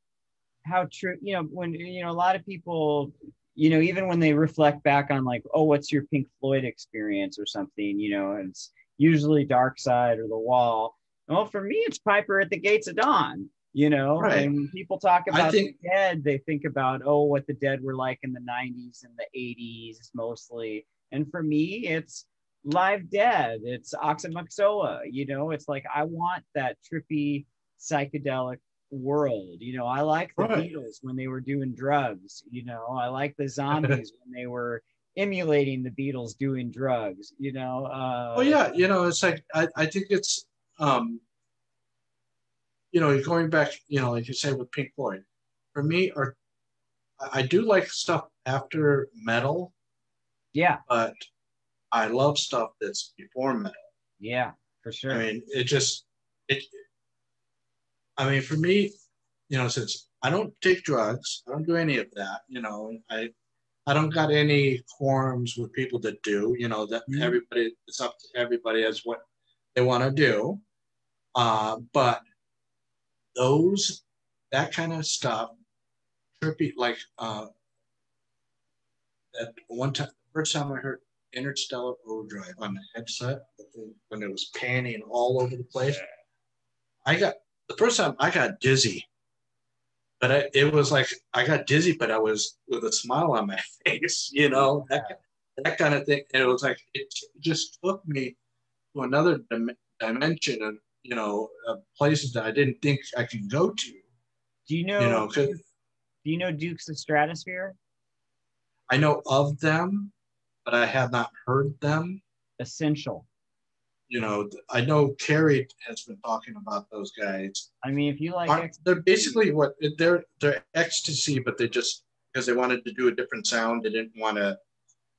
how true, you know, when you know a lot of people you know, even when they reflect back on like, oh, what's your Pink Floyd experience or something, you know, it's usually Dark Side or The Wall. Well, for me, it's Piper at the Gates of Dawn. You know, right. and when people talk about think, the dead, they think about oh, what the dead were like in the '90s and the '80s mostly. And for me, it's Live Dead. It's Aoxomoxoa. You know, it's like I want that trippy psychedelic world. You know, I like the right. Beatles when they were doing drugs. You know, I like the (laughs) zombies when they were emulating the Beatles doing drugs. You know. Uh, oh yeah, you know, it's like I, I think it's um, you know, going back, you know, like you say with Pink Floyd, for me, or I do like stuff after metal. Yeah. But I love stuff that's before metal. Yeah, for sure. I mean, it just it I mean, for me, you know, since I don't take drugs, I don't do any of that. You know, I I don't got any quorums with people that do. You know, that mm-hmm. everybody it's up to everybody as what they want to do. Uh, but those that kind of stuff, trippy like uh, that one time, first time I heard Interstellar Overdrive on the headset when it was panning all over the place. I got the first time I got dizzy, but I, it was like I got dizzy, but I was with a smile on my (laughs) face, you know, that, that kind of thing. And it was like, it just took me to another dim- dimension of, you know, of places that I didn't think I could go to. Do you know, you know do you know Dukes of Stratosphear? I know of them, but I have not heard them. Essential you know, I know Carrie has been talking about those guys. I mean, if you like, XTC, they're basically what they're they're XTC, but they just because they wanted to do a different sound, they didn't want to,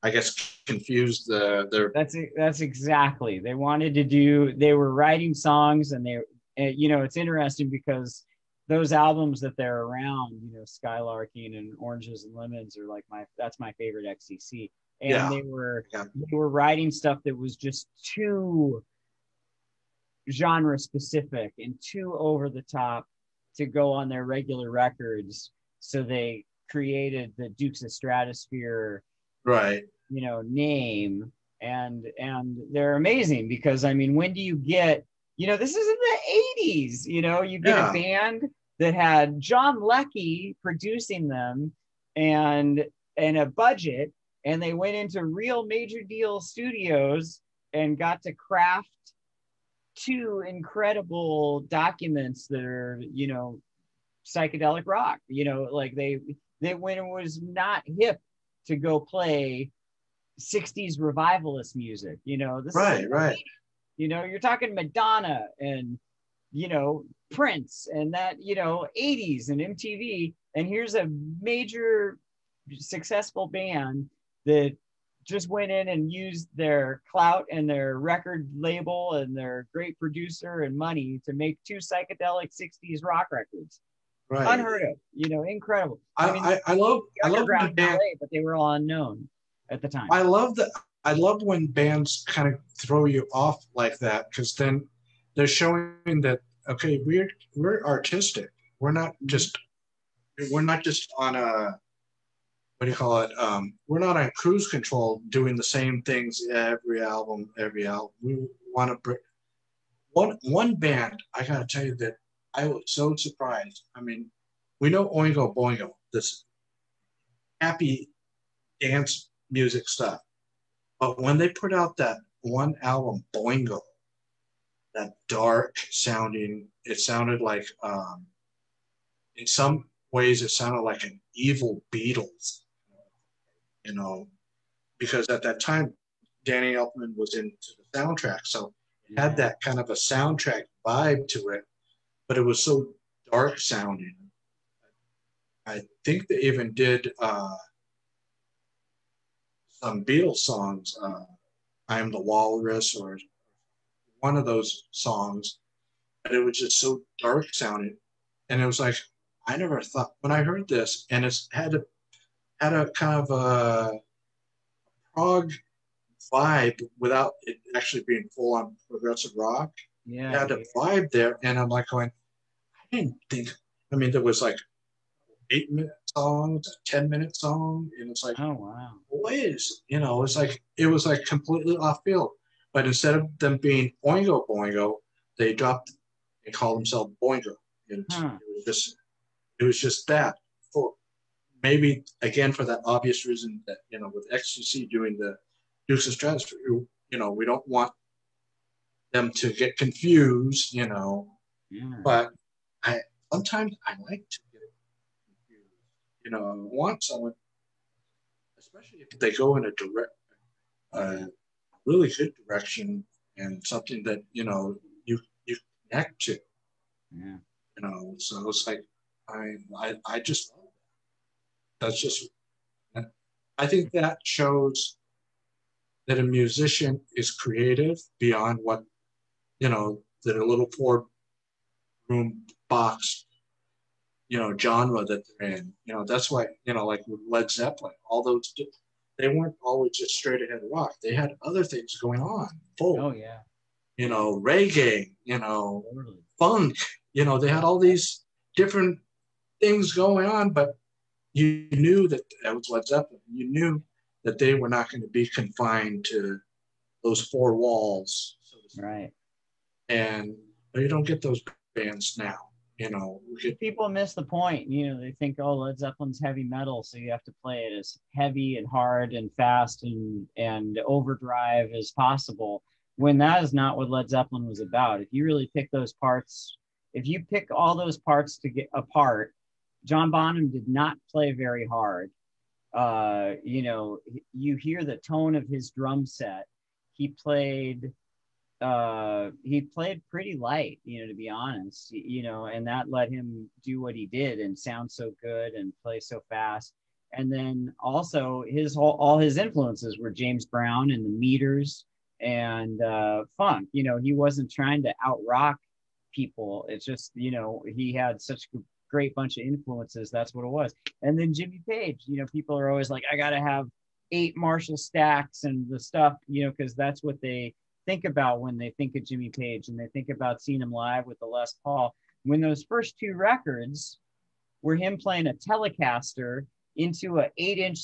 I guess, confuse the their. That's that's exactly. They wanted to do. They were writing songs, and they, eh, you know, it's interesting because those albums that they're around, you know, Skylarking and Oranges and Lemons are like my that's my favorite XTC and yeah. they were yeah. they were writing stuff that was just too genre specific and too over the top to go on their regular records so they created the dukes of stratosphear right you know name and and they're amazing because i mean when do you get you know this is in the 80s you know you get yeah. a band that had john leckie producing them and and a budget and they went into real major deal studios and got to craft two incredible documents that are you know psychedelic rock you know like they they when it was not hip to go play 60s revivalist music. You know, this right, right. You know, you're talking Madonna and you know Prince and that you know 80s and MTV, and here's a major successful band that just went in and used their clout and their record label and their great producer and money to make two psychedelic 60s rock records. Right. Unheard of, you know, incredible. I, I mean, I, I love, I love the band, LA, but they were all unknown at the time. I love that. I love when bands kind of throw you off like that because then they're showing that okay, we're we're artistic. We're not mm-hmm. just we're not just on a what do you call it? Um, we're not on cruise control doing the same things every album, every album. We want to bring one one band. I gotta tell you that I was so surprised. I mean, we know Oingo Boingo, this happy dance music stuff. But when they put out that one album, Boingo, that dark sounding, it sounded like, um, in some ways, it sounded like an evil Beatles, you know, because at that time, Danny Elfman was into the soundtrack. So it had that kind of a soundtrack vibe to it, but it was so dark sounding. I think they even did uh, some Beatles songs, uh, "I Am the Walrus" or one of those songs, and it was just so dark sounding, and it was like I never thought when I heard this, and it's had a had a kind of a prog vibe without it actually being full on progressive rock. Yeah, it had a vibe there, and I'm like going, I didn't think. I mean, there was like eight minute songs, ten minute song, and it's like, oh wow, what is you know? It's like it was like completely off field. But instead of them being Oingo Boingo, they dropped. They called themselves Boingo. And huh. It was just, it was just that. Maybe again for that obvious reason that you know with XTC doing the Dukes of Stratosphear, you know we don't want them to get confused, you know. Yeah. But I sometimes I like to get confused, you know, I want someone, especially if they go in a direct, uh, really good direction and something that you know you you connect to. Yeah. You know, so it's like I I I just that's just I think that shows that a musician is creative beyond what you know that a little four room box you know genre that they're in. You know that's why you know like with Led Zeppelin, all those they weren't always just straight ahead rock. They had other things going on. Folk, oh yeah, you know reggae, you know totally. funk. You know they had all these different things going on, but you knew that that was Led Zeppelin. You knew that they were not going to be confined to those four walls. right. And you don't get those bands now you know people miss the point you know they think oh led zeppelin's heavy metal so you have to play it as heavy and hard and fast and and overdrive as possible when that is not what led zeppelin was about if you really pick those parts if you pick all those parts to get apart john bonham did not play very hard uh you know you hear the tone of his drum set he played uh, he played pretty light, you know, to be honest, you know, and that let him do what he did and sound so good and play so fast. And then also his whole, all his influences were James Brown and the Meters and uh, funk. You know, he wasn't trying to out rock people. It's just, you know, he had such great bunch of influences. That's what it was. And then Jimmy Page, you know, people are always like, I got to have eight Marshall stacks and the stuff, you know, because that's what they think about when they think of Jimmy Page and they think about seeing him live with the Les Paul. When those first two records were him playing a Telecaster into an eight inch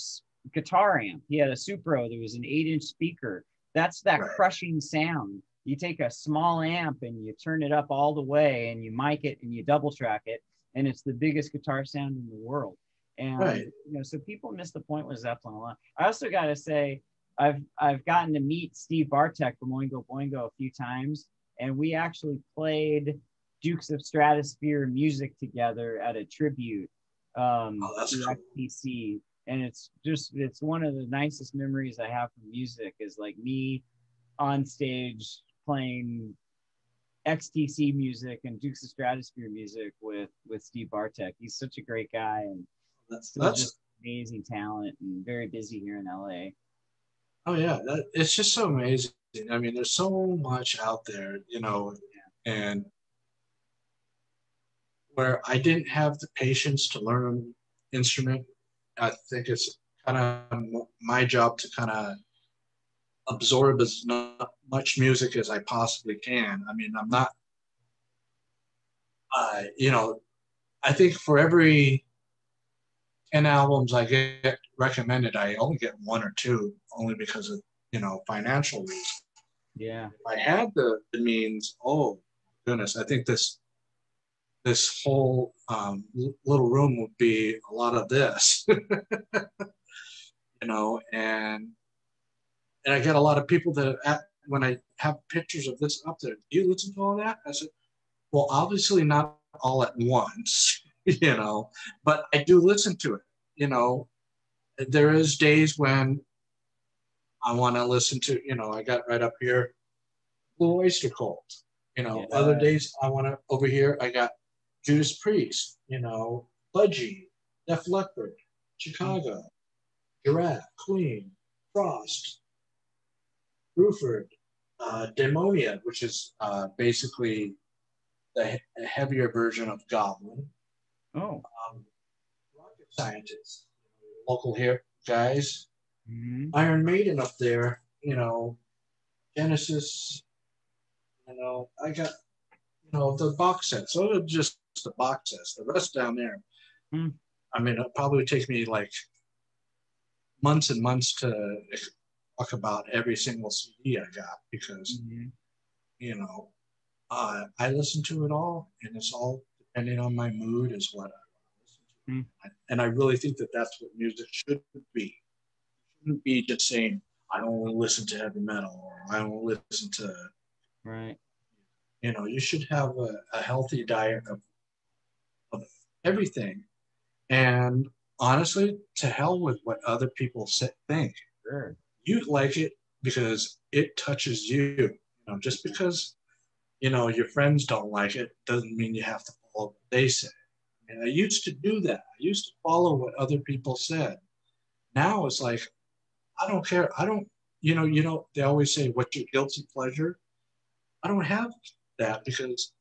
guitar amp. He had a Supro that was an eight inch speaker. That's that right. crushing sound. You take a small amp and you turn it up all the way and you mic it and you double track it, and it's the biggest guitar sound in the world. And right. you know, so people miss the point with Zeppelin a lot. I also got to say, I've I've gotten to meet Steve Bartek from Oingo Boingo a few times, and we actually played Dukes of Stratosphear music together at a tribute um, oh, to cool. And it's just it's one of the nicest memories I have from music is like me on stage playing XTC music and Dukes of Stratosphear music with with Steve Bartek. He's such a great guy and That's, that's just amazing talent and very busy here in LA. oh yeah, that, it's just so amazing. I mean, there's so much out there, you know, and where I didn't have the patience to learn an instrument, I think it's kind of my job to kind of absorb as much music as I possibly can. I mean, I'm not, uh, you know, I think for every 10 albums I get recommended, I only get one or two, only because of, you know, financial reasons. Yeah. If I had the, the means, oh goodness, I think this this whole um, little room would be a lot of this, (laughs) you know, and and I get a lot of people that at, when I have pictures of this up there, do you listen to all that? I said, well, obviously not all at once, (laughs) you know, but I do listen to it, you know. There is days when I want to listen to, you know, I got right up here, Blue Oyster Cult. You know, Yeah. other days I want to over here. I got Judas Priest. You know, Budgie, Def Leppard, Chicago, Giraffe, Queen, Frost, Bruford, uh, Daemonia, which is uh, basically the he- heavier version of Goblin. Oh. Um, rocket scientists, local here guys. Mhm. Iron Maiden up there, you know, Genesis, you know, I got, you know, the box set. So it's just the box sets. The rest down there, Hmm. I mean, it probably would take me like months and months to talk about every single CD I got because, Mhm. you know, uh, I listen to it all and it's all depending on my mood is what I want to listen to. Hmm. And I really think that that's what music should be. It shouldn't be just saying, I only listen to heavy metal or I only listen to, Right. you know, you should have a, a healthy diet of, of everything. And honestly, to hell with what other people say, think. Sure. You like it because it touches you. You know, just because, you know, your friends don't like it doesn't mean you have to follow what they say. And I used to do that. I used to follow what other people said. Now it's like, I don't care. I don't, you know, you know, they always say, what's your guilty pleasure? I don't have that because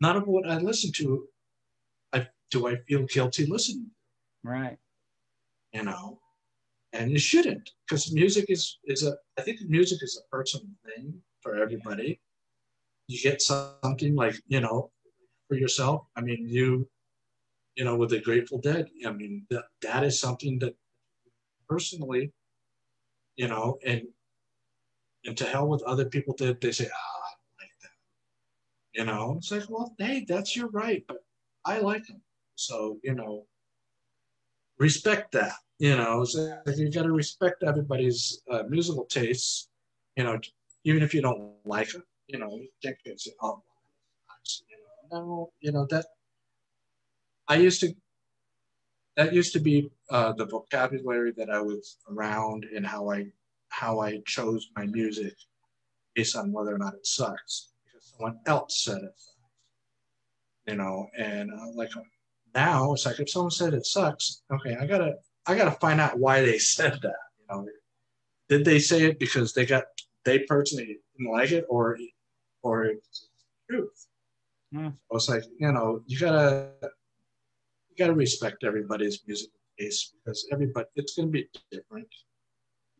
none of what I listen to, I do I feel guilty listening, Right. you know? And you shouldn't, because music is is a I think music is a personal thing for everybody. You get something like, you know, for yourself. I mean, you, you know, with the Grateful Dead, I mean, that, that is something that personally, you know, and and to hell with other people that they say, ah, I like that. You know, it's like, well, hey, that's your right, but I like them. So, you know, respect that. You know, like you got to respect everybody's uh, musical tastes. You know, even if you don't like it, you know, you think it's oh, you know, no, you know that. I used to. That used to be uh, the vocabulary that I was around and how I how I chose my music based on whether or not it sucks because someone else said it. You know, and uh, like now it's like if someone said it sucks, okay, I gotta I gotta find out why they said that. You know, did they say it because they got they personally didn't like it, or or it's the truth? Hmm. So it's like you know you gotta you gotta respect everybody's musical taste because everybody it's gonna be different.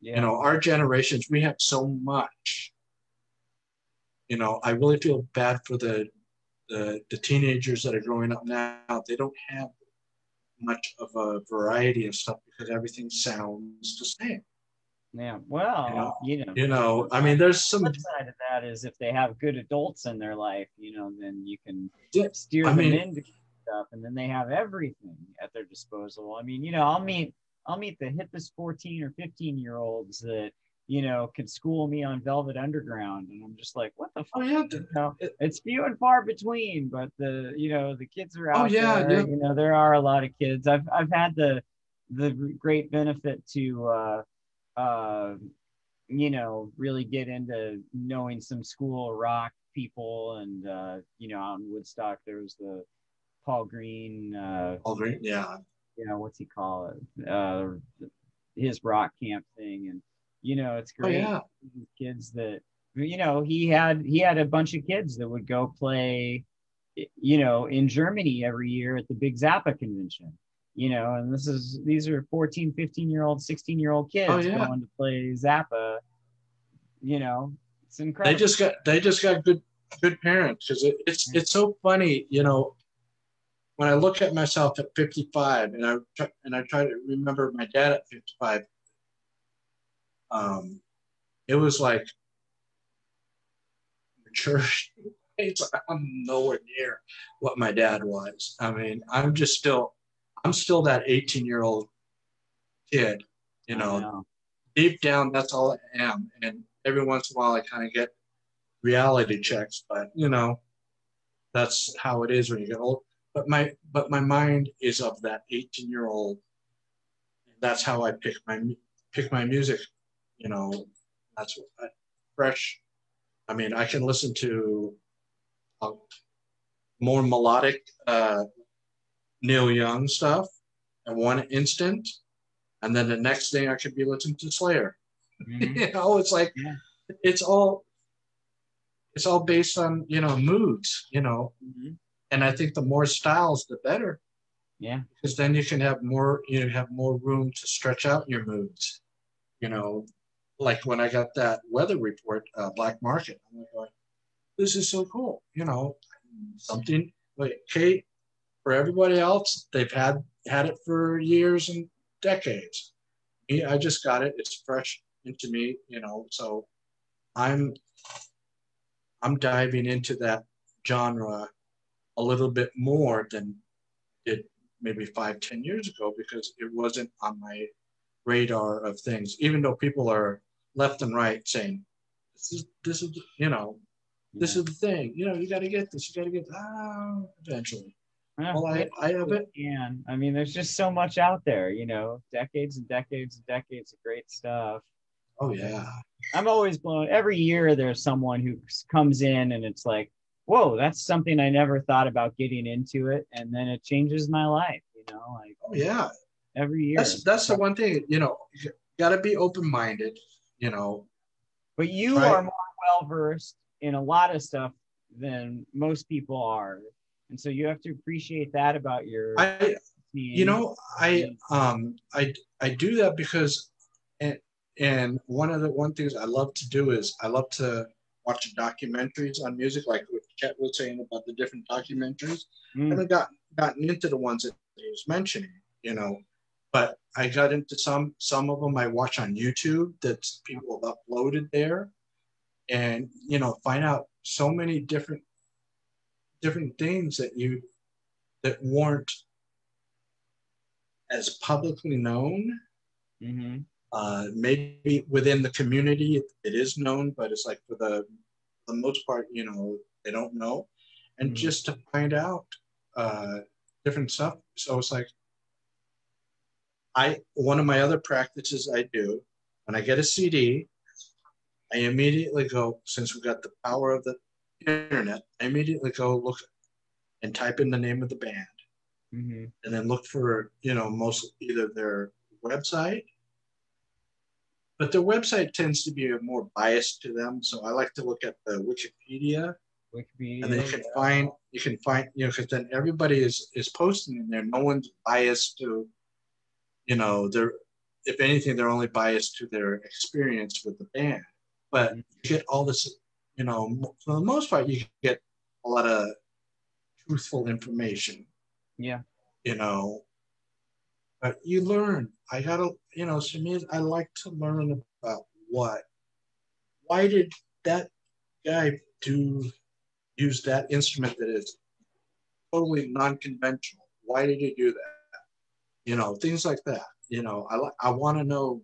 Yeah. You know, our generations we have so much. You know, I really feel bad for the the, the teenagers that are growing up now. They don't have much of a variety of stuff because everything sounds the same. Yeah. Well, You know, you know, You know, I mean, there's some. flip side of that is if they have good adults in their life, you know, then you can steer I them mean- into stuff, and then they have everything at their disposal. I mean, you know, I'll meet I'll meet the hippest fourteen or fifteen year olds that you know could school me on Velvet Underground, and I'm just like, what the Oh fuck? yeah, You know, it's few and far between, but the you know the kids are out Oh, out yeah, there. yeah. You know, there are a lot of kids. I've I've had the the great benefit to uh, uh, you know really get into knowing some school rock people and uh, you know out in Woodstock there was the Paul Green uh, Paul Green yeah you know what's he call it uh, his rock camp thing and you know it's oh, great yeah. kids that you know he had he had a bunch of kids that would go play you know in Germany every year at the Big Zappa convention you know and this is these are 14 15 year old 16 year old kids Oh, yeah. going to play Zappa you know it's incredible they just got they just got good good parents because it, it's it's so funny you know when i look at myself at 55 and i try, and i try to remember my dad at 55 um it was like mature (laughs) i'm nowhere near what my dad was i mean i'm just still i'm still that 18 year old kid you I know deep down, that's all I am. And every once in a while, I kind of get reality checks, but you know, that's how it is when you get old. But my but my mind is of that 18 year old. That's how I pick my pick my music. You know, that's what I, fresh. I mean, I can listen to uh, more melodic uh, Neil Young stuff in one instant, and then the next thing I could be listening to Slayer. Mhm. (laughs) you know, it's like Yeah. it's all it's all based on you know moods. You know, Mhm. and I think the more styles, the better, yeah because then you can have more you have more room to stretch out your moods. You know, like when I got that weather report, uh, Black Market, I'm this is so cool. You know, something like Kate for everybody else, they've had had it for years and decades. Me, I just got it. It's fresh into me, you know. So I'm I'm diving into that genre a little bit more than it maybe five, ten years ago because it wasn't on my radar of things. Even though people are left and right saying, "This is this is you know this yeah. is the thing. You know, you got to get this. You got to get ah eventually." Well, I, I have it. can. I mean, there's just so much out there, you know, decades and decades and decades of great stuff. Oh yeah. I'm always blown. Every year, there's someone who comes in and it's like, whoa, that's something I never thought about getting into it, and then it changes my life. You know, like Oh yeah. Every year. That's that's the one thing. You know, you got to be open minded. You know. But you Right. are more well versed in a lot of stuff than most people are, and so you have to appreciate that about your. I you know i um i i do that because and and one of the one things i love to do is i love to watch documentaries on music like what chet was saying about the different documentaries i Mm, haven't got, gotten into the ones that he was mentioning you know but i got into some some of them i watch on youtube that people have uploaded there and you know find out so many different different things that you that weren't as publicly known. mhm. Uh, maybe within the community it, it is known, but it's like for the the most part, you know, they don't know. And Mhm. just to find out uh, different stuff. So it's like I one of my other practices I do when I get a CD, I immediately go since we've got the power of the internet. I immediately go look and type in the name of the band Mhm. and then look for you know most either their website but their website tends to be more biased to them so i like to look at the wikipedia Wikipedia. and then you can find you can find you know because then everybody is is posting in there no one's biased to you know they're if anything they're only biased to their experience with the band but mm-hmm. you get all this you know for the most part you get a lot of truthful information Yeah. you know. But you learn. I gotta, you know, to me, I like to learn about what, why did that guy do use that instrument that is totally non-conventional? Why did he do that? You know, things like that. You know, I I want to know.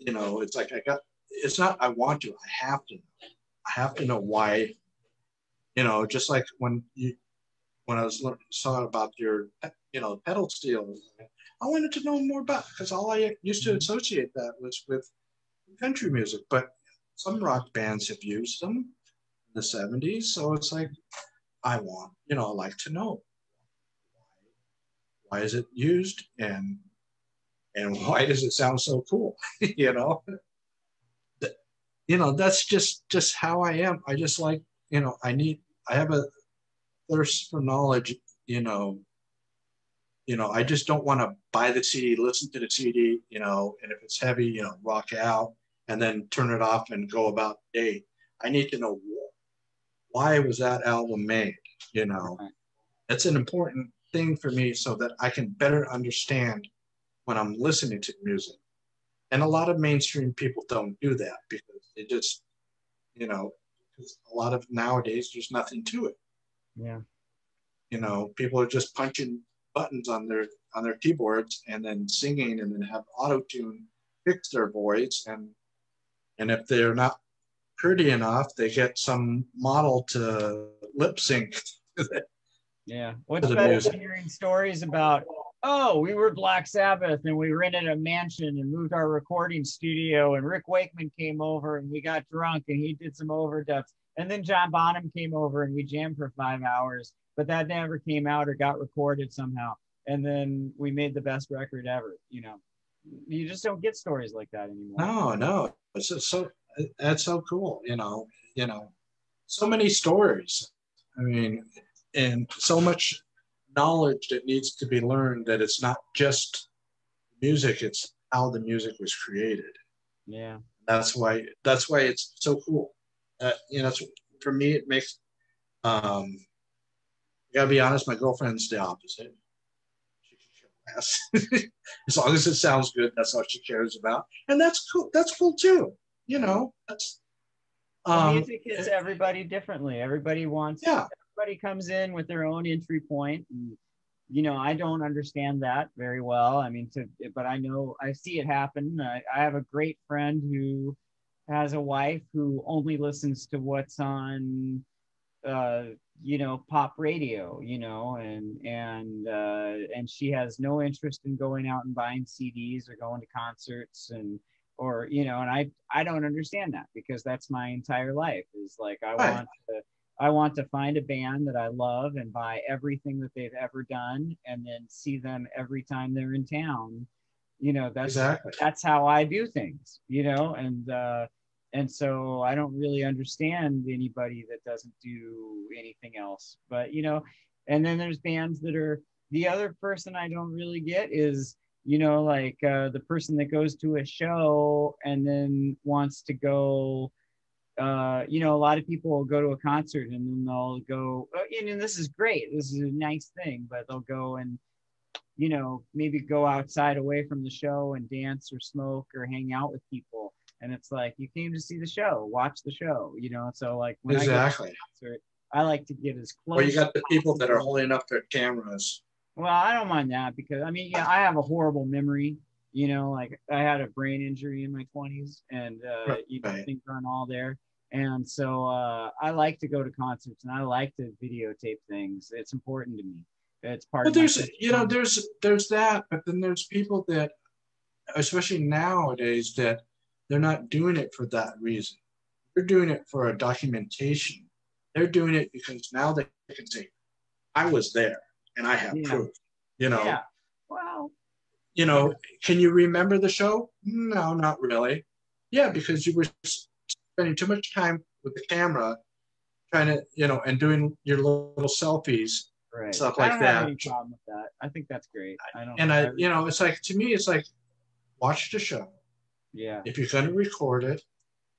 You know, it's like I got. It's not I want to. I have to. I have to know why. You know, just like when you when I was saw about your, you know, pedal steel, I wanted to know more about because all I used to associate that was with country music. But some rock bands have used them in the 70s. So it's like, I want, you know, I like to know why is it used and and (laughs) why does it sound so cool? (laughs) you know? You know, that's just just how I am. I just like, you know, I need I have a thirst for knowledge, you know, you know, I just don't want to buy the CD, listen to the CD, you know, and if it's heavy, you know, rock out and then turn it off and go about the day. I need to know why was that album made, you know. It's an important thing for me so that I can better understand when I'm listening to music. And a lot of mainstream people don't do that because they just, you know, a lot of nowadays there's nothing to it. Yeah. You know, people are just punching buttons on their on their keyboards and then singing and then have auto tune fix their voice and and if they're not pretty enough, they get some model to lip sync. (laughs) yeah, what's better than hearing stories about? Oh, we were Black Sabbath and we rented a mansion and moved our recording studio and Rick Wakeman came over and we got drunk and he did some overdubs and then John Bonham came over and we jammed for five hours but that never came out or got recorded somehow. And then we made the best record ever. You know, you just don't get stories like that anymore. No, no, it's so that's so cool. You know, you know, so many stories. I mean, and so much knowledge that needs to be learned that it's not just music; it's how the music was created. Yeah, that's why that's why it's so cool. Uh, you know, for me, it makes um, I gotta be honest, my girlfriend's the opposite. (laughs) as long as it sounds good, that's all she cares about, and that's cool. That's cool too. You know, that's. Um, music hits everybody differently. Everybody wants. Yeah. Everybody comes in with their own entry point, and you know, I don't understand that very well. I mean, to but I know I see it happen. I, I have a great friend who has a wife who only listens to what's on uh, you know pop radio you know and and uh, and she has no interest in going out and buying cds or going to concerts and or you know and i i don't understand that because that's my entire life is like i want to i want to find a band that i love and buy everything that they've ever done and then see them every time they're in town you know that's exactly. that's how i do things you know and uh and so i don't really understand anybody that doesn't do anything else but you know and then there's bands that are the other person i don't really get is you know like uh, the person that goes to a show and then wants to go uh, you know a lot of people will go to a concert and then they'll go oh, and this is great. This is a nice thing but they'll go and you know maybe go outside away from the show and dance or smoke or hang out with people. And it's like you came to see the show watch the show you know? So like when exactly. I, concert, I like to get as close well you got the people that are holding up their cameras. Well i don't mind that because i mean yeah i have a horrible memory you know? Like i had a brain injury in my 20s and uh right. you know things aren't all there and so uh, I like to go to concerts and I like to videotape things. It's important to me. It's part. But there's you know there's there's that, but then there's people that, especially nowadays, that they're not doing it for that reason. They're doing it for a documentation. They're doing it because now they can say, I was there and I have yeah. proof. You know. Yeah. Well. You know, can you remember the show? No, not really. Yeah, because you were spending too much time with the camera, trying to, you know, and doing your little selfies, right. stuff like that. Have any problem with that. I think that's great. I don't. And I, you know, it's like to me, it's like watch the show, yeah. If you're going to record it,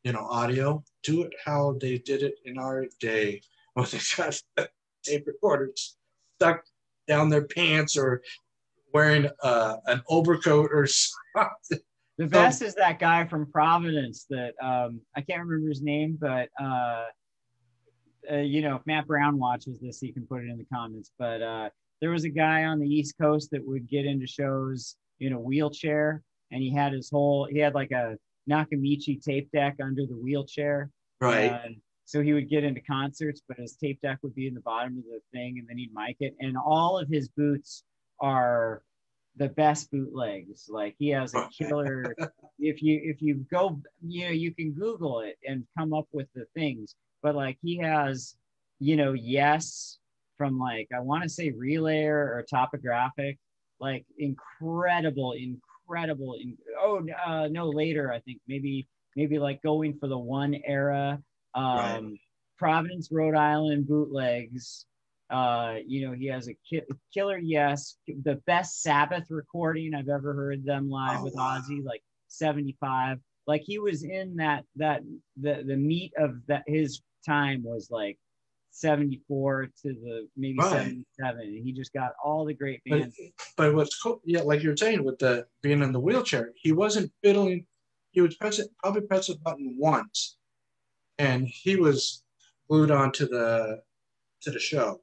you know, audio, do it how they did it in our day (laughs) when they got (laughs) tape recorders stuck down their pants or wearing uh, an overcoat or (laughs) something. The best is that guy from Providence that um, I can't remember his name, but uh, uh, you know, if Matt Brown watches this, he can put it in the comments. But uh, there was a guy on the East Coast that would get into shows in a wheelchair and he had his whole he had like a Nakamichi tape deck under the wheelchair. Right. Uh, so he would get into concerts, but his tape deck would be in the bottom of the thing, and then he'd mic it. And all of his boots are the best bootlegs. Like he has a killer. (laughs) if you if you go, you know, you can Google it and come up with the things. But like he has, you know, yes from like I want to say Relayer or Topographic, like incredible, incredible. In, oh uh, no, later I think maybe maybe like going for the one era. Um, right. Providence, Rhode Island bootlegs uh, you know, he has a ki- killer yes, the best Sabbath recording I've ever heard them live oh, with. Ozzy, like 75. Like he was in that that the the meat of that his time was like 74 to the maybe right. 77 and he just got all the great bands but, but what's cool yeah like you're saying with the being in the wheelchair he wasn't fiddling he would press it probably press a button once and he was glued onto the to the show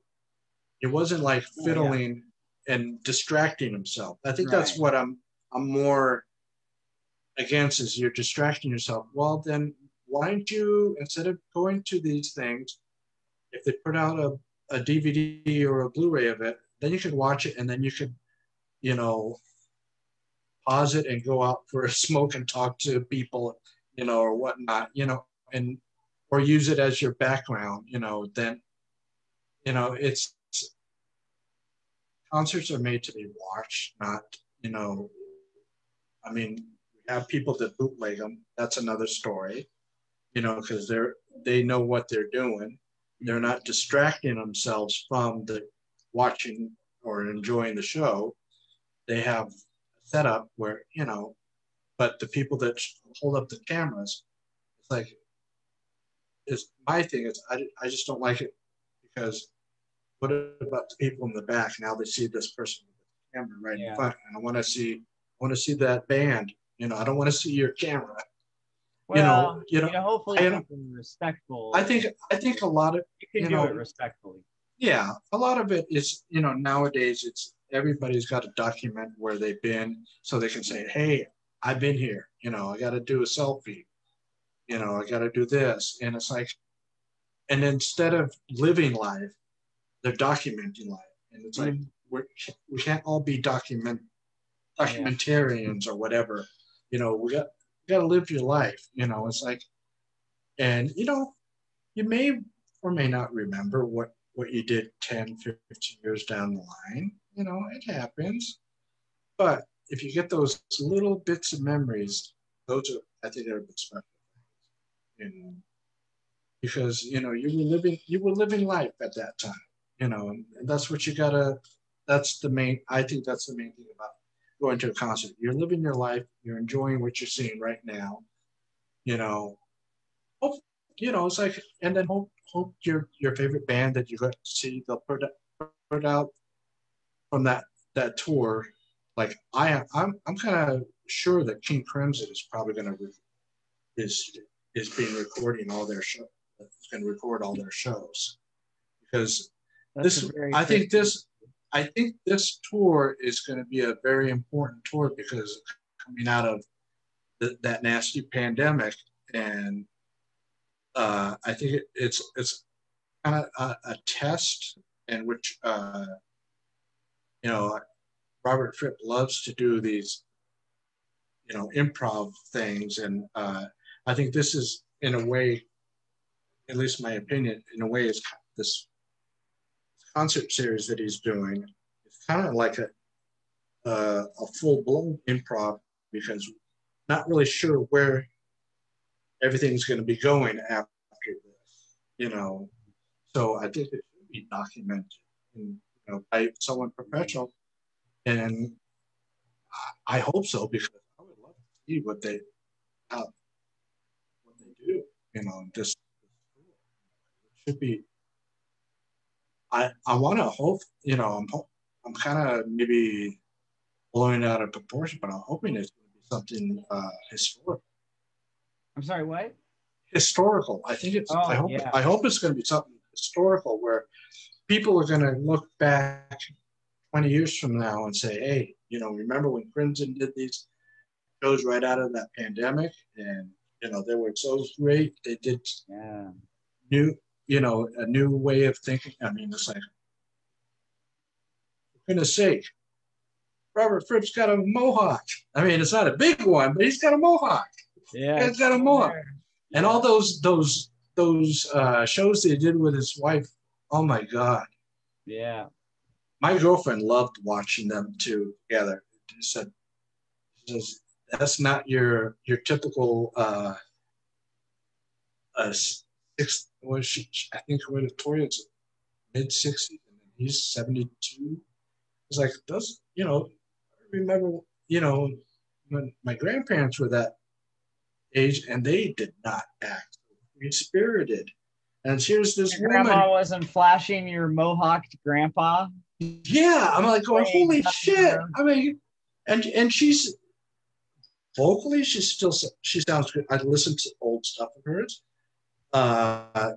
it wasn't like fiddling oh, yeah. and distracting himself. I think right. that's what I'm I'm more against is you're distracting yourself. Well, then why don't you instead of going to these things, if they put out a, a DVD or a Blu-ray of it, then you could watch it and then you could, you know, pause it and go out for a (laughs) smoke and talk to people, you know, or whatnot, you know, and or use it as your background, you know, then you know, it's concerts are made to be watched, not, you know, I mean, we have people that bootleg them. That's another story, you know, because they're, they know what they're doing. They're not distracting themselves from the watching or enjoying the show. They have a setup where, you know, but the people that hold up the cameras, it's like, is my thing is I, I just don't like it because what about the people in the back? Now they see this person with the camera right yeah. in front, and I want to see, I want to see that band. You know, I don't want to see your camera. Well, you know, you know, you know hopefully I, respectful. I think I think a lot of you can you do know, it respectfully. Yeah, a lot of it is you know nowadays it's everybody's got to document where they've been so they can say, hey, I've been here. You know, I got to do a selfie. You know, I got to do this, and it's like, and instead of living life, they're documenting life, and it's like mm-hmm. we're, we can't all be document documentarians yeah. or whatever. You know, we got we got to live your life. You know, it's like, and you know, you may or may not remember what what you did 10, 15 years down the line. You know, it happens. But if you get those little bits of memories, those are I think they're special things. And because you know you were living you were living life at that time you know, and, that's what you gotta. That's the main. I think that's the main thing about going to a concert. You're living your life. You're enjoying what you're seeing right now. You know, hope you know it's like, and then hope hope your your favorite band that you got to see they'll put put out from that that tour. Like I I'm I'm kind of sure that King Crimson is probably going to is is being recording all their show. Is going to record all their shows because this I think this I think this tour is going to be a very important tour because coming out of the, that nasty pandemic, and uh, I think it, it's it's kind of a, a, test in which uh, you know Robert Fripp loves to do these you know improv things, and uh, I think this is in a way, at least my opinion, in a way, is this concert series that he's doing it's kind of like a uh, a full blown improv because not really sure where everything's going to be going after this, you know. So I think it should be documented, and, you know, by someone professional, and I hope so because I would love to see what they have, what they do, you know. just this should be I I want to hope you know I'm I'm kind of maybe blowing out of proportion, but I'm hoping it's going to be something uh, historical. I'm sorry, what? Historical. I think it's. Oh, I hope. Yeah. I hope it's going to be something historical where people are going to look back 20 years from now and say, "Hey, you know, remember when Crimson did these shows right out of that pandemic, and you know they were so great. They did yeah. new you know, a new way of thinking. I mean, it's like, for goodness sake, Robert Fripp's got a mohawk. I mean, it's not a big one, but he's got a mohawk. Yeah. He's got a mohawk. And all those those those uh, shows they did with his wife. Oh my God! Yeah. My girlfriend loved watching them two together. She said, says, "That's not your your typical uh, uh six. Was she? I think when Victoria's mid sixties and he's seventy two. It's like those. You know, I remember. You know, when my grandparents were that age and they did not act free spirited. And here's this Your woman. grandma wasn't flashing your mohawked grandpa. Yeah, I'm like oh, going, holy shit! I mean, and and she's vocally, she's still she sounds good. I listened to old stuff of hers. Uh,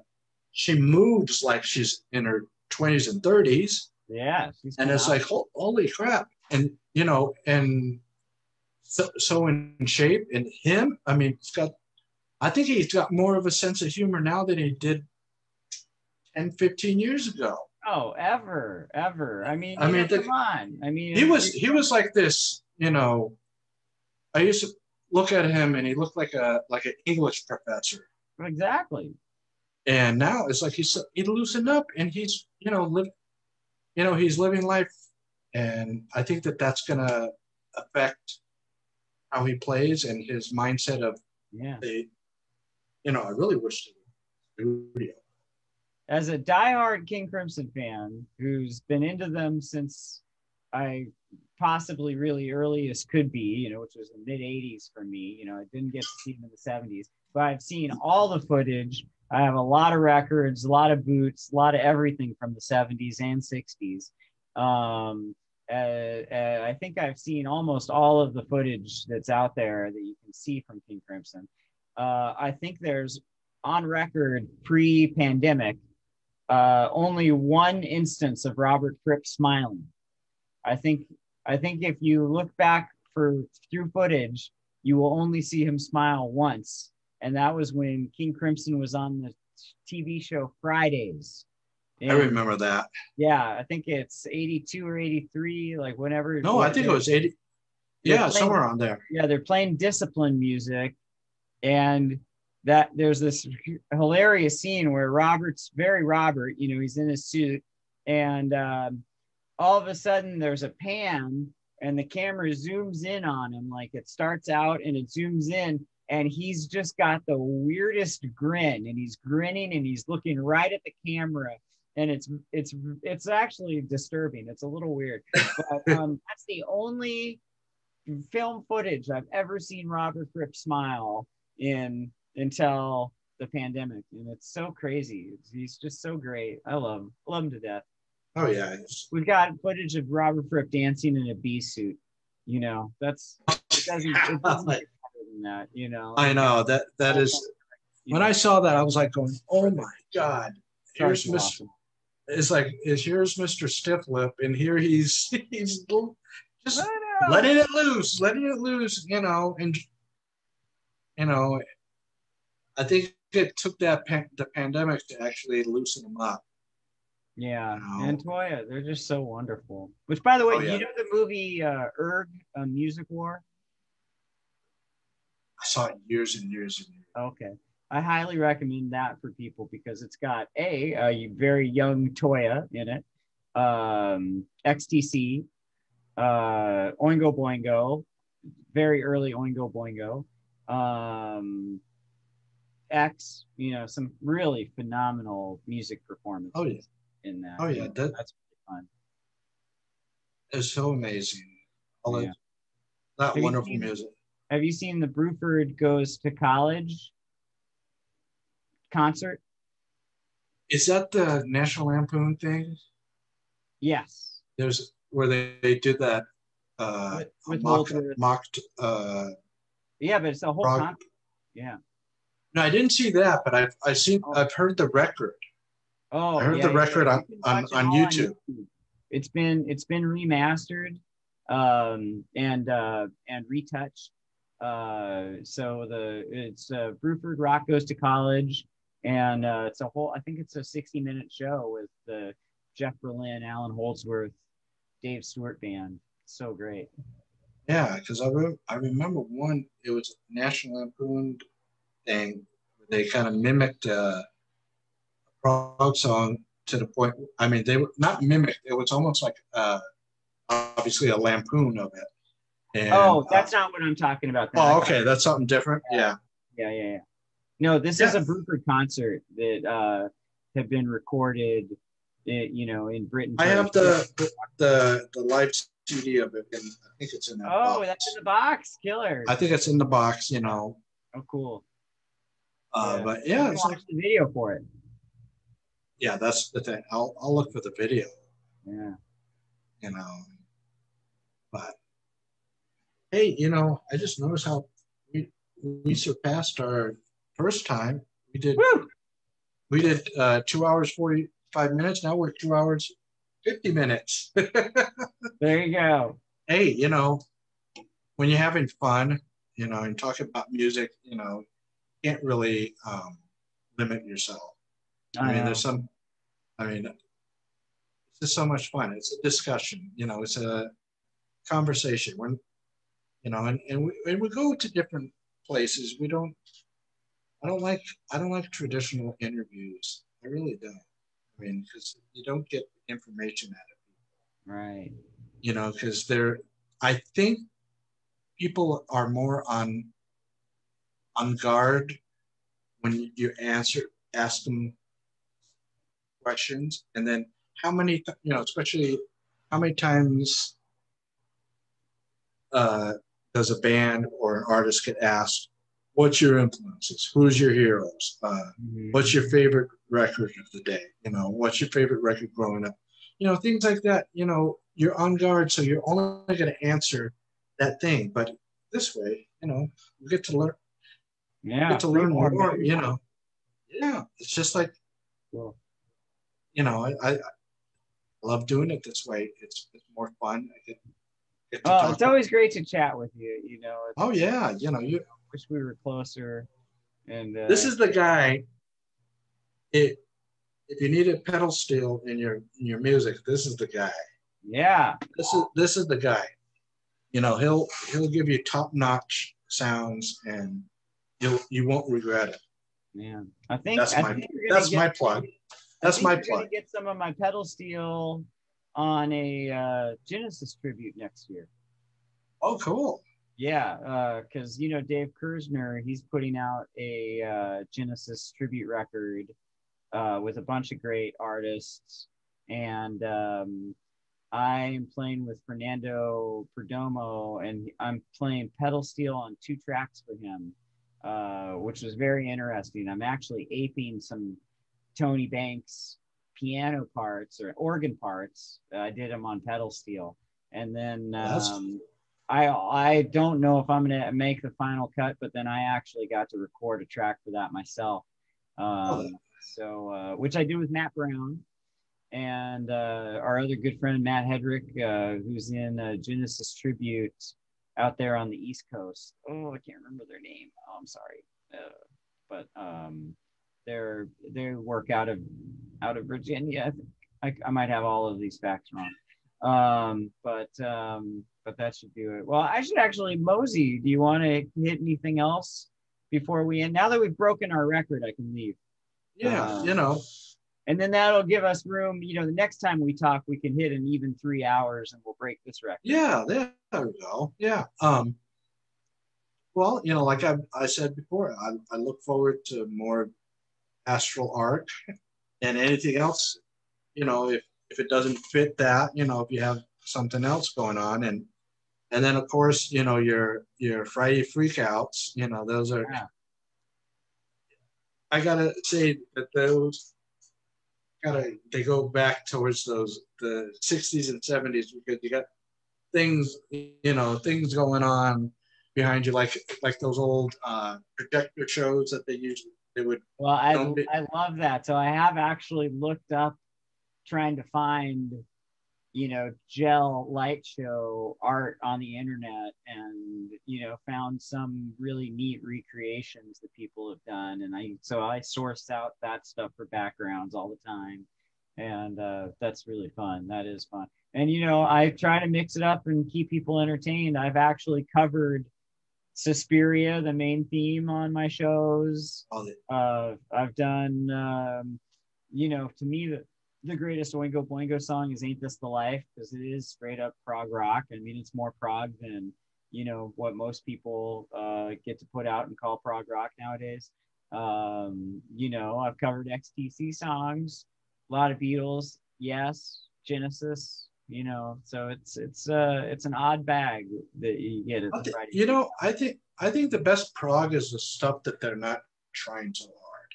she moves like she's in her 20s and 30s, Yeah. and it's like, hol- holy crap! And you know, and so so in shape. And him, I mean, he's got. I think he's got more of a sense of humor now than he did 10, 15 years ago. Oh, ever, ever. I mean, I mean, the- come on. I mean, he was he was like this you know i used to look at him and he looked like a like an english professor exactly. and now it's like he's he loosened up and he's you know live you know he's living life and i think that that's gonna affect how he plays and his mindset of Yeah. the you know i really wish they studio As a diehard King Crimson fan who's been into them since I possibly really early as could be, you know, which was the mid 80s for me. You know, I didn't get to see them in the 70s, but I've seen all the footage. I have a lot of records, a lot of boots, a lot of everything from the 70s and 60s. Um, uh, uh, I think I've seen almost all of the footage that's out there that you can see from King Crimson. Uh, I think there's on record pre pandemic uh, only one instance of Robert Fripp smiling. I think I think if you look back for through footage, you will only see him smile once, and that was when King Crimson was on the TV show Fridays. i remember that. Yeah, I think it's 82 or 83, like whenever. no i think it was 80 yeah playing- somewhere on there. Yeah they're playing discipline music. And that there's this hilarious scene where robert's very robert you know he's in his suit. And um, all of a sudden there's a pan and the camera zooms in on him. Like it starts out and it zooms in and he's just got the weirdest grin and he's grinning and he's looking right at the camera and it's it's it's actually disturbing it's a little weird (laughs) but um, that's the only film footage I've ever seen Robert Fripp smile in until the pandemic, and it's so crazy. He's just so great. I love him. love him to death. oh yeah We've got footage of Robert Fripp dancing in a bee suit. You know, that's it doesn't, it doesn't (laughs) than that. You know, i know that that is when I saw that, I was like going, "Oh my god!" Here's Mr. awesome. It's like is here's Mr. Stiff Lip, and here he's (laughs) he's just letting it loose, letting it loose, you know, and you know, I think it took that pan- the pandemic to actually loosen him up. Yeah, and Toyah, they're just so wonderful. Which, by the way, Oh, yeah. you know the movie uh, Urgh, uh, Music War? Saw it years and years and years. Okay. I highly recommend that for people because it's got a, a very young Toyah in it, um, XTC, uh, Oingo Boingo, very early Oingo Boingo, um, X, you know, some really phenomenal music performances Oh, yeah. in that. Oh, yeah, that- that's really fun. It's so amazing. All that, Yeah. that you wonderful music. Have you seen the Bruford Goes to College concert? Is that the National Lampoon thing? Yes. There's where they, they did that uh, With- with mock, mocked. Uh, Yeah, but it's a whole concert. Yeah. no, I didn't see that, but I've I've seen Oh. I've heard the record. Oh, I heard yeah, the record yeah. on- on- watch it on YouTube. It's been it's been remastered um, and uh, and retouched. Uh, so the it's uh, Bruford Rock goes to college, and uh, it's a whole. I think it's a sixty minute show with the Jeff Berlin, Allan Holdsworth, Dave Stewart band. So great. Yeah, because I, re- I remember one, it was National Lampoon thing. They kind of mimicked uh, a prog song to the point, I mean, they were not mimicked, it was almost like uh, obviously a lampoon of it. And, oh, that's uh, not what I'm talking about. Oh, okay, that's something different. Yeah. Yeah, yeah, yeah. No, this is Yeah. a Bruford concert that uh, had been recorded, i- you know, in Britain. I have the, the the the live CD of it, and I think it's in that. Oh, box. that's in the box. Killer. I think it's in the box, you know. oh, cool. Uh, Yeah. But yeah, it's watch like the video for it. yeah, that's the thing. I'll I'll look for the video, Yeah. you know. Hey, you know, I just noticed how we we surpassed our first time. We did Woo! we did uh, two hours forty five minutes. Now we're two hours fifty minutes. (laughs) There you go. hey, you know, when you're having fun, you know, and talking about music, you know, can't really um, limit yourself. I mean, know. there's some, I mean, it's just so much fun. It's a discussion, you know, it's a conversation. When, you know, and, and, we, and we go to different places. We don't, I don't like, I don't like traditional interviews. I really don't. I mean, because you don't get information out of people. right. you know, because they're, I think people are more on, on guard when you answer, ask them questions, and then how many, th- you know, especially how many times uh, does a band or an artist get asked, what's your influences? Who's your heroes? Uh, Mhm. what's your favorite record of the day you know what's your favorite record growing up you know things like that you know you're on guard so you're only going to answer that thing but this way you know you get to learn Yeah. get to learn more, more you know yeah it's just like Cool. you know i, I love doing it this way it's, it's more fun I get, Oh, it's always great to chat with you. You know, oh yeah you know you wish we were closer. And uh, this is the guy it if you need a pedal steel in your in your music this is the guy yeah, this is this is the guy. You know, he'll he'll give you top notch sounds, and you'll you won't regret it. man. I think That's I my- think That's get- my plug. I That's my plug. Get some of my pedal steel on a uh, Genesis tribute next year. Oh, cool. Yeah, because you know Dave Kerzner, he's putting out a uh, Genesis tribute record uh, with a bunch of great artists, and um, I'm playing with Fernando Perdomo, and I'm playing pedal steel on two tracks for him, uh, which was very interesting. I'm actually aping some Tony Banks piano parts or organ parts. I did them on pedal steel, and then um, I I don't know if I'm gonna make the final cut, but then I actually got to record a track for that myself. Oh, Um, so uh, which I do with Matt Brown and uh, our other good friend Matt Hedrick, uh, who's in uh, Genesis Tribute out there on the East Coast. Oh, I can't remember their name. Oh, I'm sorry, uh, but um, they're they work out of out of Virginia. I, think. I, I might have all of these facts wrong, um, but um, but that should do it. Well, I should actually Mosey. Do you want to hit anything else before we end? Now that we've broken our record, I can leave. Yeah, Uh, you know. And then that'll give us room. You know, the next time we talk, we can hit an even three hours, and we'll break this record. Yeah, there, there we go. Yeah. Um. Well, you know, like I, I said before, I, I look forward to more Astral Arc and anything else. You know, if if it doesn't fit that, you know, if you have something else going on, and and then of course, you know, your your Friday freakouts. You know, those are. Yeah. I gotta say that those gotta they go back towards those the 60s and 70s because you got things you know things going on behind you like like those old uh projector shows that they usually they would Well, I I love that. So I have actually looked up, trying to find, you know, gel light show art on the internet, and you know, found some really neat recreations that people have done, and I so I source out that stuff for backgrounds all the time, and uh, that's really fun. That is fun. And you know, I try to mix it up and keep people entertained. I've actually covered Suspiria, the main theme on my shows. Uh, I've done, um, you know, to me, the, the greatest Oingo Boingo song is Ain't This the Life because it is straight up prog rock. I mean, it's more prog than, you know, what most people uh, get to put out and call prog rock nowadays. Um, you know, I've covered XTC songs, a lot of Beatles, yes, Genesis, you know so it's it's uh it's an odd bag that you get at the you know i think i think the best prog is the stuff that they're not trying so hard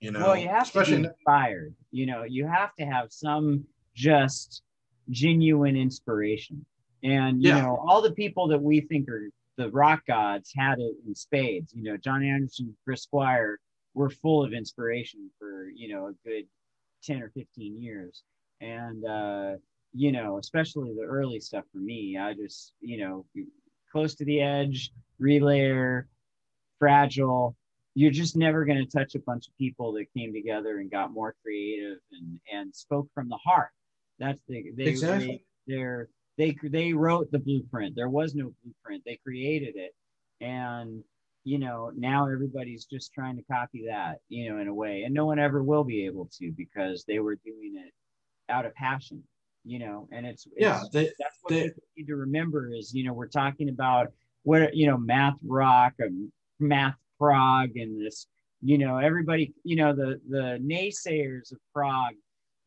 you know well you have to be inspired you know you have to have some just genuine inspiration. And you yeah. know all the people that we think are the rock gods had it in spades you know jon anderson chris squire were full of inspiration for you know a good 10 or 15 years. And uh you know, especially the early stuff for me, I just, you know, close to the edge, relayer, fragile. You're just never going to touch a bunch of people that came together and got more creative and and spoke from the heart. That's the they exactly. they they're, they they wrote the blueprint. There was no blueprint. They created it, and you know now everybody's just trying to copy that, you know, in a way, and no one ever will be able to because they were doing it out of passion you know, and it's, it's yeah, they, that's what they, need to remember is, you know, we're talking about what, you know, math rock and math prog and this, you know, everybody, you know, the, the naysayers of prog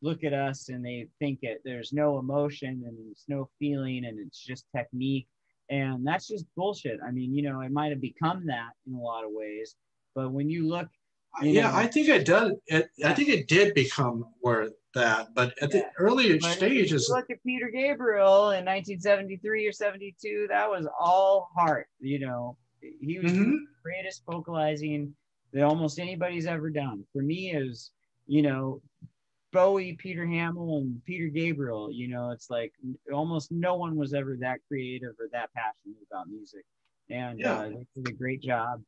look at us and they think it, there's no emotion and there's no feeling and it's just technique. And that's just bullshit. I mean, you know, it might have become that in a lot of ways, but when you look, you yeah, know, I think it does. It. I think it did become where that, but at yeah. the earlier but stages, look at Peter Gabriel in 1973 or 72. That was all heart. You know, he was mm-hmm. the greatest vocalizing that almost anybody's ever done. For me, is you know, Bowie, Peter Hammill, and Peter Gabriel. You know, it's like almost no one was ever that creative or that passionate about music, and yeah. uh, they did a great job.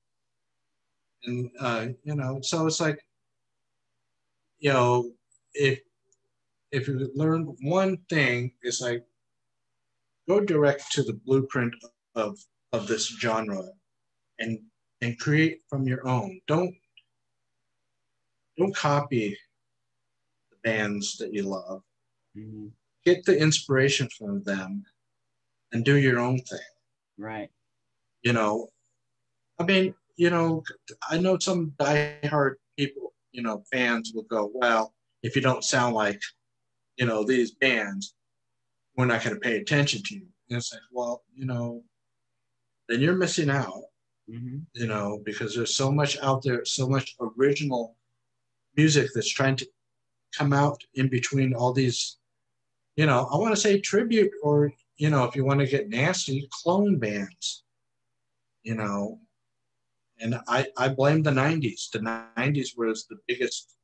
And uh, you know, so it's like, you know, if if you learn one thing, it's like go direct to the blueprint of of this genre and and create from your own. Don't don't copy the bands that you love. Mm-hmm. Get the inspiration from them and do your own thing. Right. You know, I mean, you know, I know some diehard people, you know, fans will go, well, if you don't sound like you know, these bands, we're not going to pay attention to you. And it's like, well, you know, then you're missing out, mm-hmm. you know, because there's so much out there, so much original music that's trying to come out in between all these, you know, I want to say tribute or, you know, if you want to get nasty, clone bands, you know. And I, I blame the 90s. The 90s was the biggest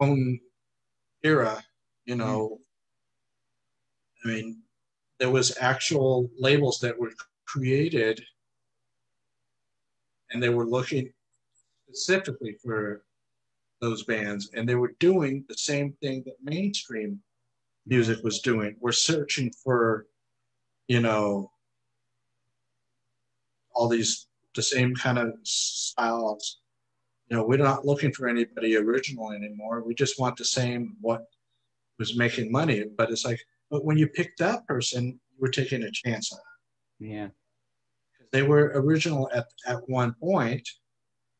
clone era you mm-hmm. know, I mean, there was actual labels that were created and they were looking specifically for those bands and they were doing the same thing that mainstream music was doing we're searching for you know all these the same kind of styles you know we're not looking for anybody original anymore we just want the same what was making money. But it's like, but when you pick that person, you were taking a chance on. Yeah. They were original at, at one point.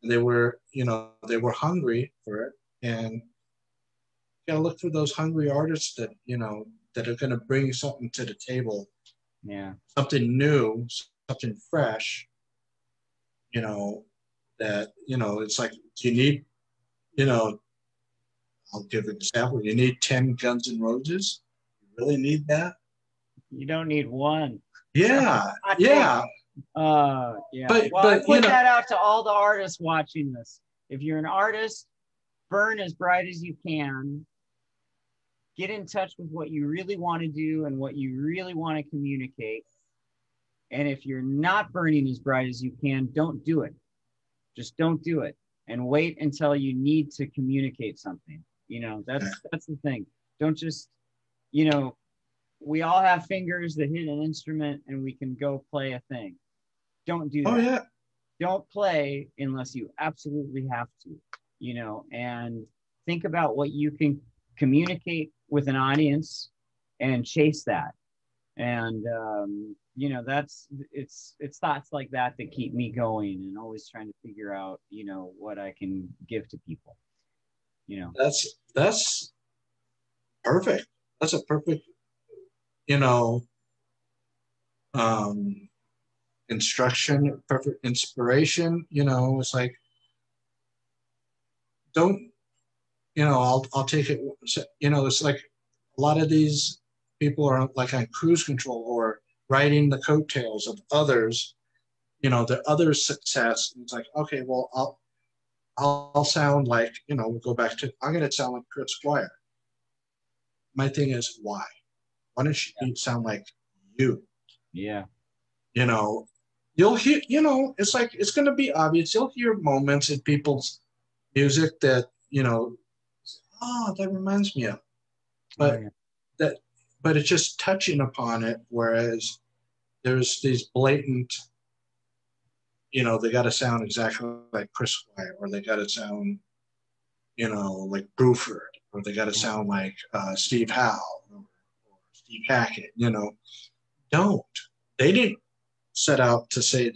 They were, you know, they were hungry for it. And you gotta look for those hungry artists that, you know, that are gonna bring something to the table. Yeah. Something new, something fresh, you know, that, you know, it's like you need, you know, I'll give an example. You need 10 Guns N' Roses. You really need that? You don't need one. Yeah. (laughs) yeah. Uh, yeah. But, well, but, I put you know, that out to all the artists watching this. If you're an artist, burn as bright as you can. Get in touch with what you really want to do and what you really want to communicate. And if you're not burning as bright as you can, don't do it. Just don't do it and wait until you need to communicate something You know, that's that's the thing. Don't just, you know, we all have fingers that hit an instrument and we can go play a thing. Don't do oh, that. Oh yeah. Don't play unless you absolutely have to, you know, and think about what you can communicate with an audience and chase that. And um, you know, that's it's it's thoughts like that that keep me going and always trying to figure out, you know, what I can give to people. You know. That's that's perfect. That's a perfect you know, um, instruction, perfect inspiration. You know, it's like, don't, you know, I'll, I'll take it. You know, it's like a lot of these people are like on cruise control or riding the coattails of others, you know, the other success. It's like, okay, well, I'll, I'll, I'll sound like, you know, we'll go back to, I'm going to sound like Chris Squire. My thing is, why? Why don't you yeah. sound like you? Yeah. You know, you'll hear, you know, it's like, it's going to be obvious. You'll hear moments in people's music that, you know, oh, that reminds me of. But oh, yeah. that, but it's just touching upon it. Whereas there's these blatant, you know, they got to sound exactly like Chris White, or they got to sound, you know, like Bruford, or they got to sound like uh, Steve Howe, or Steve Hackett, you know, don't. They didn't set out to say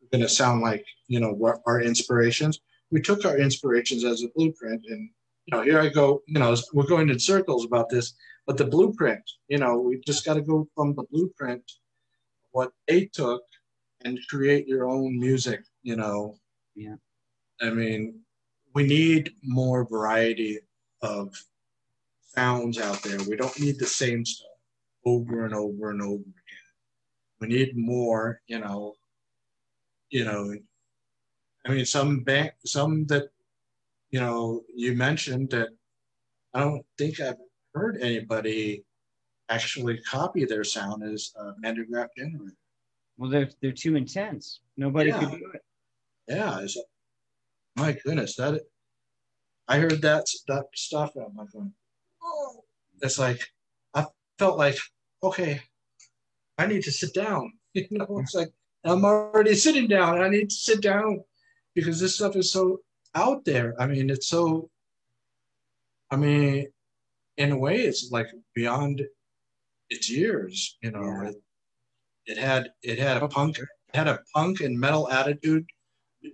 we're going to sound like, you know, what our inspirations. We took our inspirations as a blueprint and, you know, here I go, you know, we're going in circles about this, but the blueprint, you know, we just got to go from the blueprint, what they took and create your own music, you know. Yeah. I mean, we need more variety of sounds out there. We don't need the same stuff over and over and over again. We need more, you know, you know, I mean, some bank, some that, you know, you mentioned that I don't think I've heard anybody actually copy their sound as a Van der Graaf Generator. Well, they're they're too intense. Nobody yeah. could do it. Yeah, it's, my goodness, that I heard that that stuff. I'm like, oh, it's like I felt like, okay, I need to sit down. (laughs) You know, it's like I'm already sitting down. I need to sit down because this stuff is so out there. I mean, it's so. I mean, in a way, it's like beyond its years. You know, yeah. it, it had it had a oh. punk it had a punk and metal attitude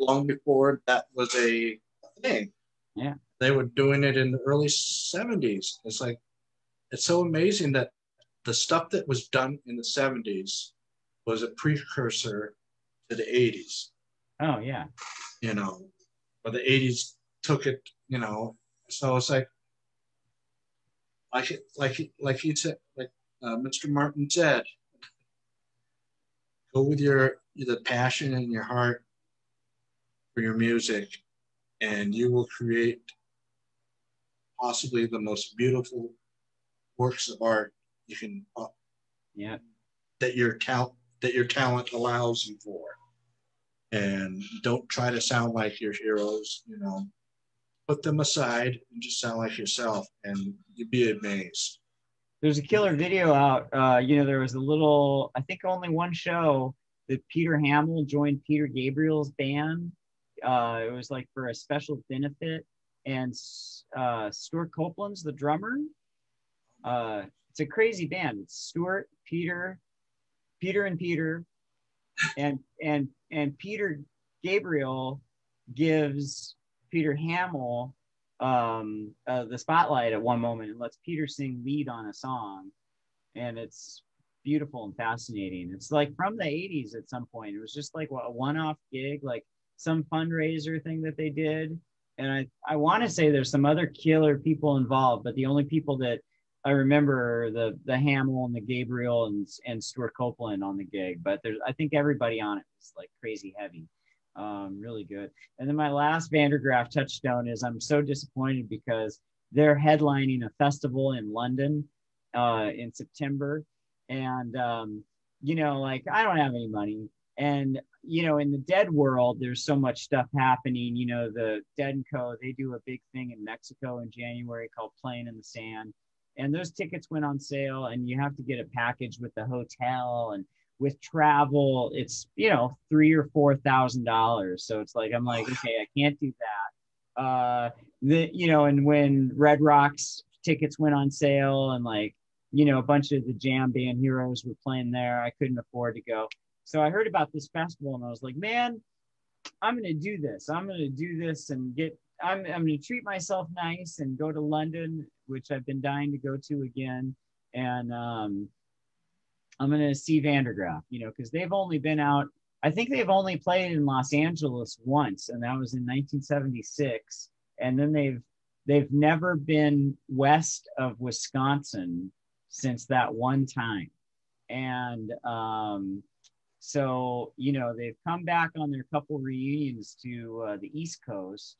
long before that was a thing. Yeah, they were doing it in the early '70s. It's like it's so amazing that the stuff that was done in the 70s was a precursor to the 80s. Oh, yeah. You know, but the 80s took it, you know, so it's like, like, like, like he said, like uh, Mr. Martin said, go with your the passion in your heart for your music, and you will create possibly the most beautiful works of art you can uh, yeah that your talent that your talent allows you for and don't try to sound like your heroes you know put them aside and just sound like yourself and you'd be amazed there's a killer video out uh, you know there was a little i think only one show that peter hammill joined peter gabriel's band uh, it was like for a special benefit and uh, Stewart Copeland's the drummer. Uh, it's a crazy band. It's stewart Peter, Peter and Peter, and and and Peter Gabriel gives Peter Hammill um, uh, the spotlight at one moment and lets Peter sing lead on a song, and it's beautiful and fascinating. It's like from the '80s at some point. It was just like a one-off gig, like some fundraiser thing that they did. And I, I want to say there's some other killer people involved, but the only people that I remember the the Hamill and the Gabriel and and Stewart Copeland on the gig, but there's I think everybody on it was like crazy heavy, um, really good. And then my last Van der Graaf touchstone is I'm so disappointed because they're headlining a festival in London uh, in September, and um, you know like I don't have any money, and you know, in the dead world, there's so much stuff happening. You know, the Dead Co. They do a big thing in Mexico in January called Playing in the Sand, and those tickets went on sale, and you have to get a package with the hotel and with travel. It's you know three or four thousand dollars. So it's like I'm like, okay, I can't do that. Uh, the you know, and when Red Rocks tickets went on sale, and like you know, a bunch of the jam band heroes were playing there, I couldn't afford to go. So I heard about this festival and I was like, man, I'm going to do this. I'm going to do this and get, I'm, I'm going to treat myself nice and go to London, which I've been dying to go to again. And um, I'm going to see Van der Graaf, you know, because they've only been out, I think they've only played in Los Angeles once, and that was in 1976. And then they've, they've never been west of Wisconsin since that one time. And um, so, you know, they've come back on their couple reunions to uh, the East Coast,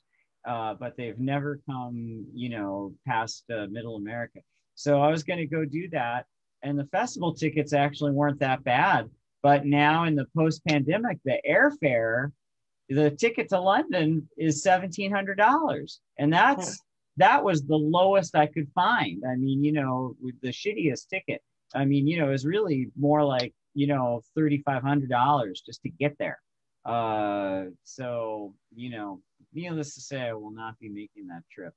uh, but they've never come, you know, past uh, Middle America. So I was going to go do that. And the festival tickets actually weren't that bad. But now in the post pandemic, the airfare, the ticket to London is $1,700. And that's, that was the lowest I could find. I mean, you know, with the shittiest ticket. I mean, you know, it was really more like you know, $3,500 just to get there. Uh, so, you know, needless to say, I will not be making that trip.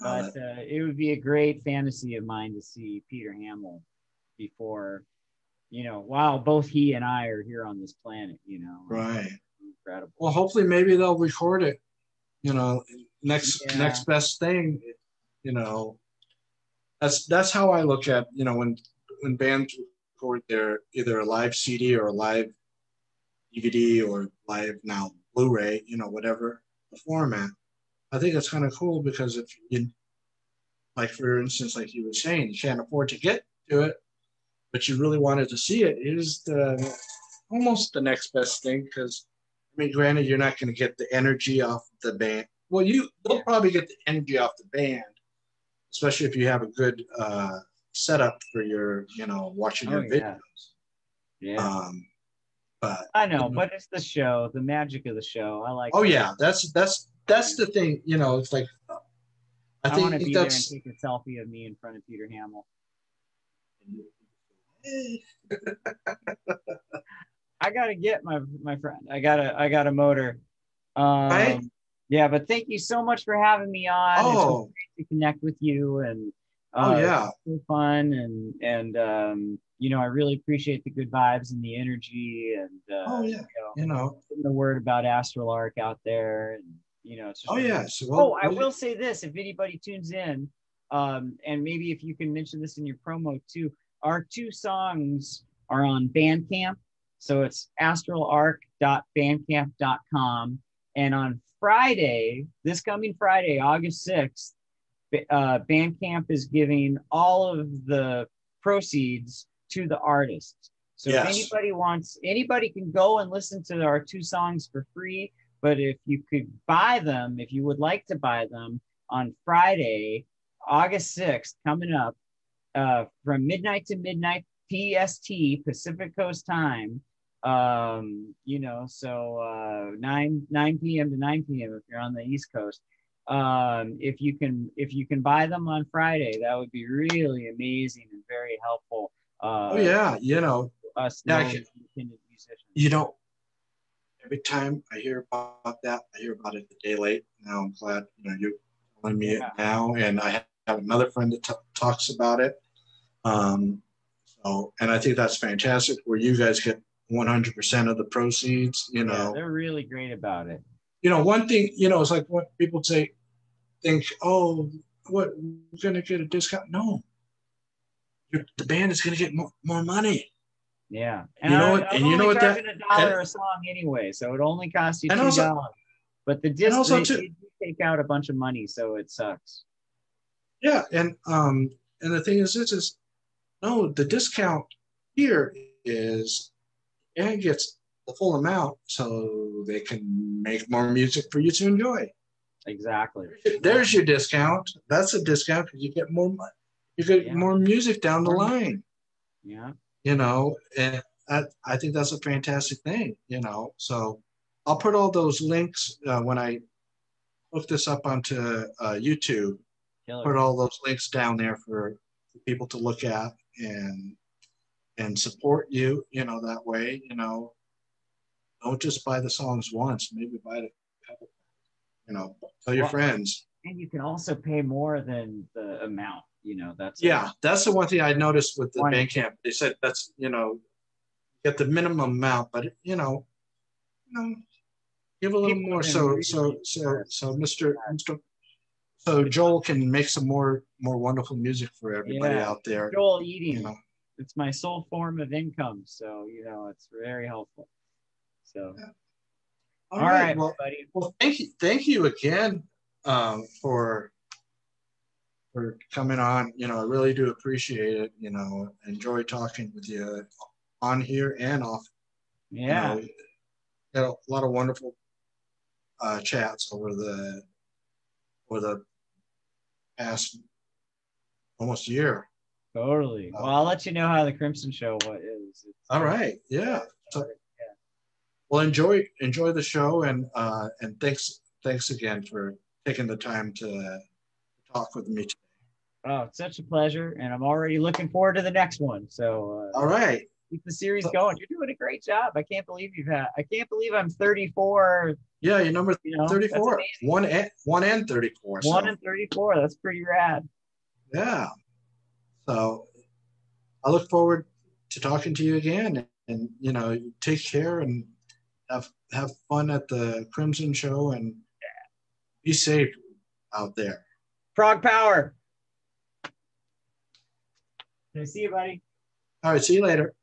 But uh, it would be a great fantasy of mine to see Peter Hammill before, you know, while both he and I are here on this planet, you know. Right. Incredible. Well, hopefully, maybe they'll record it. You know, next yeah. next best thing. You know, that's that's how I look at you know when when bands record their either a live CD or a live DVD or live now Blu-ray, you know, whatever the format. I think it's kind of cool because if you, like for instance, like you were saying, you can't afford to get to it, but you really wanted to see it, it is the almost the next best thing because I mean, granted, you're not going to get the energy off the band. Well, you will probably get the energy off the band, especially if you have a good uh, setup for your, you know, watching oh, your videos. Yeah. yeah. Um, but I know, but it's the show, the magic of the show. I like. Oh yeah, that's that's that's the thing. You know, it's like I, I think want to be there and take a selfie of me in front of Peter Hammill. I gotta get my my friend. I gotta I got a motor. Um, right? Yeah, but thank you so much for having me on. Oh. It's great to connect with you and Oh uh, yeah, so fun and and um, you know I really appreciate the good vibes and the energy and uh, oh yeah, you know, you know. the word about Astral Arc out there and you know oh really, yeah. So, well, oh, I will say this: if anybody tunes in, um, and maybe if you can mention this in your promo too, our two songs are on Bandcamp. So it's astralarc.bandcamp.com. And on Friday, this coming Friday, August 6th, uh, Bandcamp is giving all of the proceeds to the artists. So yes. if anybody wants, anybody can go and listen to our two songs for free. But if you could buy them, if you would like to buy them on Friday, August 6th, coming up uh, from midnight to midnight PST, Pacific Coast time. Um, you know, so uh, 9 9 p.m. to 9 p.m. if you're on the East Coast um, if you can if you can buy them on Friday, that would be really amazing and very helpful. Uh, oh yeah, you know, us independent musicians. You know, every time I hear about that, I hear about it a day late. Now I'm glad you know you're telling me yeah. it now, and I have another friend that t- talks about it. Um, so, and I think that's fantastic, where you guys get 100% of the proceeds. You know, yeah, they're really great about it. You know, one thing you know, it's like what people say think, oh, what we're gonna get a discount? No, the band is gonna get more, more money. Yeah, and you know I, what? and you know what? That a dollar and, a song anyway, so it only costs you two dollars. But the disc also they, too, they take out a bunch of money, so it sucks. Yeah, and um, and the thing is, this is no, the discount here is and gets the full amount, so they can make more music for you to enjoy. Exactly. There's your discount. That's a discount because you get more money. You get yeah. more music down the line. Yeah. You know, and I, I think that's a fantastic thing, you know. So I'll put all those links uh, when I hook this up onto uh, YouTube. Put all those links down there for, people to look at and and support you, you know, that way, you know. Don't just buy the songs once, maybe buy it a couple, you know, tell your Well, friends. and you can also pay more than the amount. You know, that's Yeah, that's the one thing I noticed with the One- Bandcamp. They said that's you know, get the minimum amount, but you know, you know, give a little People more. So really so so so Mr. Mr. So Joel can make some more more wonderful music for everybody Yeah. out there. Joel eating. You know, It's my sole form of income, so you know it's very helpful. So, all right, Well, buddy. well, thank you, thank you again um, for for coming on. You know, I really do appreciate it. You know, enjoy talking with you on here and off Yeah, you know, had a lot of wonderful uh, chats over the over the past almost a year. totally. Well, I'll let you know how the Crimson Show what is. All right, yeah. So, Yeah. well, enjoy enjoy the show and uh, and thanks thanks again for taking the time to talk with me. Today. Oh, it's such a pleasure, and I'm already looking forward to the next one. So uh, All right, keep the series going. You're doing a great job. I can't believe you've had. I can't believe I'm 34. yeah, you're number You know, that's thirty four, one and one and thirty four. One and 34. That's pretty rad. Yeah. So I look forward to talking to you again and you know, take care and have have fun at the Crimson show and be safe out there. Prog power. Can I see you, buddy? All right, see you later.